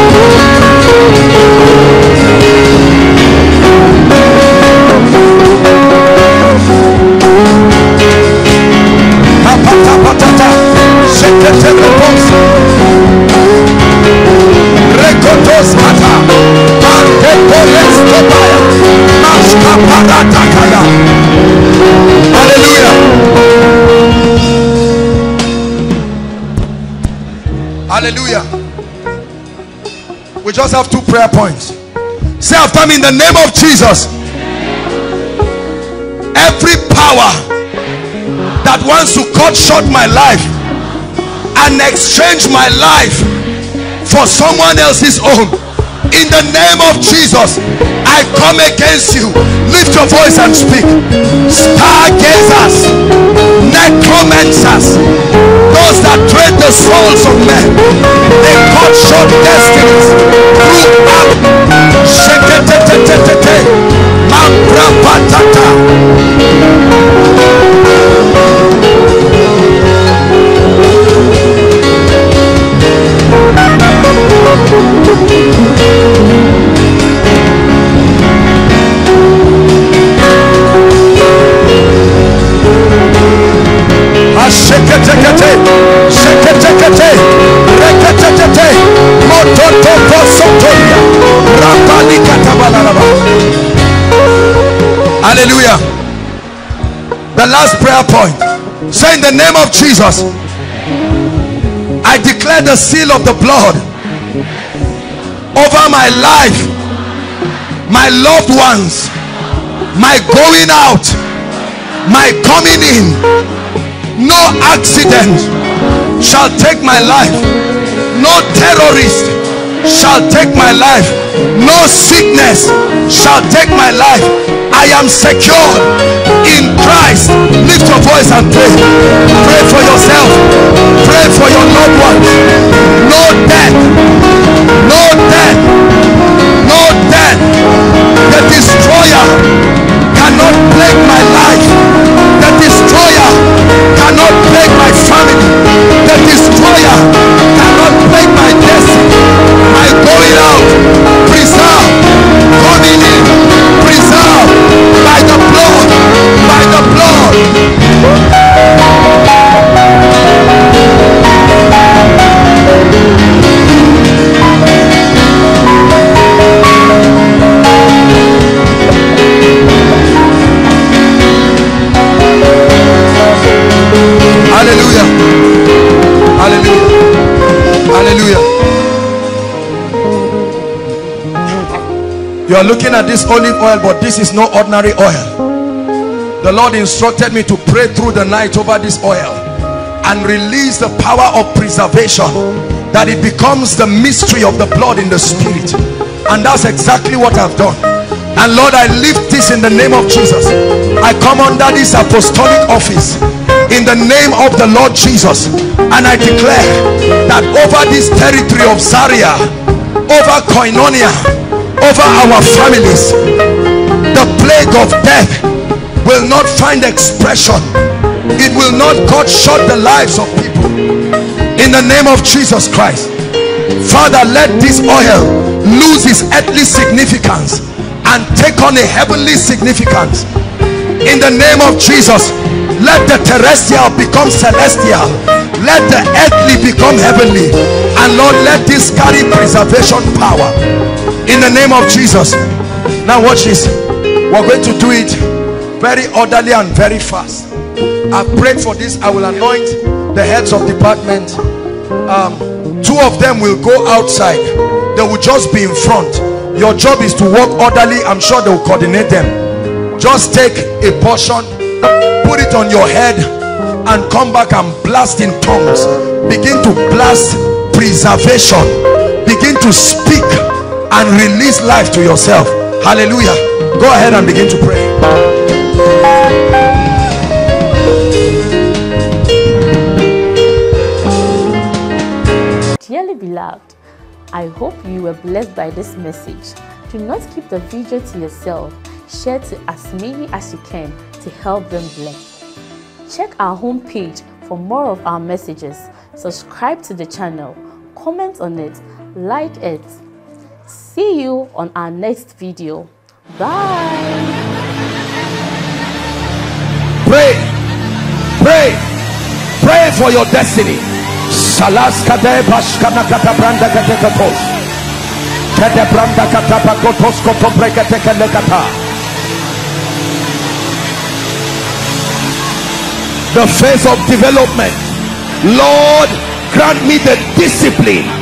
S2: Hallelujah. Hallelujah. We just have two prayer points. Say after me in the name of Jesus. Every power that wants to cut short my life and exchange my life for someone else's own. In the name of Jesus I come against you. Lift your voice and speak. Stargazers necromancers those that trade the souls of men. They cut short destinies. Through up rapalikatabalaraba. Hallelujah. The last prayer point. Say in the name of Jesus, I declare the seal of the blood over my life, my loved ones, my going out, my coming in. No accident shall take my life. No terrorist shall take my life. No sickness shall take my life. I am secure in Christ. Lift your voice and pray. Pray for yourself. Pray for your loved ones. No death. No death. No death. The destroyer cannot plague my life. The destroyer cannot plague my family. The destroyer cannot plague my destiny it out. Preserve. Holding it. Preserve. By the blood. By the blood. Hallelujah. Hallelujah. Hallelujah. You are looking at this olive oil but this is no ordinary oil. The lord instructed me to pray through the night over this oil and release the power of preservation that it becomes the mystery of the blood in the spirit. And that's exactly what i've done. And lord i lift this in the name of jesus. I come under this apostolic office in the name of the lord jesus. And i declare that over this territory of zaria over koinonia over our families. The plague of death will not find expression. It will not cut short the lives of people. In the name of jesus christ. Father let this oil lose its earthly significance and take on a heavenly significance. In the name of jesus let the terrestrial become celestial. Let the earthly become heavenly. And lord let this carry preservation power in the name of jesus. Now watch this. We're going to do it very orderly and very fast. I prayed for this. I will anoint the heads of department. Um, two of them will go outside. They will just be in front. Your job is to work orderly. I'm sure they will coordinate them. Just take a portion put it on your head and come back and blast in tongues. Begin to blast preservation. Begin to speak and release life to yourself hallelujah go ahead and begin to pray
S1: Dearly beloved, I hope you were blessed by this message. Do not keep the video to yourself. Share to as many as you can to help them bless. Check our homepage for more of our messages. Subscribe to the channel, comment on it, like it. See you on our next video. Bye.
S6: Pray. Pray. Pray for your destiny. The phase of development. Lord, grant me the discipline